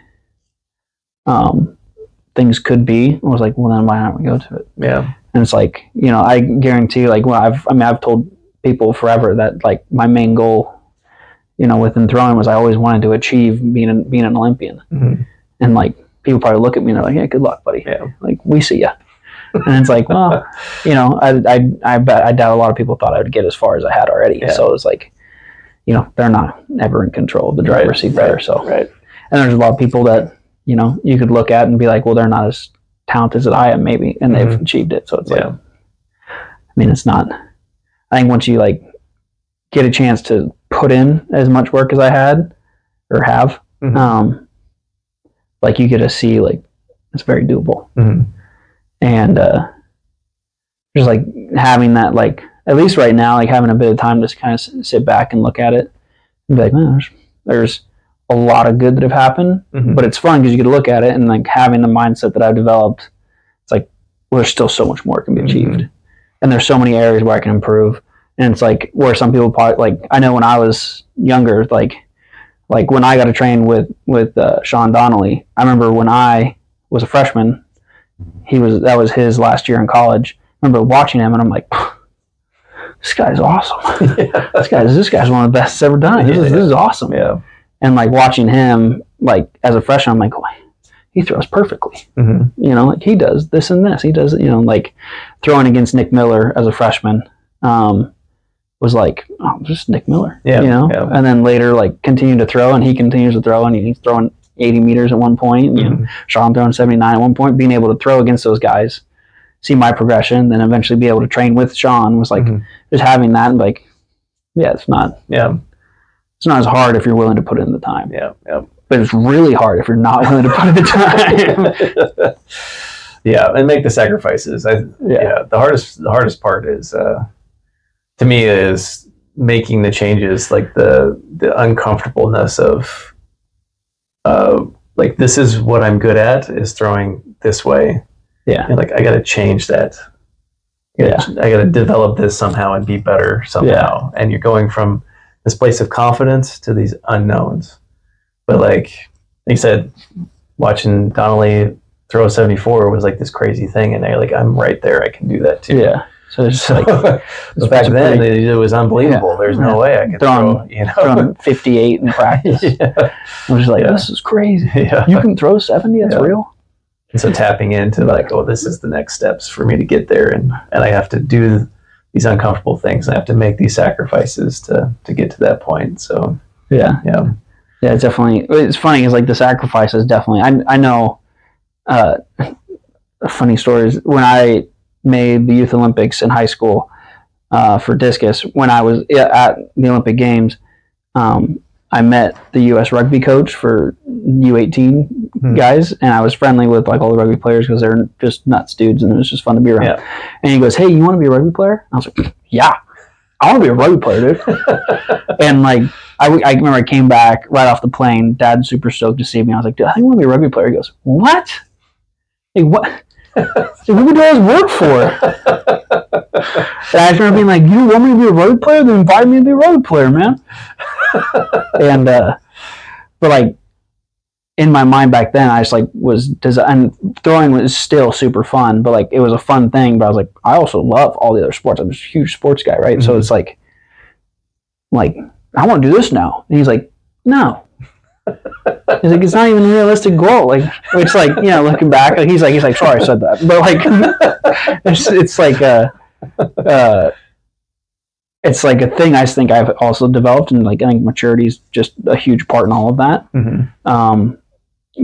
S3: um, things could be, I was like, well, then why not we go to it?
S2: Yeah.
S3: And it's like you know, I guarantee, like, well, I've I mean, I've told people forever that like my main goal, you know, within throwing was I always wanted to achieve being an, being an Olympian,
S2: Mhm.
S3: and like people probably look at me and they're like, yeah, good luck, buddy.
S2: Yeah.
S3: Like we see ya. And it's like, well, [LAUGHS] you know, I, I, I bet I doubt a lot of people thought I would get as far as I had already.
S2: Yeah.
S3: So it's like, you know, they're not ever in control of the
S2: Right,
S3: driver's seat there.
S2: right,
S3: So,
S2: Right.
S3: and there's a lot of people that, you know, you could look at and be like, well, they're not as talented as I am, maybe, and they've
S2: Mhm.
S3: achieved it. So it's like,
S2: Yeah.
S3: I mean, it's not. I think once you like get a chance to put in as much work as I had or have,
S2: Mhm.
S3: um, like you get to see like it's very doable
S2: Mhm.
S3: and uh, just like having that like at least right now like having a bit of time to just kind of sit back and look at it and be like man there's, there's a lot of good that have happened
S2: Mhm.
S3: but it's fun because you get to look at it and like having the mindset that i've developed it's like well, there's still so much more can be achieved and there's so many areas where i can improve and it's like where some people probably like i know when i was younger like like when i got to train with with uh, sean donnelly i remember when i was a freshman he was that was his last year in college I remember watching him and i'm like [SIGHS] this guy's awesome [LAUGHS]
S2: yeah. [LAUGHS]
S3: this guy's this guy's one of the best it's ever done it. this, is, this is awesome
S2: Yeah.
S3: and like watching him like as a freshman i'm like oh, he throws perfectly
S2: Mhm.
S3: you know like he does this and this he does you know like throwing against nick miller as a freshman um was like oh just nick miller
S2: Yeah,
S3: you know
S2: yeah.
S3: and then later like continued to throw and he continues to throw and he's throwing 80 meters at one point and,
S2: Mhm.
S3: sean throwing 79 at one point being able to throw against those guys see my progression then eventually be able to train with sean was like
S2: Mhm.
S3: just having that and like yeah it's not
S2: Yeah.
S3: it's not as hard if you're willing to put in the time
S2: Yeah. Yeah.
S3: but it's really hard if you're not willing to put in the time [LAUGHS] [LAUGHS]
S2: yeah, and make the sacrifices. I, yeah.
S3: yeah
S2: the hardest the hardest part is uh, to me is making the changes like the the uncomfortableness of uh like this is what I'm good at is throwing this way.
S3: Yeah.
S2: And like I got to change that. I gotta- I got to develop this somehow and be better somehow. And you're going from this place of confidence to these unknowns. But like, like you said, watching Donnelly throw 74 was like this crazy thing, and I like I'm right there. I can do that too.
S3: Yeah. So it's just
S2: So,
S3: like [LAUGHS]
S2: back then
S3: pretty-
S2: it, was unbelievable.
S3: Yeah.
S2: There's no
S3: Yeah.
S2: way I could throw. You know.
S3: throwing [LAUGHS] 58 in practice.
S2: yeah.
S3: I was just like, this is crazy. [LAUGHS] You can throw 70? That's real?
S2: And so tapping into like, oh, this is the next steps for me to get there, and and I have to do these uncomfortable things. I have to make these sacrifices to to get to that point. So
S3: Yeah.
S2: yeah,
S3: Yeah, it's definitely. It's funny because like the sacrifice is definitely. I I know. Uh, a funny story is when I made the Youth Olympics in high school uh, for discus. When I was at the Olympic Games, um, I met the U.S. rugby coach for U18
S2: Hmm.
S3: guys, and I was friendly with like all the rugby players because they're just nuts dudes, and it was just fun to be around.
S2: Yeah.
S3: And he goes, "Hey, you want to be a rugby player?" I was like, "Yeah, I want to be a rugby player, dude." [LAUGHS] and like I, I remember I came back right off the plane. Dad's super stoked to see me. I was like, "Dude, I think I want to be a rugby player." He goes, "What? Like what? So who do I work for?" And I just remember being like, "You want me to be a road player? Then invite me to be a road player, man." and uh, but like in my mind back then, I just like was and throwing was still super fun, but like it was a fun thing. But I was like, I also love all the other sports. I'm just a huge sports guy, right? So
S2: Mhm.
S3: it's like, like I want to do this now. And he's like, no. He's like, it's not even a realistic goal. Like, it's like, you know, looking back, like he's like, he's like, sorry, I said that, but like, [LAUGHS] it's, it's like, uh, uh, it's like a thing I think I've also developed, and like I think maturity is just a huge part in all of that.
S2: Mhm.
S3: Um,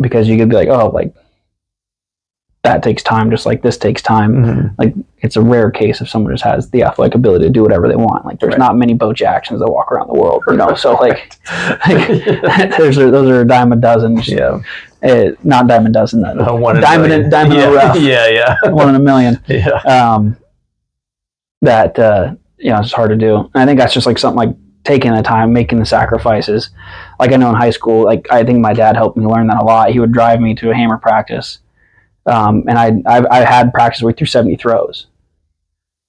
S3: because you could be like, oh, like that takes time, just like this takes time.
S2: Mhm.
S3: It's a rare case if someone just has the athletic ability to do whatever they want. Like, there's
S2: Right.
S3: not many Bo Jacksons that walk around the world, you know. So like, [LAUGHS] like [LAUGHS] there's a, those are a dime a dozen.
S2: yeah,
S3: uh, not dime a dozen. Uh,
S2: Uh, one
S3: diamond, in, diamond
S2: yeah.
S3: in [LAUGHS] rough.
S2: Yeah, yeah,
S3: One in a million.
S2: yeah.
S3: Um, that uh, you know, it's hard to do. And I think that's just like something like taking the time, making the sacrifices. Like I know in high school, like I think my dad helped me learn that a lot. He would drive me to a hammer practice, um, and I I I had practice where we threw seventy throws.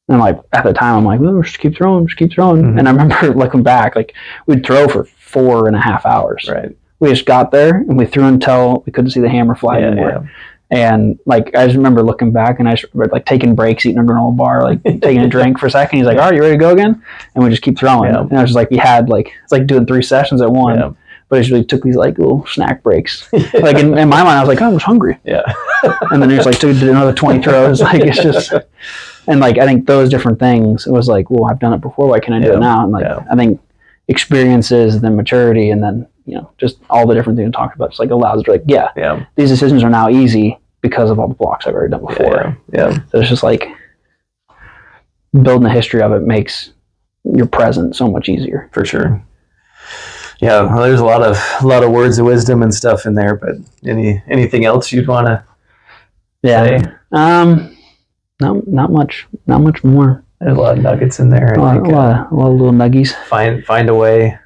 S3: And like at the time, I'm like, well, just keep throwing, just keep throwing.
S2: Mhm.
S3: And I [LAUGHS] remember looking back, like we'd throw for four and a half hours.
S2: Right.
S3: We just got there and we threw until we couldn't see the hammer fly
S2: Yeah,
S3: anymore.
S2: yeah.
S3: And like I just remember looking back and I just remember like taking breaks, eating a granola bar, like [LAUGHS] taking a drink for a second. He's like, "All right, you ready to go again?" And we just keep throwing.
S2: Yeah.
S3: And I was just like, we had like it's like doing three sessions at one, But it usually took these like little snack breaks. [LAUGHS] like in, in my mind, I was like, "Oh, I was hungry,
S2: yeah. [LAUGHS]
S3: and then there's like did another twenty throws. [LAUGHS] Like it's just, and like I think those different things. It was like, well, I've done it before. Why can't I do
S2: Yeah.
S3: it now? And like
S2: Yeah.
S3: I think experiences, then maturity, and then you know just all the different things we talked about. Just like allows like, yeah,
S2: Yeah.
S3: these decisions are now easy because of all the blocks I've already done before.
S2: Yeah. Yeah.
S3: So it's just like building the history of it makes your present so much easier.
S2: for sure. Yeah, well, there's a lot of a lot of words of wisdom and stuff in there. But any anything else you'd want to
S3: Yeah.
S2: say?
S3: Um, not not much, not much more.
S2: There's a lot of nuggets in there.
S3: A lot,
S2: think
S3: a,
S2: uh,
S3: lot, a lot of little nuggies.
S2: find find a way.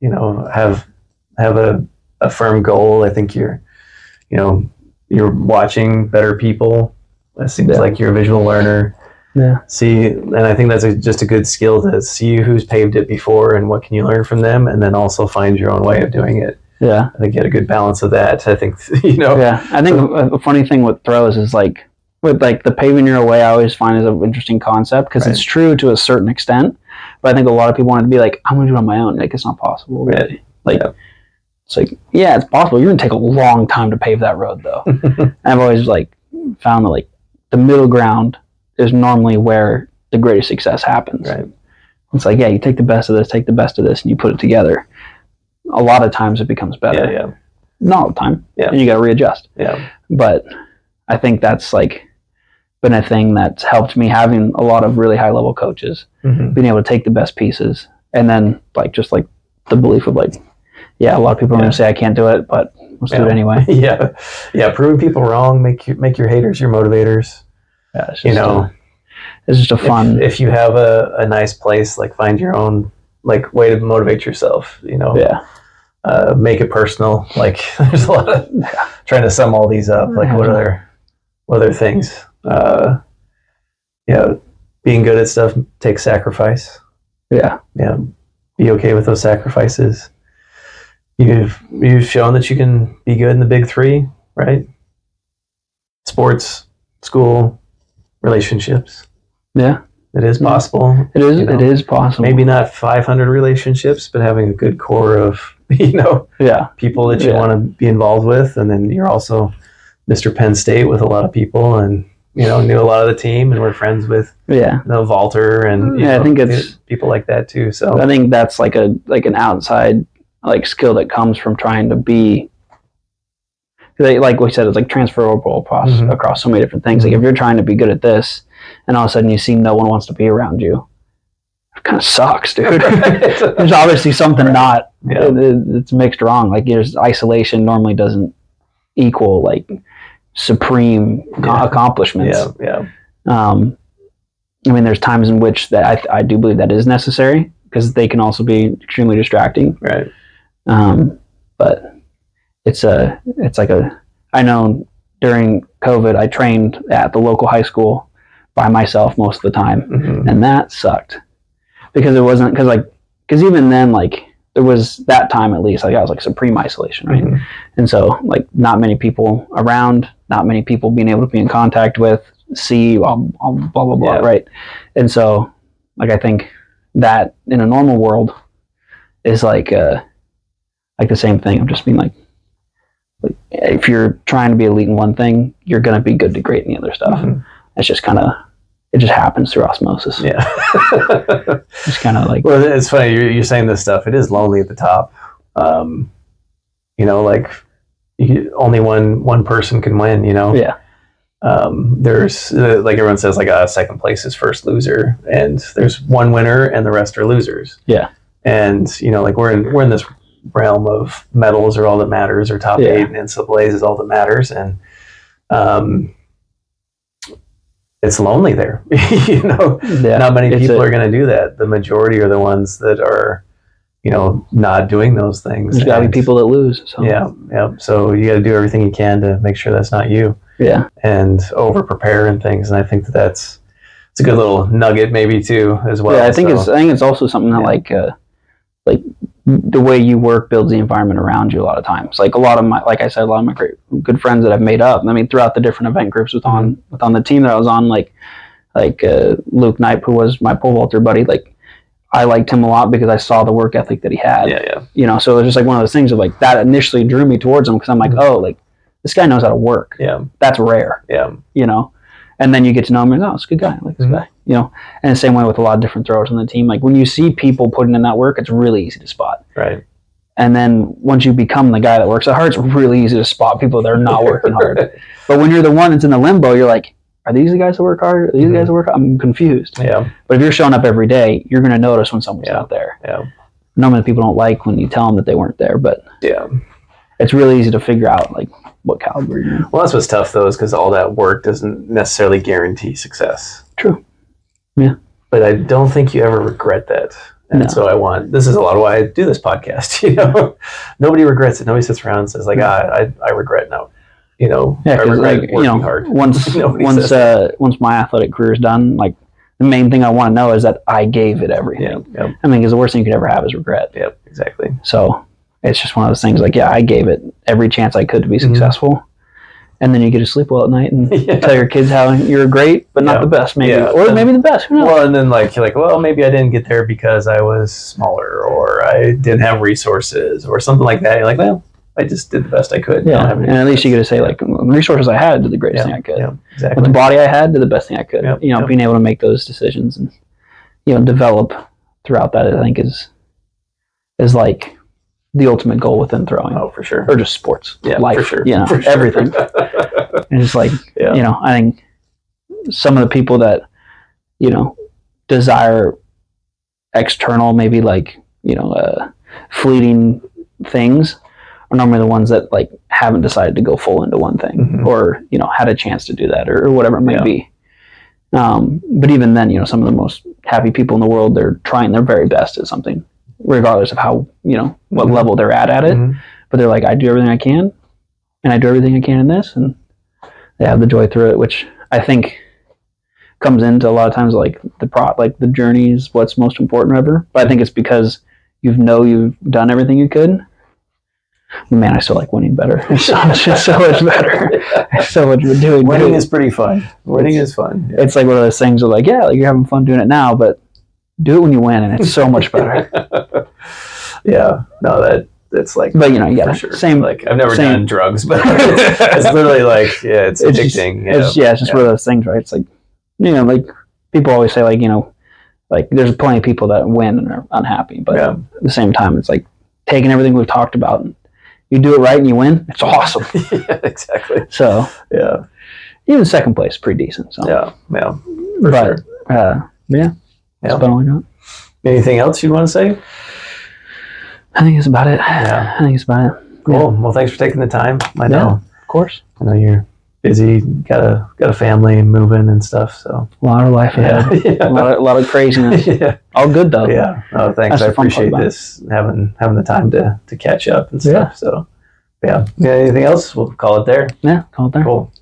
S2: You know, have have a a firm goal. I think you're, you know, you're watching better people. It seems
S3: Yeah.
S2: like you're a visual learner.
S3: Yeah.
S2: See, and I think that's a, just a good skill to see who's paved it before and what can you learn from them, and then also find your own way of doing it.
S3: Yeah.
S2: I think you had a good balance of that. I think [LAUGHS] you know.
S3: Yeah. I think a, a funny thing with throws is like with like the paving your way. I always find is an interesting concept because it's true to a certain extent, but I think a lot of people want to be like, I'm going to do it on my own. Like it's not possible, really. Like
S2: Yeah.
S3: it's like yeah, it's possible. You're going to take a long time to pave that road though. [LAUGHS] I've always like found that like the middle ground is normally where the greatest success happens.
S2: Right.
S3: It's like, yeah, you take the best of this, take the best of this, and you put it together. A lot of times it becomes better.
S2: Yeah. Yeah.
S3: Not all the time.
S2: Yeah.
S3: And you got to readjust.
S2: Yeah.
S3: But I think that's like been a thing that's helped me having a lot of really high level coaches,
S2: Mhm.
S3: being able to take the best pieces and then like just like the belief of like, yeah, a lot of people are
S2: Yeah.
S3: going to say I can't do it, but let's do it anyway. [LAUGHS]
S2: yeah, yeah. Proving people wrong make you make your haters your motivators.
S3: Yeah, it's
S2: You know.
S3: uh, it's just a
S2: if-
S3: fun.
S2: If, you have a, a nice place, like find your own like way to motivate yourself. You know,
S3: yeah,
S2: uh, make it personal. Like [LAUGHS] there's a lot of trying to sum all these up. Like what other what other things? Uh, yeah, being good at stuff takes sacrifice.
S3: yeah,
S2: Yeah, be okay with those sacrifices. You've you've shown that you can be good in the big three, right? Sports, school, relationships.
S3: yeah.
S2: It is possible.
S3: It is.
S2: You know,
S3: it is possible.
S2: Maybe not 500 relationships, but having a good core of [LAUGHS] you know
S3: Yeah,
S2: people that you
S3: Yeah.
S2: want to be involved with, and then you're also Mr. Penn State with a lot of people, and you know knew a lot of the team, and we're friends with
S3: yeah.
S2: you know, Walter and you
S3: Yeah, I think it's-
S2: people like that too. So
S3: I think that's like a like an outside like skill that comes from trying to be. They, like we said, it's like transferable across
S2: Mhm.
S3: across so many different things. Like if you're trying to be good at this, and all of a sudden you see no one wants to be around you, it kind of sucks, dude. [LAUGHS] There's obviously something
S2: Right.
S3: not
S2: yeah,
S3: it- it's mixed wrong. Like there's isolation normally doesn't equal like supreme
S2: Yeah.
S3: accomplishments.
S2: yeah, yeah,
S3: Um, I mean, there's times in which that I, I do believe that is necessary because they can also be extremely distracting.
S2: right.
S3: Um, but it's a it's like a I know during COVID I trained at the local high school by myself most of the time,
S2: hmm
S3: and that sucked because it wasn't because like because even then like there was that time at least like I was like supreme isolation right
S2: Mhm.
S3: and so like not many people around not many people being able to be in contact with see um, um, blah blah blah
S2: Yeah.
S3: right and so like I think that in a normal world is like uh like the same thing of just being like like if you're trying to be elite in one thing you're gonna be good to great in the other stuff
S2: Mhm.
S3: it's just kind of it just happens through osmosis
S2: Yeah.
S3: it's kind of like
S2: well, it's funny you're, you're saying this stuff. It is lonely at the top. Um, you know, like you, only one one person can win. You know.
S3: yeah
S2: um, there's uh, like everyone says like a second place is first loser and there's one winner and the rest are losers
S3: Yeah.
S2: and you know like we're in we're in this realm of medals are all that matters or top
S3: Yeah.
S2: eight and NCAA's is all that matters and um it's lonely there [LAUGHS] you know
S3: yeah
S2: not many
S3: It's
S2: people
S3: a-
S2: are going to do that the majority are the ones that are you know not doing those things
S3: there's gotta be people that lose so
S2: yeah yeah so you got to do everything you can to make sure that's not you
S3: yeah
S2: and over prepare and things. And I think that that's it's a good little nugget maybe too as well.
S3: yeah, I think
S2: So,
S3: it's I think it's also something that
S2: Yeah.
S3: like uh, like the way you work builds the environment around you a lot of times. Like a lot of my like I said, a lot of my great good friends that I've made up. I mean, throughout the different event groups with on
S2: Mm-hmm.
S3: with on the team that I was on, like like uh, Luke Knipe, who was my pole vaulter buddy, like I liked him a lot because I saw the work ethic that he had.
S2: yeah, yeah,
S3: You know, so it was just like one of those things of like that initially drew me towards him because I'm like,
S2: Mhm.
S3: oh, like this guy knows how to work.
S2: yeah,
S3: That's rare.
S2: yeah,
S3: you know, and then you get to know him and oh, it's a good guy, I like this
S2: Mhm.
S3: guy, you know, and the same way with a lot of different throwers on the team. Like when you see people putting in that work, it's really easy to spot.
S2: right.
S3: And then once you become the guy that works hard, it's really easy to spot people that are not working hard. [LAUGHS] But when you're the one that's in the limbo, you're like, are these the guys that work hard? Are these the guys that mm-hmm. work? hard? I'm confused.
S2: Yeah,
S3: But if you're showing up every day, you're going to notice when someone's
S2: Yeah.
S3: not there.
S2: yeah,
S3: Normally, people don't like when you tell them that they weren't there, but
S2: yeah.
S3: it's really easy to figure out like what caliber you're.
S2: Well, that's what's tough though, is because all that work doesn't necessarily guarantee success.
S3: True.
S2: But I don't think you ever regret that. And
S3: No.
S2: so I want. This is a lot of why I do this podcast. [LAUGHS] You know, nobody regrets it. Nobody sits around and says like, ah, I, I regret now. You know,
S3: Yeah,
S2: I regret
S3: like
S2: working
S3: you know,
S2: hard. [LAUGHS]
S3: once once uh, once my athletic career is done, like the main thing I want to know is that I gave it everything.
S2: Yeah, yeah,
S3: I mean, because the worst thing you could ever have is regret.
S2: Yep, exactly.
S3: So it's just one of those things. Like, yeah, I gave it every chance I could to be
S2: Mhm.
S3: successful, and then you get to sleep well at night and [LAUGHS]
S2: Yeah.
S3: tell your kids how you're great, but not
S2: Yeah.
S3: the best, maybe,
S2: Yeah.
S3: or maybe the best. Who knows?
S2: Well, and then like you're like, well, maybe I didn't get there because I was smaller, or I didn't have resources, or something like that. You're like, well, I just did the best I could.
S3: Yeah, and at least you get to say like, the resources I had, did the greatest thing I could.
S2: yeah,
S3: With
S2: exactly.
S3: the body I had, did the best thing I could. You know, being able to make those decisions and you know develop throughout that, I think is is like the ultimate goal within throwing
S2: Oh, for sure.
S3: or just sports,
S2: Yeah,
S3: life,
S2: for sure.
S3: you know, [LAUGHS]
S2: For sure.
S3: everything. And it's like [LAUGHS]
S2: yeah.
S3: you know, I think some of the people that you know desire external, maybe like you know, uh, fleeting things are normally the ones that like haven't decided to go full into one thing
S2: Mhm.
S3: or you know had a chance to do that or, or whatever it might
S2: Yeah.
S3: be Um, but even then, you know, some of the most happy people in the world, they're trying their very best at something, regardless of how you know what
S2: Mhm.
S3: level they're at at it.
S2: Mhm.
S3: But they're like, I do everything I can, and I do everything I can in this, and they have the joy through it, which I think comes into a lot of times like the pro like the journey is what's most important ever. But I think it's because you know you've done everything you could. Man, I still like winning better. [LAUGHS] It's so much, it's so much better. It's so much doing.
S2: Winning
S3: doing-
S2: is pretty fun. Winning
S3: It's-
S2: is fun. Yeah.
S3: it's like one of those things where like, yeah, like you're having fun doing it now, but do it when you win, and it's so much better. [LAUGHS]
S2: yeah. No, that that's like
S3: but you know, you got
S2: sure.
S3: same.
S2: Like I've never
S3: same-
S2: done drugs, but [LAUGHS] it's literally like yeah, it's,
S3: It's just-
S2: addicting.
S3: It's yeah, it's just one of those things, right? It's like you know, like people always say, like you know, like there's plenty of people that win and are unhappy, but
S2: yeah.
S3: at the same time, it's like taking everything we've talked about. And you do it right and you win. It's awesome. [LAUGHS]
S2: yeah, exactly.
S3: So
S2: Yeah,
S3: even second place, pretty decent. So
S2: yeah, yeah.
S3: But
S2: sure.
S3: uh, yeah,
S2: Yeah.
S3: that's about all I got.
S2: Anything else you want to say?
S3: I think it's about it.
S2: Yeah.
S3: I think it's about it.
S2: Cool. Well, thanks for taking the time. I know.
S3: Of course,
S2: I know you're busy. Got a got a family moving and stuff. So
S3: a lot of life ahead. [LAUGHS]
S2: yeah,
S3: A lot, of, a lot of craziness. [LAUGHS]
S2: yeah.
S3: All good though.
S2: yeah. Oh, thanks.
S3: That's
S2: I
S3: the fun part
S2: appreciate this having having the time to to catch up and
S3: Yeah.
S2: stuff. So yeah. yeah. Anything else? We'll call it there.
S3: Yeah. Call it there.
S2: Cool.